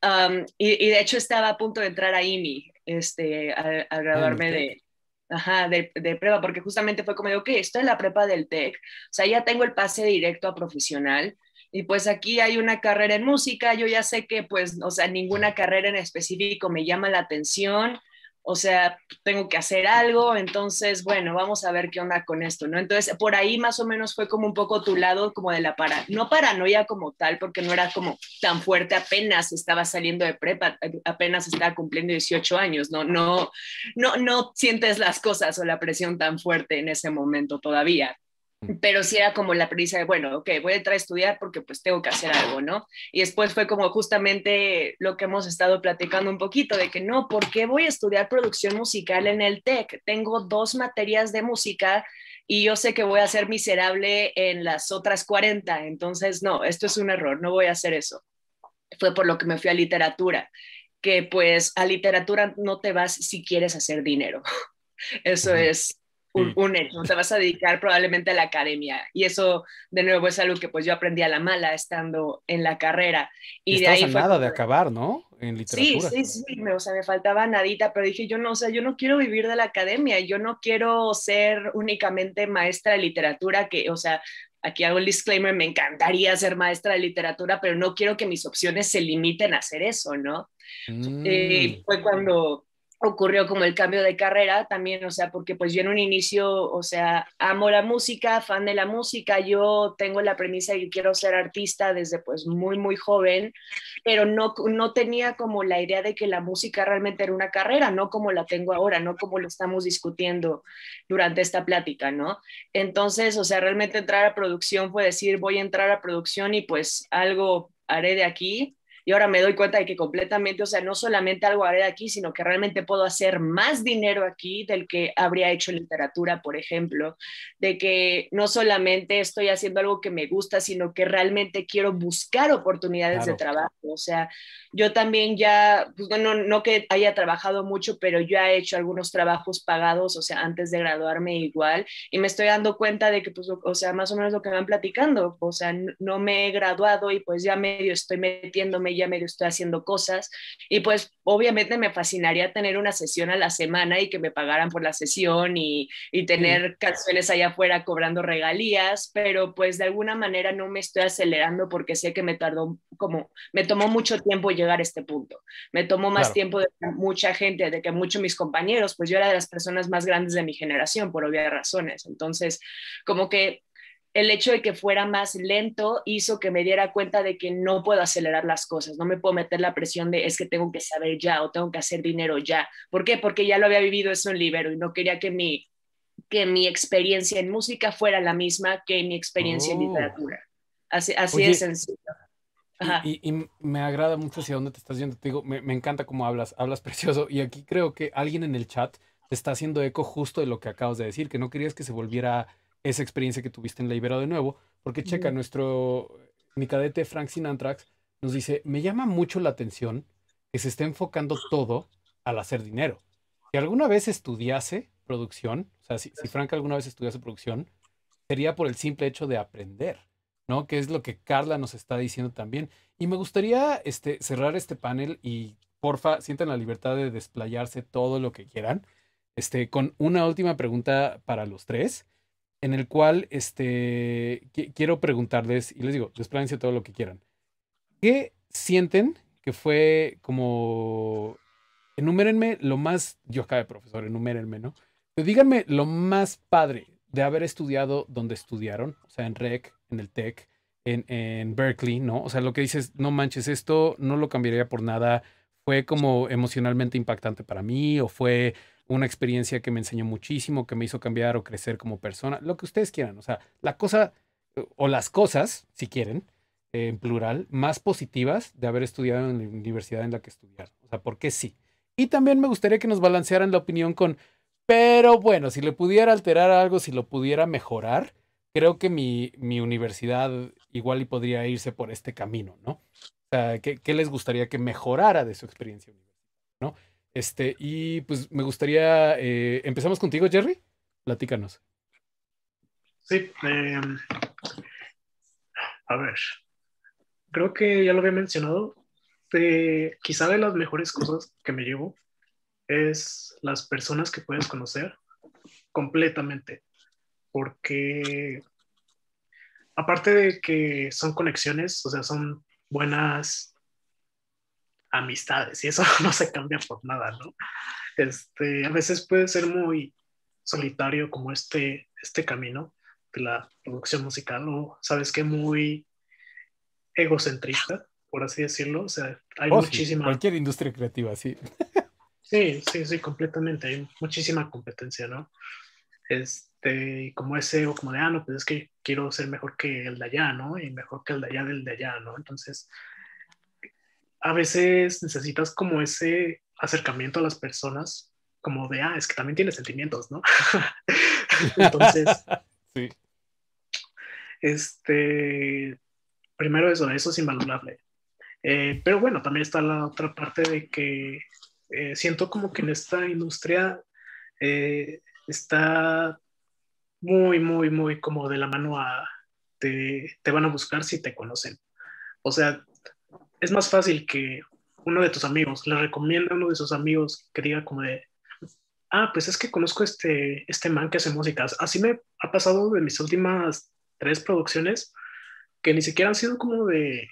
Um, y, y, de hecho estaba a punto de entrar a IMI, este, a, a graduarme de, Ajá, de, de, prueba, porque justamente fue como, ok, estoy en la prepa del TEC, o sea, ya tengo el pase directo a profesional, y pues aquí hay una carrera en música, yo ya sé que pues, o sea, ninguna carrera en específico me llama la atención, o sea, tengo que hacer algo, entonces, bueno, vamos a ver qué onda con esto, ¿no? Entonces, por ahí más o menos fue como un poco tu lado como de la para, no paranoia como tal, porque no era como tan fuerte, apenas estaba saliendo de prepa, apenas estaba cumpliendo 18 años, ¿no? No, no, no sientes las cosas o la presión tan fuerte en ese momento todavía pero sí era como la premisa de, bueno, ok, voy a entrar a estudiar porque pues tengo que hacer algo, ¿no? Y después fue como justamente lo que hemos estado platicando un poquito, de que no, ¿por qué voy a estudiar producción musical en el TEC? Tengo dos materias de música y yo sé que voy a ser miserable en las otras 40, entonces no, esto es un error, no voy a hacer eso. Fue por lo que me fui a literatura, que pues a literatura no te vas si quieres hacer dinero. Eso es un, hecho, te vas a dedicar probablemente a la academia. Y eso, de nuevo, es algo que pues yo aprendí a la mala estando en la carrera. Y de ahí nada de acabar, ¿no? En literatura. Sí, sí, sí, o sea, me faltaba nadita, pero dije, yo no, o sea, yo no quiero vivir de la academia, yo no quiero ser únicamente maestra de literatura, que, o sea, aquí hago el disclaimer, me encantaría ser maestra de literatura, pero no quiero que mis opciones se limiten a hacer eso, ¿no? Eh, mm. fue cuando ocurrió como el cambio de carrera también, o sea, porque pues yo en un inicio, o sea, amo la música, fan de la música, yo tengo la premisa de que quiero ser artista desde pues muy, muy joven, pero no, no tenía como la idea de que la música realmente era una carrera, no como la tengo ahora, no como lo estamos discutiendo durante esta plática, ¿no? Entonces, o sea, realmente entrar a producción fue decir, voy a entrar a producción y pues algo haré de aquí y ahora me doy cuenta de que completamente, o sea, no solamente algo haré aquí, sino que realmente puedo hacer más dinero aquí del que habría hecho en literatura, por ejemplo, de que no solamente estoy haciendo algo que me gusta, sino que realmente quiero buscar oportunidades de trabajo, o sea, yo también ya, pues bueno, no que haya trabajado mucho, pero yo he hecho algunos trabajos pagados, o sea, antes de graduarme igual, y me estoy dando cuenta de que, pues, o sea, más o menos lo que me van platicando, o sea, no me he graduado y pues ya medio estoy metiéndome, ya medio estoy haciendo cosas, y pues obviamente me fascinaría tener una sesión a la semana y que me pagaran por la sesión y, y tener canciones allá afuera cobrando regalías, pero pues de alguna manera no me estoy acelerando porque sé que me tardó como, me tomó mucho tiempo llegar llegar a este punto. Me tomó más tiempo de mucha gente, de que muchos mis compañeros, pues yo era de las personas más grandes de mi generación, por obvias razones. Entonces, como que el hecho de que fuera más lento hizo que me diera cuenta de que no puedo acelerar las cosas, no me puedo meter la presión de es que tengo que saber ya o tengo que hacer dinero ya. ¿Por qué? Porque ya lo había vivido eso en Libero y no quería que mi, que mi experiencia en música fuera la misma que mi experiencia en oh. literatura. Así, así de sencillo. Y, me agrada mucho hacia dónde te estás yendo. Te digo, me, encanta cómo hablas, hablas precioso. Y aquí creo que alguien en el chat te está haciendo eco justo de lo que acabas de decir, que no querías que se volviera esa experiencia que tuviste en la Ibero de nuevo. Porque checa, nuestro, mi cadete Frank Sinantrax nos dice, me llama mucho la atención que se esté enfocando todo al hacer dinero. Si alguna vez estudiase producción, o sea, si, si Frank alguna vez estudiase producción, sería por el simple hecho de aprender. ¿No? Que es lo que Carla nos está diciendo también. Y me gustaría este, cerrar este panel y porfa, sientan la libertad de desplayarse todo lo que quieran, este, con una última pregunta para los tres, en el cual este, quiero preguntarles, y les digo, despláyense todo lo que quieran. ¿Qué sienten que fue como, enumérenme lo más, yo acá de profesor, enumérenme, ¿no? Pero díganme lo más padre de haber estudiado donde estudiaron, o sea, en REC, en el TEC, en, en, Berkeley, ¿no? O sea, lo que dices, no manches, esto no lo cambiaría por nada, fue como emocionalmente impactante para mí o fue una experiencia que me enseñó muchísimo, que me hizo cambiar o crecer como persona, lo que ustedes quieran, o sea, la cosa o las cosas, si quieren, en plural, más positivas de haber estudiado en la universidad en la que estudiaron, o sea, ¿por qué sí? Y también me gustaría que nos balancearan la opinión con, pero bueno, si le pudiera alterar algo, si lo pudiera mejorar, creo que mi, mi universidad igual y podría irse por este camino, ¿no? O sea, ¿qué, ¿qué, les gustaría que mejorara de su experiencia universitaria, ¿no? Este, y pues me gustaría, eh, empezamos contigo, Jerry, platícanos. Sí, em, a ver, creo que ya lo había mencionado, quizá de las mejores cosas que me llevo es las personas que puedes conocer completamente porque aparte de que son conexiones, o sea, son buenas amistades y eso no se cambia por nada, ¿no? Este, a veces puede ser muy solitario como este, este camino de la producción musical o, ¿sabes qué? Muy egocentrista, por así decirlo. O sea, hay Oh, sí, muchísima... Cualquier industria creativa, sí. Sí, sí, sí, completamente. Hay muchísima competencia, ¿no? Este, como ese ego, como de, ah, no, pues es que quiero ser mejor que el de allá, ¿no? Y mejor que el de allá del de allá, ¿no? Entonces, a veces necesitas como ese acercamiento a las personas, como de, ah, es que también tienes sentimientos, ¿no? Entonces, Sí. este, primero eso, eso es invalorable. Eh, pero bueno, también está la otra parte de que eh, siento como que en esta industria eh, está muy, muy, muy como de la mano a, te, te van a buscar si te conocen. O sea, es más fácil que uno de tus amigos le recomienda a uno de sus amigos que diga como de, ah, pues es que conozco este, este man que hace música. Así me ha pasado de mis últimas tres producciones que ni siquiera han sido como de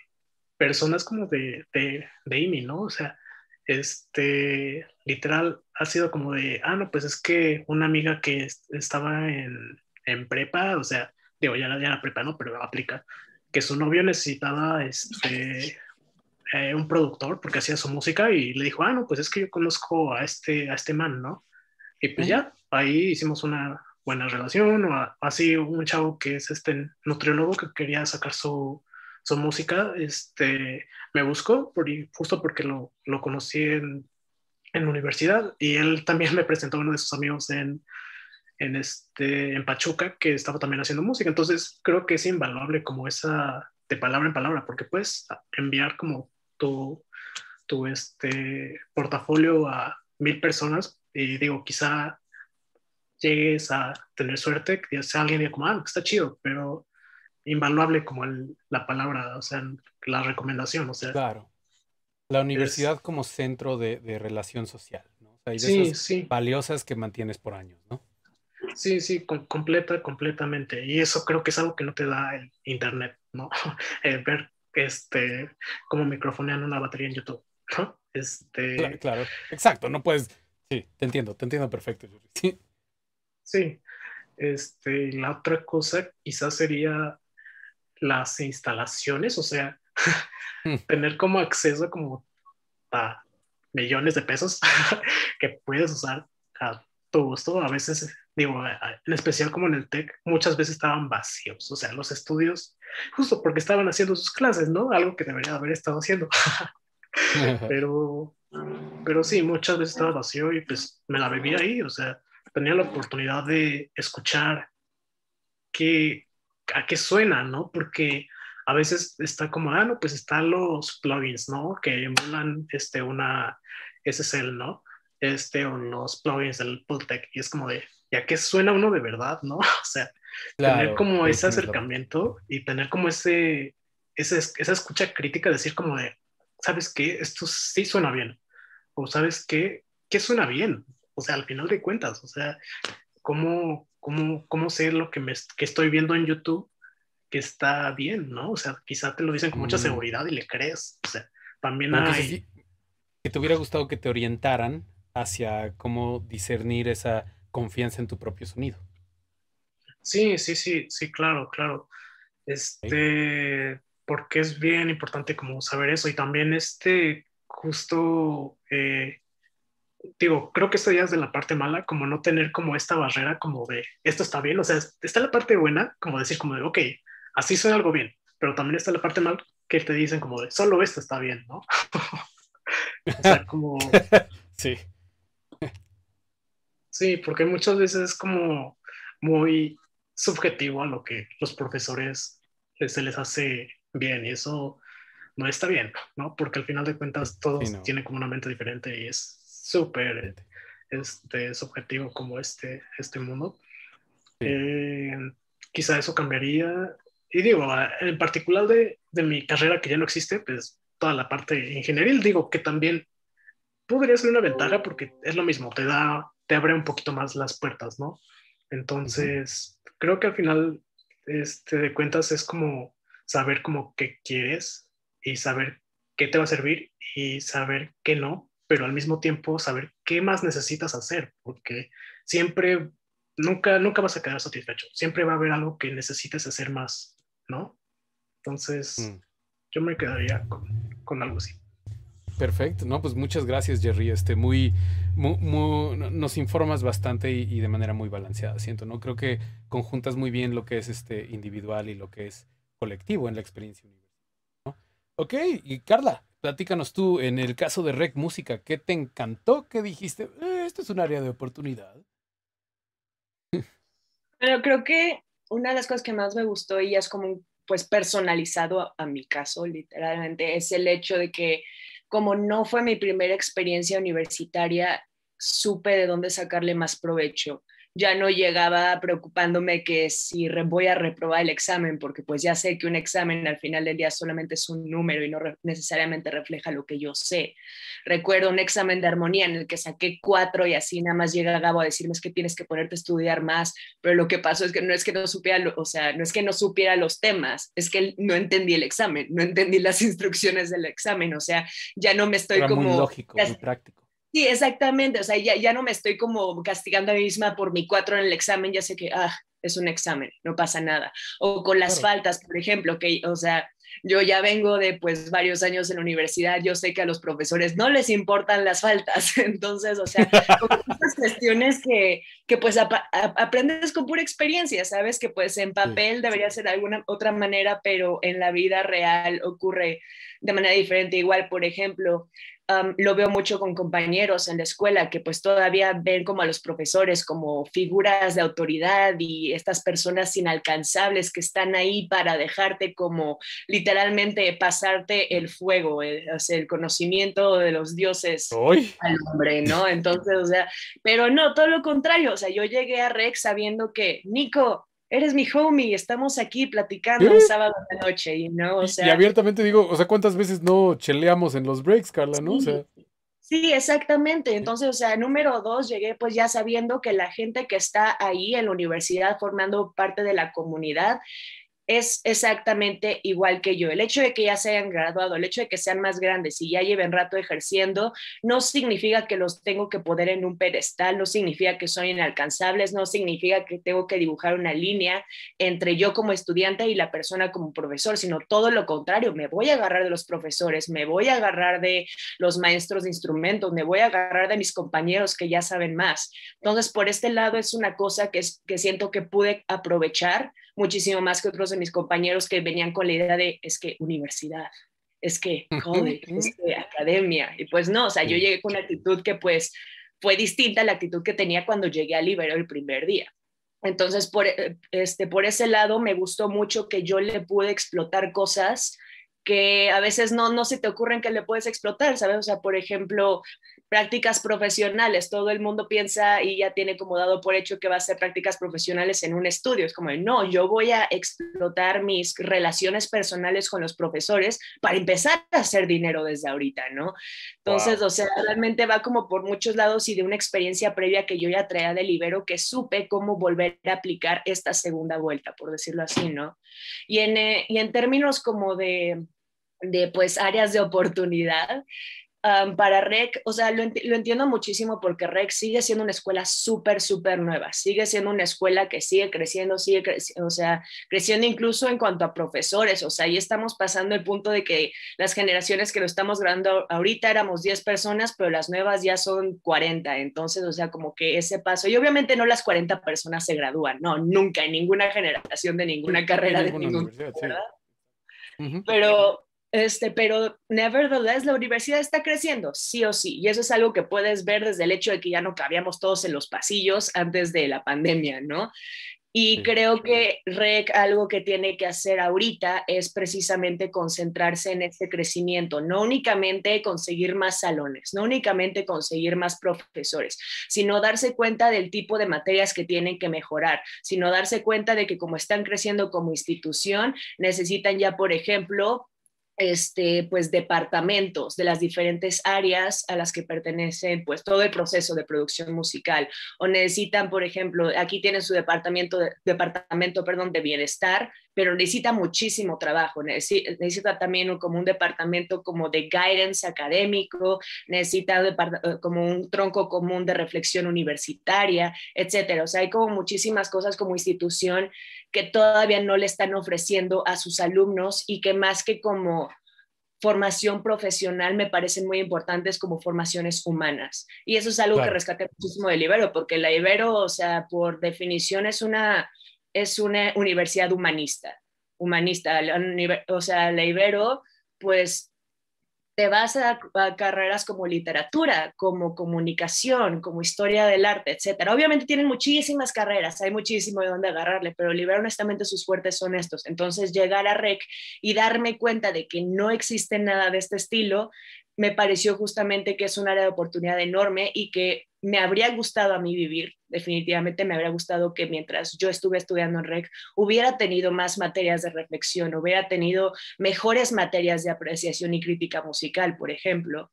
personas como de, de, de IMI, ¿no? O sea, este, literal, ha sido como de, ah, no, pues es que una amiga que est- estaba en, en prepa, o sea, digo, ya, ya la prepa, ¿no? Pero aplica, que su novio necesitaba, este, eh, un productor porque hacía su música y le dijo, ah, no, pues es que yo conozco a este, a este man, ¿no? Y pues ya, ahí hicimos una buena relación, o a- así un chavo que es este nutriólogo que quería sacar su, su música, este, me buscó por, justo porque lo, lo conocí en, en la universidad y él también me presentó a uno de sus amigos en, en, este, en Pachuca que estaba también haciendo música. Entonces creo que es invaluable como esa de palabra en palabra porque puedes enviar como tu, tu este, portafolio a mil personas y digo, quizá llegues a tener suerte, que sea alguien diga como, ah, está chido, pero invaluable como el, la palabra, o sea, la recomendación, o sea. Claro. La universidad como centro de, de relación social, ¿no? O sea, y de Sí, esas sí, valiosas que mantienes por años, ¿no? sí, sí, com- completa, completamente. Y eso creo que es algo que no te da el internet, ¿no? Ver este, cómo microfonean una batería en YouTube, ¿no? Este, Cla- Claro, exacto, no puedes. Sí, te entiendo, te entiendo perfecto. Sí. Sí, este, la otra cosa quizás sería las instalaciones, o sea, Mm. tener como acceso como a millones de pesos que puedes usar a tu gusto. A veces, digo, en especial como en el TEC, muchas veces estaban vacíos, o sea, los estudios, justo porque estaban haciendo sus clases, ¿no? Algo que debería haber estado haciendo. pero, pero sí, muchas veces estaba vacío y pues me la bebí ahí, o sea, tenía la oportunidad de escuchar qué, a qué suena, ¿no? Porque a veces está como, ah, no, pues están los plugins, ¿no? Que emulan este, una SSL, ¿no? Este, o los plugins del Pultec, y es como de, ¿ya qué suena uno de verdad, ¿no? O sea, tener Claro, como sí, ese acercamiento y tener como ese, ese, esa escucha crítica, decir como de, ¿sabes qué? Esto sí suena bien. O ¿sabes qué? ¿Qué suena bien? O sea, al final de cuentas, o sea, ¿cómo, cómo, cómo sé lo que, me, que estoy viendo en YouTube que está bien, ¿no? O sea, quizá te lo dicen con mucha Mm. seguridad y le crees. O sea, también Como que, hay... que te hubiera gustado que te orientaran hacia cómo discernir esa confianza en tu propio sonido. Sí, sí, sí, sí, claro, claro. Este, porque es bien importante como saber eso y también este, justo, eh, digo, creo que esto ya es de la parte mala, como no tener como esta barrera como de, esto está bien, o sea, está la parte buena, como decir como de, ok, así suena algo bien, pero también está la parte mal que te dicen como de, solo esto está bien, ¿no? o sea, como... Sí. Sí, porque muchas veces es como muy subjetivo a lo que los profesores se les hace bien y eso no está bien, ¿no? Porque al final de cuentas todos Sí, no. tienen como una mente diferente y es súper este, subjetivo como este, este mundo. Sí. Eh, quizá eso cambiaría. Y digo, en particular de, de mi carrera que ya no existe, pues toda la parte ingenieril, digo que también podría ser una ventaja porque es lo mismo, te da, te abre un poquito más las puertas, ¿no? Entonces, creo que al final este, de cuentas es como saber como qué quieres y saber qué te va a servir y saber qué no, pero al mismo tiempo saber qué ¿qué más necesitas hacer? Porque siempre, nunca, nunca vas a quedar satisfecho. Siempre va a haber algo que necesites hacer más, ¿no? Entonces, mm. yo me quedaría con, con algo así. Perfecto, no, pues muchas gracias, Jerry. Este, muy, nos informas bastante y, de manera muy balanceada, siento, ¿no? Creo que conjuntas muy bien lo que es este individual y lo que es colectivo en la experiencia universitaria. Ok, y Carla, platícanos tú, en el caso de Rec Música, ¿qué te encantó? ¿Qué dijiste? Eh, esto es un área de oportunidad. Pero creo que una de las cosas que más me gustó y es como pues personalizado a mi caso, literalmente, es el hecho de que como no fue mi primera experiencia universitaria, supe de dónde sacarle más provecho ya no llegaba preocupándome que si voy a reprobar el examen, porque pues ya sé que un examen al final del día solamente es un número y no necesariamente refleja lo que yo sé. Recuerdo un examen de armonía en el que saqué cuatro y así nada más llega Gabo a decirme es que tienes que ponerte a estudiar más, pero lo que pasó es que no es que no supiera, o sea, no es que no supiera los temas, es que no entendí el examen, no entendí las instrucciones del examen, o sea, ya no me estoy como... Muy lógico, muy práctico Sí, exactamente. O sea, ya, ya no me estoy como castigando a mí misma por mi cuatro en el examen, ya sé que, ah, es un examen, no pasa nada. O con las faltas, por ejemplo, que, o sea, yo ya vengo de pues varios años en la universidad, yo sé que a los profesores no les importan las faltas, entonces, o sea, esas cuestiones que, que pues aprendes con pura experiencia, sabes que pues en papel debería ser de alguna otra manera, pero en la vida real ocurre de manera diferente. Igual, por ejemplo, lo veo mucho con compañeros en la escuela que pues todavía ven como a los profesores como figuras de autoridad y estas personas inalcanzables que están ahí para dejarte como literalmente pasarte el fuego, el, el conocimiento de los dioses al hombre, ¿no? Entonces, o sea, pero no, todo lo contrario, o sea, yo llegué a Rex sabiendo que, Nico, eres mi homie, estamos aquí platicando un sábado de la noche, y ¿no? O sea, y, abiertamente digo, o sea, ¿cuántas veces no cheleamos en los breaks, Carla, no? Sí, exactamente. Entonces, o sea, número dos, llegué pues ya sabiendo que la gente que está ahí en la universidad formando parte de la comunidad es exactamente igual que yo. El hecho de que ya se hayan graduado, el hecho de que sean más grandes y ya lleven rato ejerciendo, no significa que los tengo que poder en un pedestal, no significa que son inalcanzables, no significa que tengo que dibujar una línea entre yo como estudiante y la persona como profesor, sino todo lo contrario, me voy a agarrar de los profesores, me voy a agarrar de los maestros de instrumentos, me voy a agarrar de mis compañeros que ya saben más. Entonces, por este lado es una cosa que, que siento que pude aprovechar muchísimo más que otros de mis compañeros que venían con la idea de, es que universidad, es que college, es que academia. Y pues no, o sea, yo llegué con una actitud que pues fue distinta a la actitud que tenía cuando llegué a Libero el primer día. Entonces, por, eh, este, por ese lado, me gustó mucho que yo le pude explotar cosas que a veces no, no se te ocurren que le puedes explotar, ¿sabes? O sea, por ejemplo, prácticas profesionales, todo el mundo piensa y ya tiene como dado por hecho que va a ser prácticas profesionales en un estudio, es como, no, yo voy a explotar mis relaciones personales con los profesores para empezar a hacer dinero desde ahorita, ¿no? Entonces, o sea, realmente va como por muchos lados y de una experiencia previa que yo ya traía de Libero, que supe cómo volver a aplicar esta segunda vuelta, por decirlo así, ¿no? Y en, eh, y en términos como de de pues áreas de oportunidad. Para REC, o sea, lo, entiendo muchísimo porque REC sigue siendo una escuela súper, súper nueva, sigue siendo una escuela que sigue creciendo, sigue creciendo, o sea, creciendo incluso en cuanto a profesores, o sea, ahí estamos pasando el punto de que las generaciones que lo estamos grabando ahorita éramos 10 personas, pero las nuevas ya son 40, entonces, o sea, como que ese paso, y obviamente no las 40 personas se gradúan, no, nunca, en ninguna generación de ninguna carrera de ningún, Pero este, pero nevertheless, la universidad está creciendo, sí o sí, y eso es algo que puedes ver desde el hecho de que ya no cabíamos todos en los pasillos antes de la pandemia, ¿no? Y creo que REC algo que tiene que hacer ahorita es precisamente concentrarse en este crecimiento, no únicamente conseguir más salones, no únicamente conseguir más profesores, sino darse cuenta del tipo de materias que tienen que mejorar, sino darse cuenta de que como están creciendo como institución, necesitan ya, por ejemplo, este, pues, departamentos de las diferentes áreas a las que pertenecen pues, todo el proceso de producción musical. O necesitan, por ejemplo, aquí tienen su departamento, de, departamento perdón, de bienestar, pero necesita muchísimo trabajo, necesita, también como un departamento como de guidance académico, necesita como un tronco común de reflexión universitaria, etcétera. O sea, hay como muchísimas cosas como institución que todavía no le están ofreciendo a sus alumnos y que más que como formación profesional me parecen muy importantes como formaciones humanas. Y eso es algo que rescate muchísimo de Ibero, porque la Ibero, o sea, por definición es una, es una universidad humanista, humanista. O sea, la Ibero, pues te vas a, carreras como literatura, como comunicación, como historia del arte, etcétera. Obviamente tienen muchísimas carreras, hay muchísimo de dónde agarrarle, pero Libera honestamente sus fuertes son estos. Entonces llegar a REC y darme cuenta de que no existe nada de este estilo, me pareció justamente que es un área de oportunidad enorme y que me habría gustado a mí vivir, definitivamente me habría gustado que mientras yo estuve estudiando en REC hubiera tenido más materias de reflexión, hubiera tenido mejores materias de apreciación y crítica musical, por ejemplo,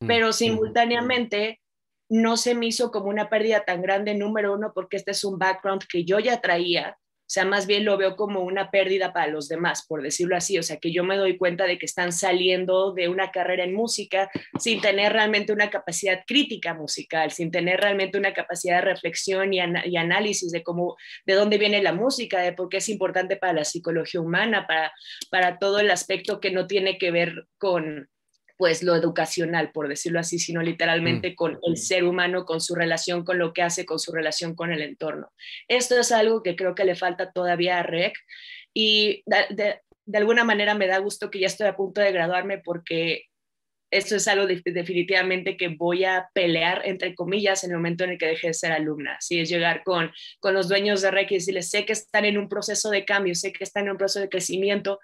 mm, pero simultáneamente no se me hizo como una pérdida tan grande, número uno, porque este es un background que yo ya traía, sea, más bien lo veo como una pérdida para los demás, por decirlo así. O sea, que yo me doy cuenta de que están saliendo de una carrera en música sin tener realmente una capacidad crítica musical, sin tener realmente una capacidad de reflexión y, y análisis de cómo, de dónde viene la música, de por qué es importante para la psicología humana, para, para todo el aspecto que no tiene que ver con pues lo educacional, por decirlo así, sino literalmente mm. con el ser humano, con su relación con lo que hace, con su relación con el entorno. Esto es algo que creo que le falta todavía a REC y de, alguna manera me da gusto que ya estoy a punto de graduarme porque esto es algo definitivamente que voy a pelear, entre comillas, en el momento en el que deje de ser alumna. Si es llegar con, con los dueños de REC y decirles, sé que están en un proceso de cambio, sé que están en un proceso de crecimiento,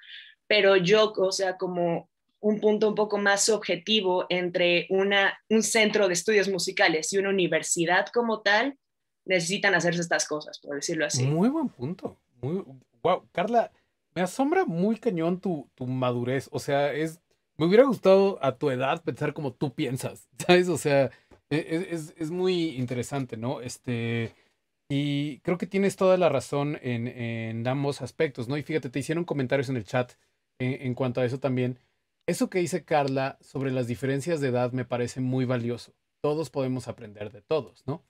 pero yo, o sea, como un punto un poco más objetivo entre una, un centro de estudios musicales y una universidad como tal, necesitan hacerse estas cosas, por decirlo así. Muy buen punto. Wow, Carla, me asombra muy cañón tu, tu madurez. O sea, es, me hubiera gustado a tu edad pensar como tú piensas, ¿sabes? O sea, e, es, es, muy interesante, ¿no? Este, y creo que tienes toda la razón en, en ambos aspectos, ¿no? Y fíjate, te hicieron comentarios en el chat en, en cuanto a eso también. Eso que dice Carla sobre las diferencias de edad me parece muy valioso. Todos podemos aprender de todos, ¿no?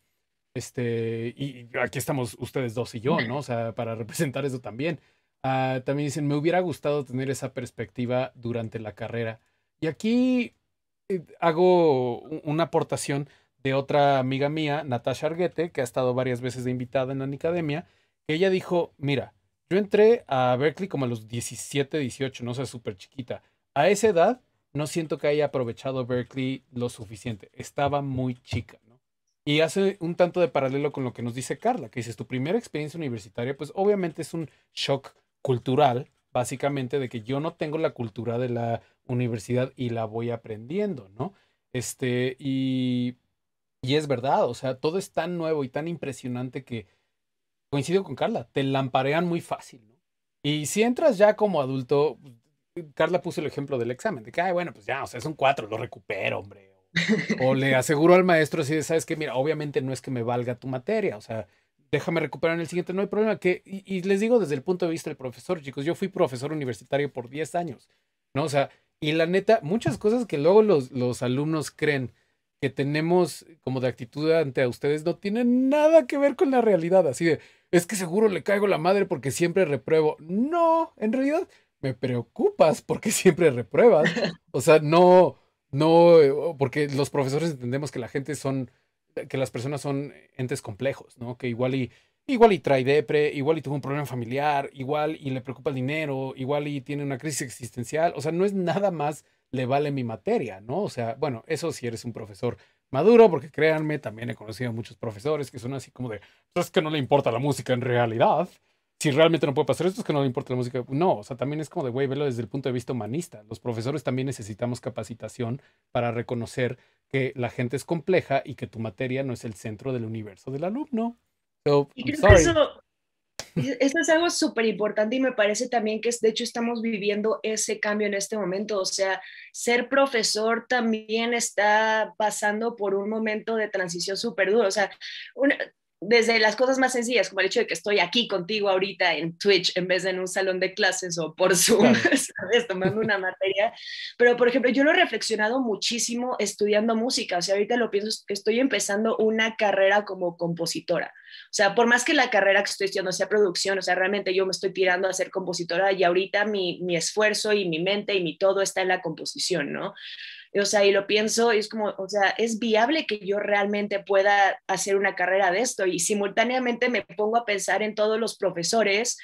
Este, y aquí estamos ustedes dos y yo, ¿no? O sea, para representar eso también. Ah, también dicen, me hubiera gustado tener esa perspectiva durante la carrera. Y aquí eh, hago una aportación de otra amiga mía, Natasha Arguete, que ha estado varias veces de invitada en la Academia, que ella dijo, mira, yo entré a Berkeley como a los 17, 18, no sé, súper chiquita a esa edad no siento que haya aprovechado Berkeley lo suficiente. Estaba muy chica, ¿no? Y hace un tanto de paralelo con lo que nos dice Carla, que dices, tu primera experiencia universitaria, pues obviamente es un shock cultural, básicamente, de que yo no tengo la cultura de la universidad y la voy aprendiendo, ¿no? Este, y, y es verdad, o sea, todo es tan nuevo y tan impresionante que coincido con Carla, te lamparean muy fácil, ¿no? Y si entras ya como adulto, Carla puso el ejemplo del examen, de que, ay, bueno, pues ya, o sea, son cuatro, lo recupero, hombre. O, le aseguro al maestro así de, sabes que, mira, obviamente no es que me valga tu materia, o sea, déjame recuperar en el siguiente, no hay problema. Que, y, les digo desde el punto de vista del profesor, chicos, yo fui profesor universitario por 10 años, ¿no? O sea, y la neta, muchas cosas que luego los, los alumnos creen que tenemos como de actitud ante ustedes no tienen nada que ver con la realidad, así de, es que seguro le caigo la madre porque siempre repruebo. No, en realidad me preocupas porque siempre repruebas. O sea, no, no, eh, porque los profesores entendemos que la gente son, que las personas son entes complejos, ¿no? Que igual y, igual y trae depre, igual y tuvo un problema familiar, igual y le preocupa el dinero, igual y tiene una crisis existencial. O sea, no es nada más le vale mi materia, ¿no? O sea, bueno, eso si eres un profesor maduro, porque créanme, también he conocido a muchos profesores que son así como de, pues es que no le importa la música en realidad si realmente no puede pasar esto es que no le importa la música. No, o sea, también es como de, güey, verlo desde el punto de vista humanista. Los profesores también necesitamos capacitación para reconocer que la gente es compleja y que tu materia no es el centro del universo del alumno. y eso, eso es algo súper importante y me parece también que de hecho estamos viviendo ese cambio en este momento. O sea, ser profesor también está pasando por un momento de transición súper duro. O sea, una, desde las cosas más sencillas, como el hecho de que estoy aquí contigo ahorita en Twitch en vez de en un salón de clases o por Zoom, ¿sabes? Tomando una materia. Pero, por ejemplo, yo lo he reflexionado muchísimo estudiando música. O sea, ahorita lo pienso, estoy empezando una carrera como compositora. O sea, por más que la carrera que estoy estudiando sea producción, o sea, realmente yo me estoy tirando a ser compositora y ahorita mi, mi esfuerzo y mi mente y mi todo está en la composición, ¿no? O sea, y lo pienso, y es como, o sea, es viable que yo realmente pueda hacer una carrera de esto y simultáneamente me pongo a pensar en todos los profesores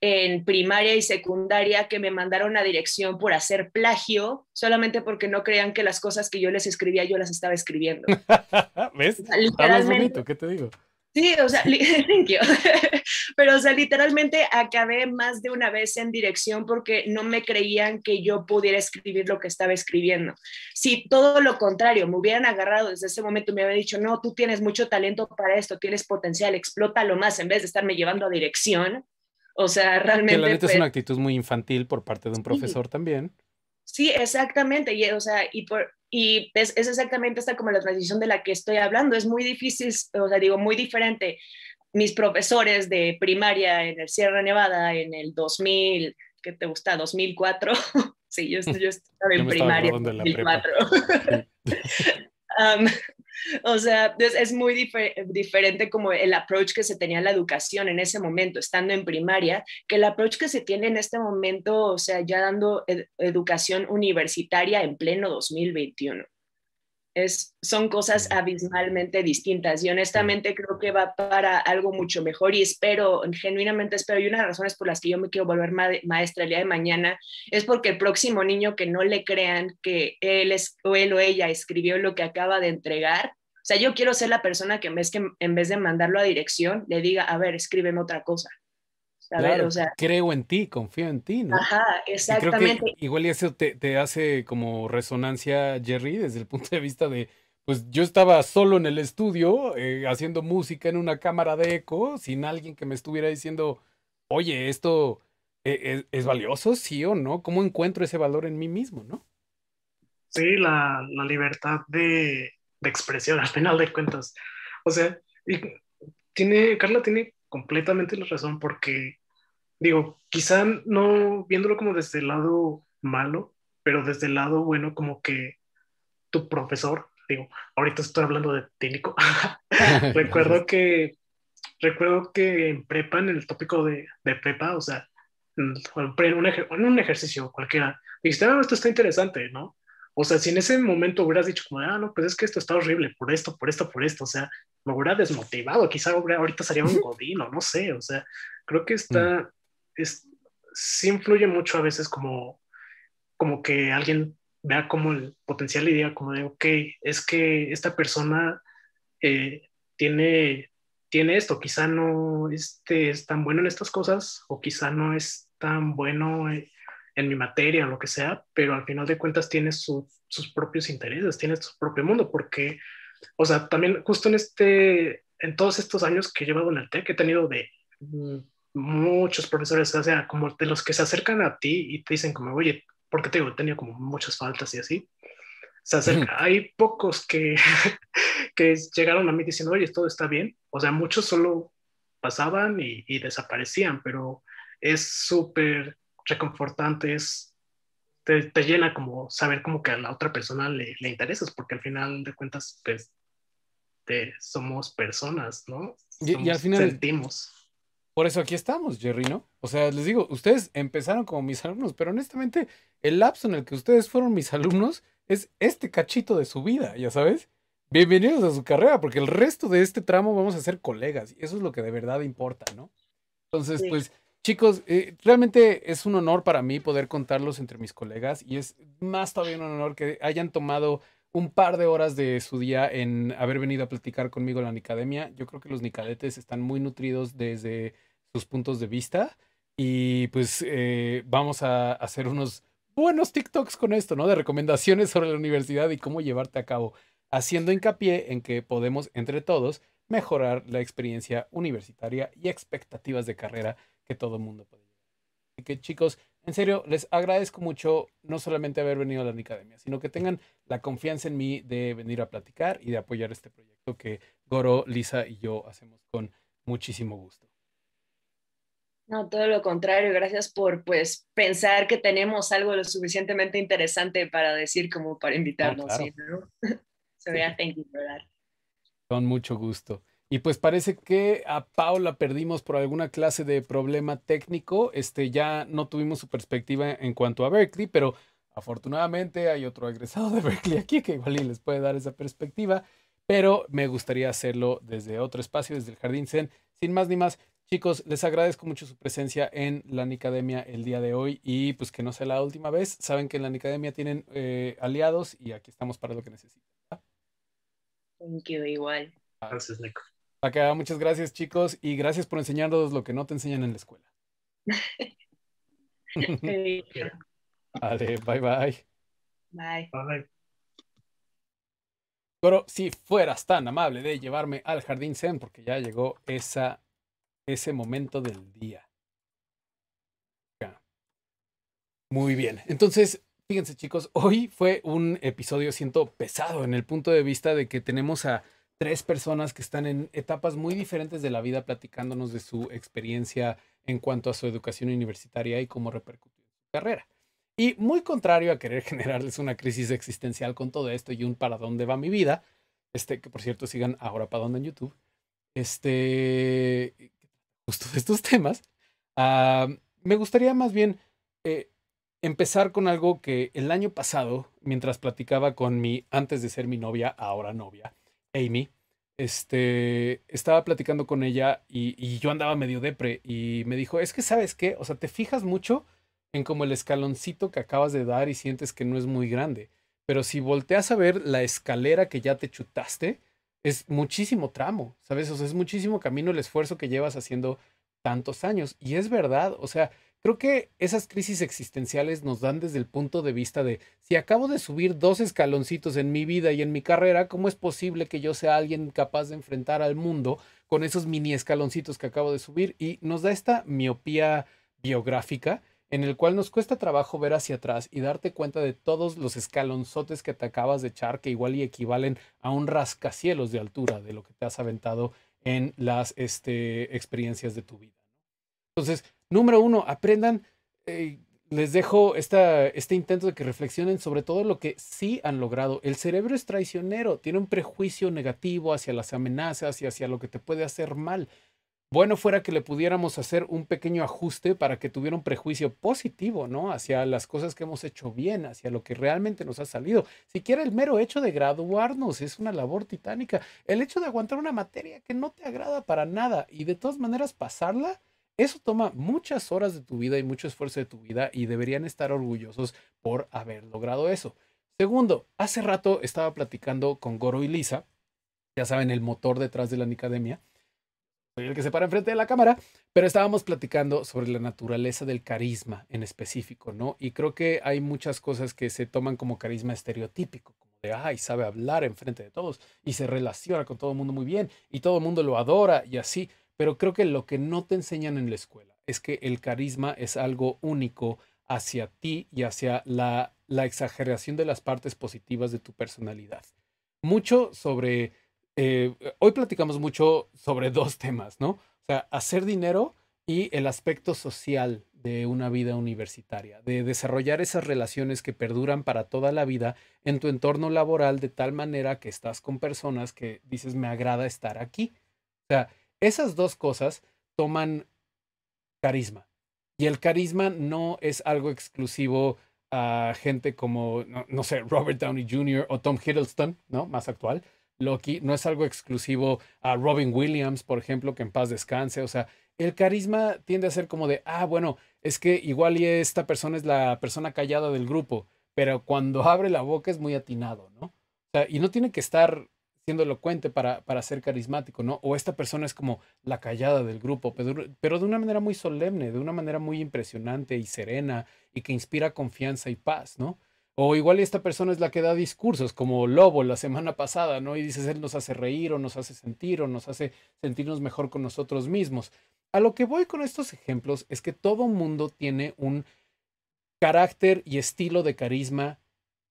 en primaria y secundaria que me mandaron a dirección por hacer plagio, solamente porque no creían que las cosas que yo les escribía yo las estaba escribiendo. ¿Ves? O bonito, ¿qué te digo? Sí, o sea, pero o sea, literalmente acabé más de una vez en dirección porque no me creían que yo pudiera escribir lo que estaba escribiendo. Si todo lo contrario, me hubieran agarrado desde ese momento y me hubieran dicho, no, tú tienes mucho talento para esto, tienes potencial, explótalo más en vez de estarme llevando a dirección. O sea, realmente... Que la neta es una actitud muy infantil por parte de un profesor también. Sí, exactamente. Y, o sea, y, por, y es, es, exactamente esta como la transición de la que estoy hablando. Es muy difícil, o sea, digo, muy diferente. Mis profesores de primaria en el Sierra Nevada en el 2000, ¿qué te gusta? 2004. sí, yo, yo estaba en primaria en 2004. um, O sea, es, muy diferente como el approach que se tenía en la educación en ese momento, estando en primaria, que el approach que se tiene en este momento, o sea, ya dando educación universitaria en pleno 2021 es, son cosas abismalmente distintas y honestamente creo que va para algo mucho mejor y espero, genuinamente espero, y una de las razones por las que yo me quiero volver maestra el día de mañana es porque el próximo niño que no le crean que él, es, o él o ella escribió lo que acaba de entregar, o sea, yo quiero ser la persona que en vez, que en vez de mandarlo a dirección, le diga, a ver, escríbeme otra cosa. Claro, o sea, creo en ti, confío en ti, ¿no? Ajá, exactamente. igual y eso te, te, hace como resonancia, Jerry, desde el punto de vista de, pues yo estaba solo en el estudio eh, haciendo música en una cámara de eco, sin alguien que me estuviera diciendo, oye, esto e, e, es, valioso, sí o no, ¿cómo encuentro ese valor en mí mismo, no? Sí, la, la libertad de, de, expresión, al final de cuentas. O sea, y tiene, Carla tiene completamente la razón porque digo, quizá no viéndolo como desde el lado malo, pero desde el lado bueno, como que tu profesor, digo, ahorita estoy hablando de técnico, recuerdo que, recuerdo que en prepa, en el tópico de, de prepa, o sea, en un, en un ejercicio cualquiera, dijiste, ah, esto está interesante, ¿no? O sea, si en ese momento hubieras dicho como, ah, no, pues es que esto está horrible por esto, por esto, por esto, o sea, me hubiera desmotivado, quizá ahorita sería un godino, no sé, o sea, creo que está, mm. es, sí influye mucho a veces como, como que alguien vea como el potencial y diga como de, ok, es que esta persona eh, tiene, tiene esto, quizá no este, es tan bueno en estas cosas o quizá no es tan bueno en, mi materia o lo que sea, pero al final de cuentas tiene sus propios intereses, tiene su propio mundo, porque, o sea, también justo en este, en todos estos años que he llevado en el TEC, he tenido de mm, muchos profesores, o sea, como de los que se acercan a ti y te dicen como, oye, porque te digo, he tenido como muchas faltas y así. Se acerca, hay pocos que, que llegaron a mí diciendo, oye, todo está bien. O sea, muchos solo pasaban y, y desaparecían, pero es súper reconfortante, es, te, te, llena como saber como que a la otra persona le, le interesas, porque al final de cuentas, pues, te, somos personas, ¿no? y, al final sentimos. Por eso aquí estamos, Jerry, ¿no? O sea, les digo, ustedes empezaron como mis alumnos, pero honestamente, el lapso en el que ustedes fueron mis alumnos es este cachito de su vida, ya sabes. Bienvenidos a su carrera, porque el resto de este tramo vamos a ser colegas, y eso es lo que de verdad importa, ¿no? Entonces, pues, chicos, eh, realmente es un honor para mí poder contarlos entre mis colegas, y es más todavía un honor que hayan tomado un par de horas de su día en haber venido a platicar conmigo en la Nicademia. Yo creo que los Nicadetes están muy nutridos desde sus puntos de vista y pues eh, vamos a hacer unos buenos TikToks con esto, ¿no? De recomendaciones sobre la universidad y cómo llevarte a cabo, haciendo hincapié en que podemos entre todos mejorar la experiencia universitaria y expectativas de carrera que todo el mundo puede llevar. Así que chicos, en serio, les agradezco mucho no solamente haber venido a la Academia, sino que tengan la confianza en mí de venir a platicar y de apoyar este proyecto que Goro, Lisa y yo hacemos con muchísimo gusto. No, todo lo contrario, gracias por pues pensar que tenemos algo lo suficientemente interesante para decir como para invitarnos. ¿no? thank you for that. Con mucho gusto. Y pues parece que a Paula perdimos por alguna clase de problema técnico. Este ya no tuvimos su perspectiva en cuanto a Berkeley, pero afortunadamente hay otro egresado de Berkeley aquí que igual les puede dar esa perspectiva. Pero me gustaría hacerlo desde otro espacio, desde el Jardín Zen. Sin más ni más, Chicos, les agradezco mucho su presencia en la Nicademia el día de hoy y pues que no sea la última vez. Saben que en la Nicademia tienen eh, aliados y aquí estamos para lo que necesiten. Thank you, igual. Gracias, Nico. Acá, muchas gracias, chicos, y gracias por enseñarnos lo que no te enseñan en la escuela. vale, bye bye. Bye. Bye. Pero si fueras tan amable de llevarme al jardín Zen, porque ya llegó esa ese momento del día. Muy bien. Entonces, fíjense chicos, hoy fue un episodio, siento, pesado en el punto de vista de que tenemos a tres personas que están en etapas muy diferentes de la vida platicándonos de su experiencia en cuanto a su educación universitaria y cómo repercutió en su carrera. Y muy contrario a querer generarles una crisis existencial con todo esto y un para dónde va mi vida, este, que por cierto sigan ahora para dónde en YouTube, este, justo estos temas, ah, me gustaría más bien eh, empezar con algo que el año pasado, mientras platicaba con mi, antes de ser mi novia, ahora novia, Amy, este, estaba platicando con ella y, yo andaba medio depre y me dijo, es que sabes qué, o sea, te fijas mucho en como el escaloncito que acabas de dar y sientes que no es muy grande, pero si volteas a ver la escalera que ya te chutaste, es muchísimo tramo, ¿sabes? O sea, es muchísimo camino el esfuerzo que llevas haciendo tantos años. Y es verdad, o sea, creo que esas crisis existenciales nos dan desde el punto de vista de, si acabo de subir dos escaloncitos en mi vida y en mi carrera, ¿cómo es posible que yo sea alguien capaz de enfrentar al mundo con esos mini escaloncitos que acabo de subir? Y nos da esta miopía biográfica en el cual nos cuesta trabajo ver hacia atrás y darte cuenta de todos los escalonzotes que te acabas de echar, que igual y equivalen a un rascacielos de altura de lo que te has aventado en las este, experiencias de tu vida. Entonces, número uno, aprendan, eh, les dejo esta, este intento de que reflexionen sobre todo lo que sí han logrado. El cerebro es traicionero, tiene un prejuicio negativo hacia las amenazas y hacia lo que te puede hacer mal bueno fuera que le pudiéramos hacer un pequeño ajuste para que tuviera un prejuicio positivo, ¿no? Hacia las cosas que hemos hecho bien, hacia lo que realmente nos ha salido. Siquiera el mero hecho de graduarnos es una labor titánica. El hecho de aguantar una materia que no te agrada para nada y de todas maneras pasarla, eso toma muchas horas de tu vida y mucho esfuerzo de tu vida y deberían estar orgullosos por haber logrado eso. Segundo, hace rato estaba platicando con Goro y Lisa, ya saben, el motor detrás de la Nicademia soy el que se para enfrente de la cámara, pero estábamos platicando sobre la naturaleza del carisma en específico, ¿no? Y creo que hay muchas cosas que se toman como carisma estereotípico, como de, ay, sabe hablar enfrente de todos y se relaciona con todo el mundo muy bien y todo el mundo lo adora y así, pero creo que lo que no te enseñan en la escuela es que el carisma es algo único hacia ti y hacia la, la exageración de las partes positivas de tu personalidad. Mucho sobre eh, hoy platicamos mucho sobre dos temas, ¿no? O sea, hacer dinero y el aspecto social de una vida universitaria, de desarrollar esas relaciones que perduran para toda la vida en tu entorno laboral de tal manera que estás con personas que dices, me agrada estar aquí. O sea, esas dos cosas toman carisma. Y el carisma no es algo exclusivo a gente como, no, sé, Robert Downey Jr. o Tom Hiddleston, ¿no? Más actual, Loki, no es algo exclusivo a Robin Williams, por ejemplo, que en paz descanse. O sea, el carisma tiende a ser como de, ah, bueno, es que igual y esta persona es la persona callada del grupo, pero cuando abre la boca es muy atinado, ¿no? Y no tiene que estar siendo elocuente para, para ser carismático, ¿no? O esta persona es como la callada del grupo, pero, pero de una manera muy solemne, de una manera muy impresionante y serena y que inspira confianza y paz, ¿no? O igual esta persona es la que da discursos, como Lobo la semana pasada, ¿no? Y dices, él nos hace reír o nos hace sentir o nos hace sentirnos mejor con nosotros mismos. A lo que voy con estos ejemplos es que todo mundo tiene un carácter y estilo de carisma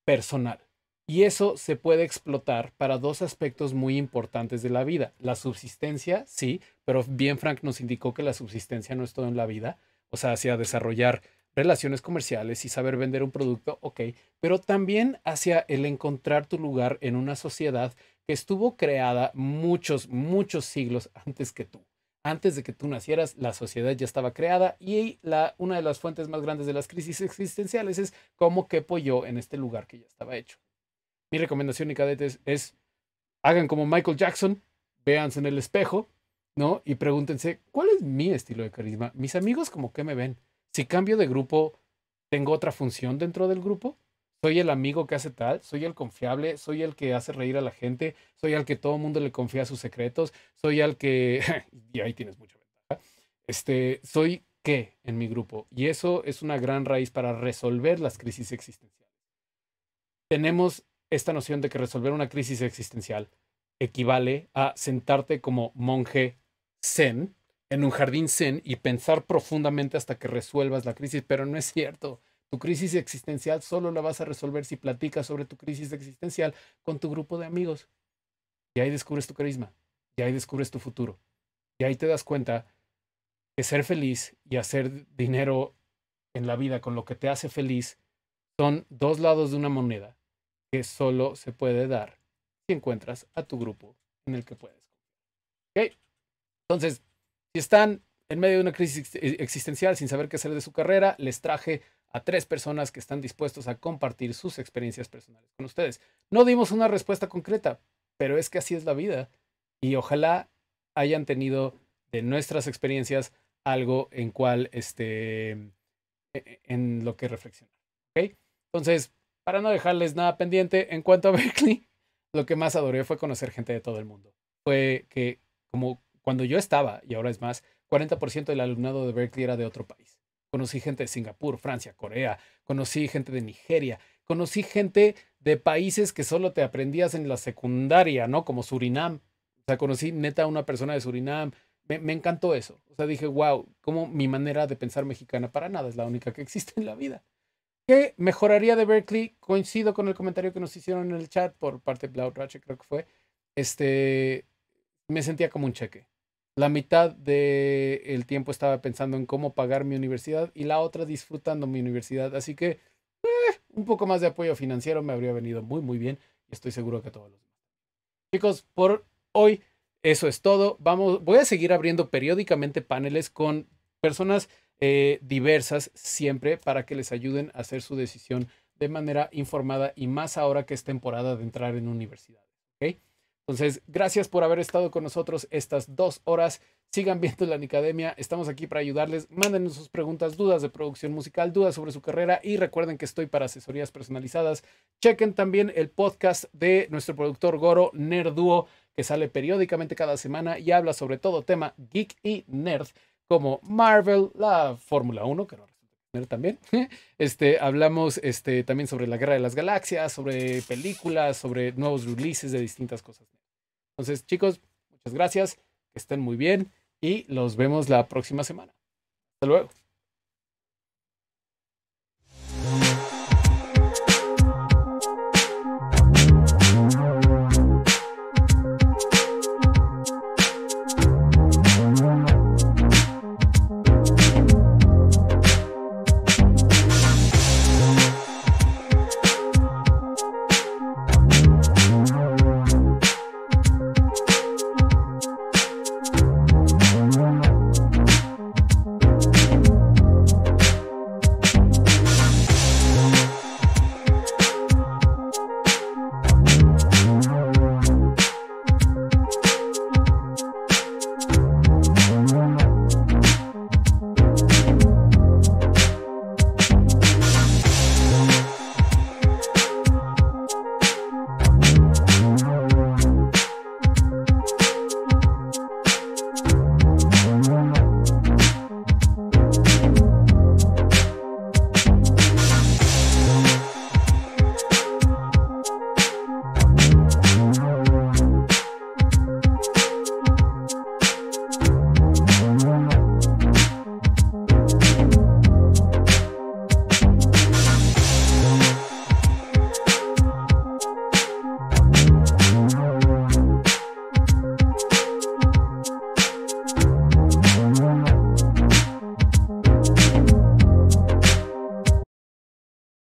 personal. Y eso se puede explotar para dos aspectos muy importantes de la vida. La subsistencia, sí, pero bien Frank nos indicó que la subsistencia no es todo en la vida. O sea, hacia desarrollar relaciones comerciales y saber vender un producto, ok, pero también hacia el encontrar tu lugar en una sociedad que estuvo creada muchos, muchos siglos antes que tú. Antes de que tú nacieras, la sociedad ya estaba creada y la, una de las fuentes más grandes de las crisis existenciales es cómo quepo yo en este lugar que ya estaba hecho. Mi recomendación, y cadetes, es hagan como Michael Jackson, véanse en el espejo, ¿no? Y pregúntense, ¿cuál es mi estilo de carisma? Mis amigos, ¿cómo que me ven? Si cambio de grupo, ¿tengo otra función dentro del grupo? soy el amigo que hace tal, soy el confiable, soy el que hace reír a la gente, soy al que todo el mundo le confía sus secretos, soy al que, y ahí tienes mucha ventaja, este, soy qué en mi grupo. Y eso es una gran raíz para resolver las crisis existenciales. Tenemos esta noción de que resolver una crisis existencial equivale a sentarte como monje zen en un jardín zen y pensar profundamente hasta que resuelvas la crisis, pero no es cierto. Tu crisis existencial solo la vas a resolver si platicas sobre tu crisis existencial con tu grupo de amigos. Y ahí descubres tu carisma. Y ahí descubres tu futuro. Y ahí te das cuenta que ser feliz y hacer dinero en la vida con lo que te hace feliz son dos lados de una moneda que solo se puede dar si encuentras a tu grupo en el que puedes. ¿Ok? Entonces, si están en medio de una crisis existencial sin saber qué hacer de su carrera, les traje a tres personas que están dispuestos a compartir sus experiencias personales con ustedes. No dimos una respuesta concreta, pero es que así es la vida y ojalá hayan tenido de nuestras experiencias algo en cual este e, e, en lo que reflexionar. ¿ok? Entonces, para no dejarles nada pendiente, en cuanto a Berkeley, lo que más adoré fue conocer gente de todo el mundo. Fue que como cuando yo estaba, y ahora es más, 40% del alumnado de Berkeley era de otro país. Conocí gente de Singapur, Francia, Corea, conocí gente de Nigeria, conocí gente de países que solo te aprendías en la secundaria, ¿no? Como Surinam. O sea, conocí neta a una persona de Surinam. Me, encantó eso. O sea, dije, wow, como mi manera de pensar mexicana para nada es la única que existe en la vida. ¿Qué mejoraría de Berkeley? Coincido con el comentario que nos hicieron en el chat por parte de Blau creo que fue. Este, me sentía como un cheque. La mitad del tiempo estaba pensando en cómo pagar mi universidad y la otra disfrutando mi universidad. Así que eh, un poco más de apoyo financiero me habría venido muy, muy bien. Estoy seguro que todos los demás. Chicos, por hoy eso es todo. Vamos, voy a seguir abriendo periódicamente paneles con personas eh, diversas siempre para que les ayuden a hacer su decisión de manera informada y más ahora que es temporada de entrar en universidades. ¿okay? Entonces, gracias por haber estado con nosotros estas dos horas. Sigan viendo la Academia. Estamos aquí para ayudarles. Mándenos sus preguntas, dudas de producción musical, dudas sobre su carrera y recuerden que estoy para asesorías personalizadas. Chequen también el podcast de nuestro productor Goro, Nerd Duo, que sale periódicamente cada semana y habla sobre todo tema geek y nerd como Marvel, la Fórmula 1, que no también. Este, hablamos este, también sobre la Guerra de las Galaxias, sobre películas, sobre nuevos releases de distintas cosas. Entonces, chicos, muchas gracias, que estén muy bien y los vemos la próxima semana. Hasta luego.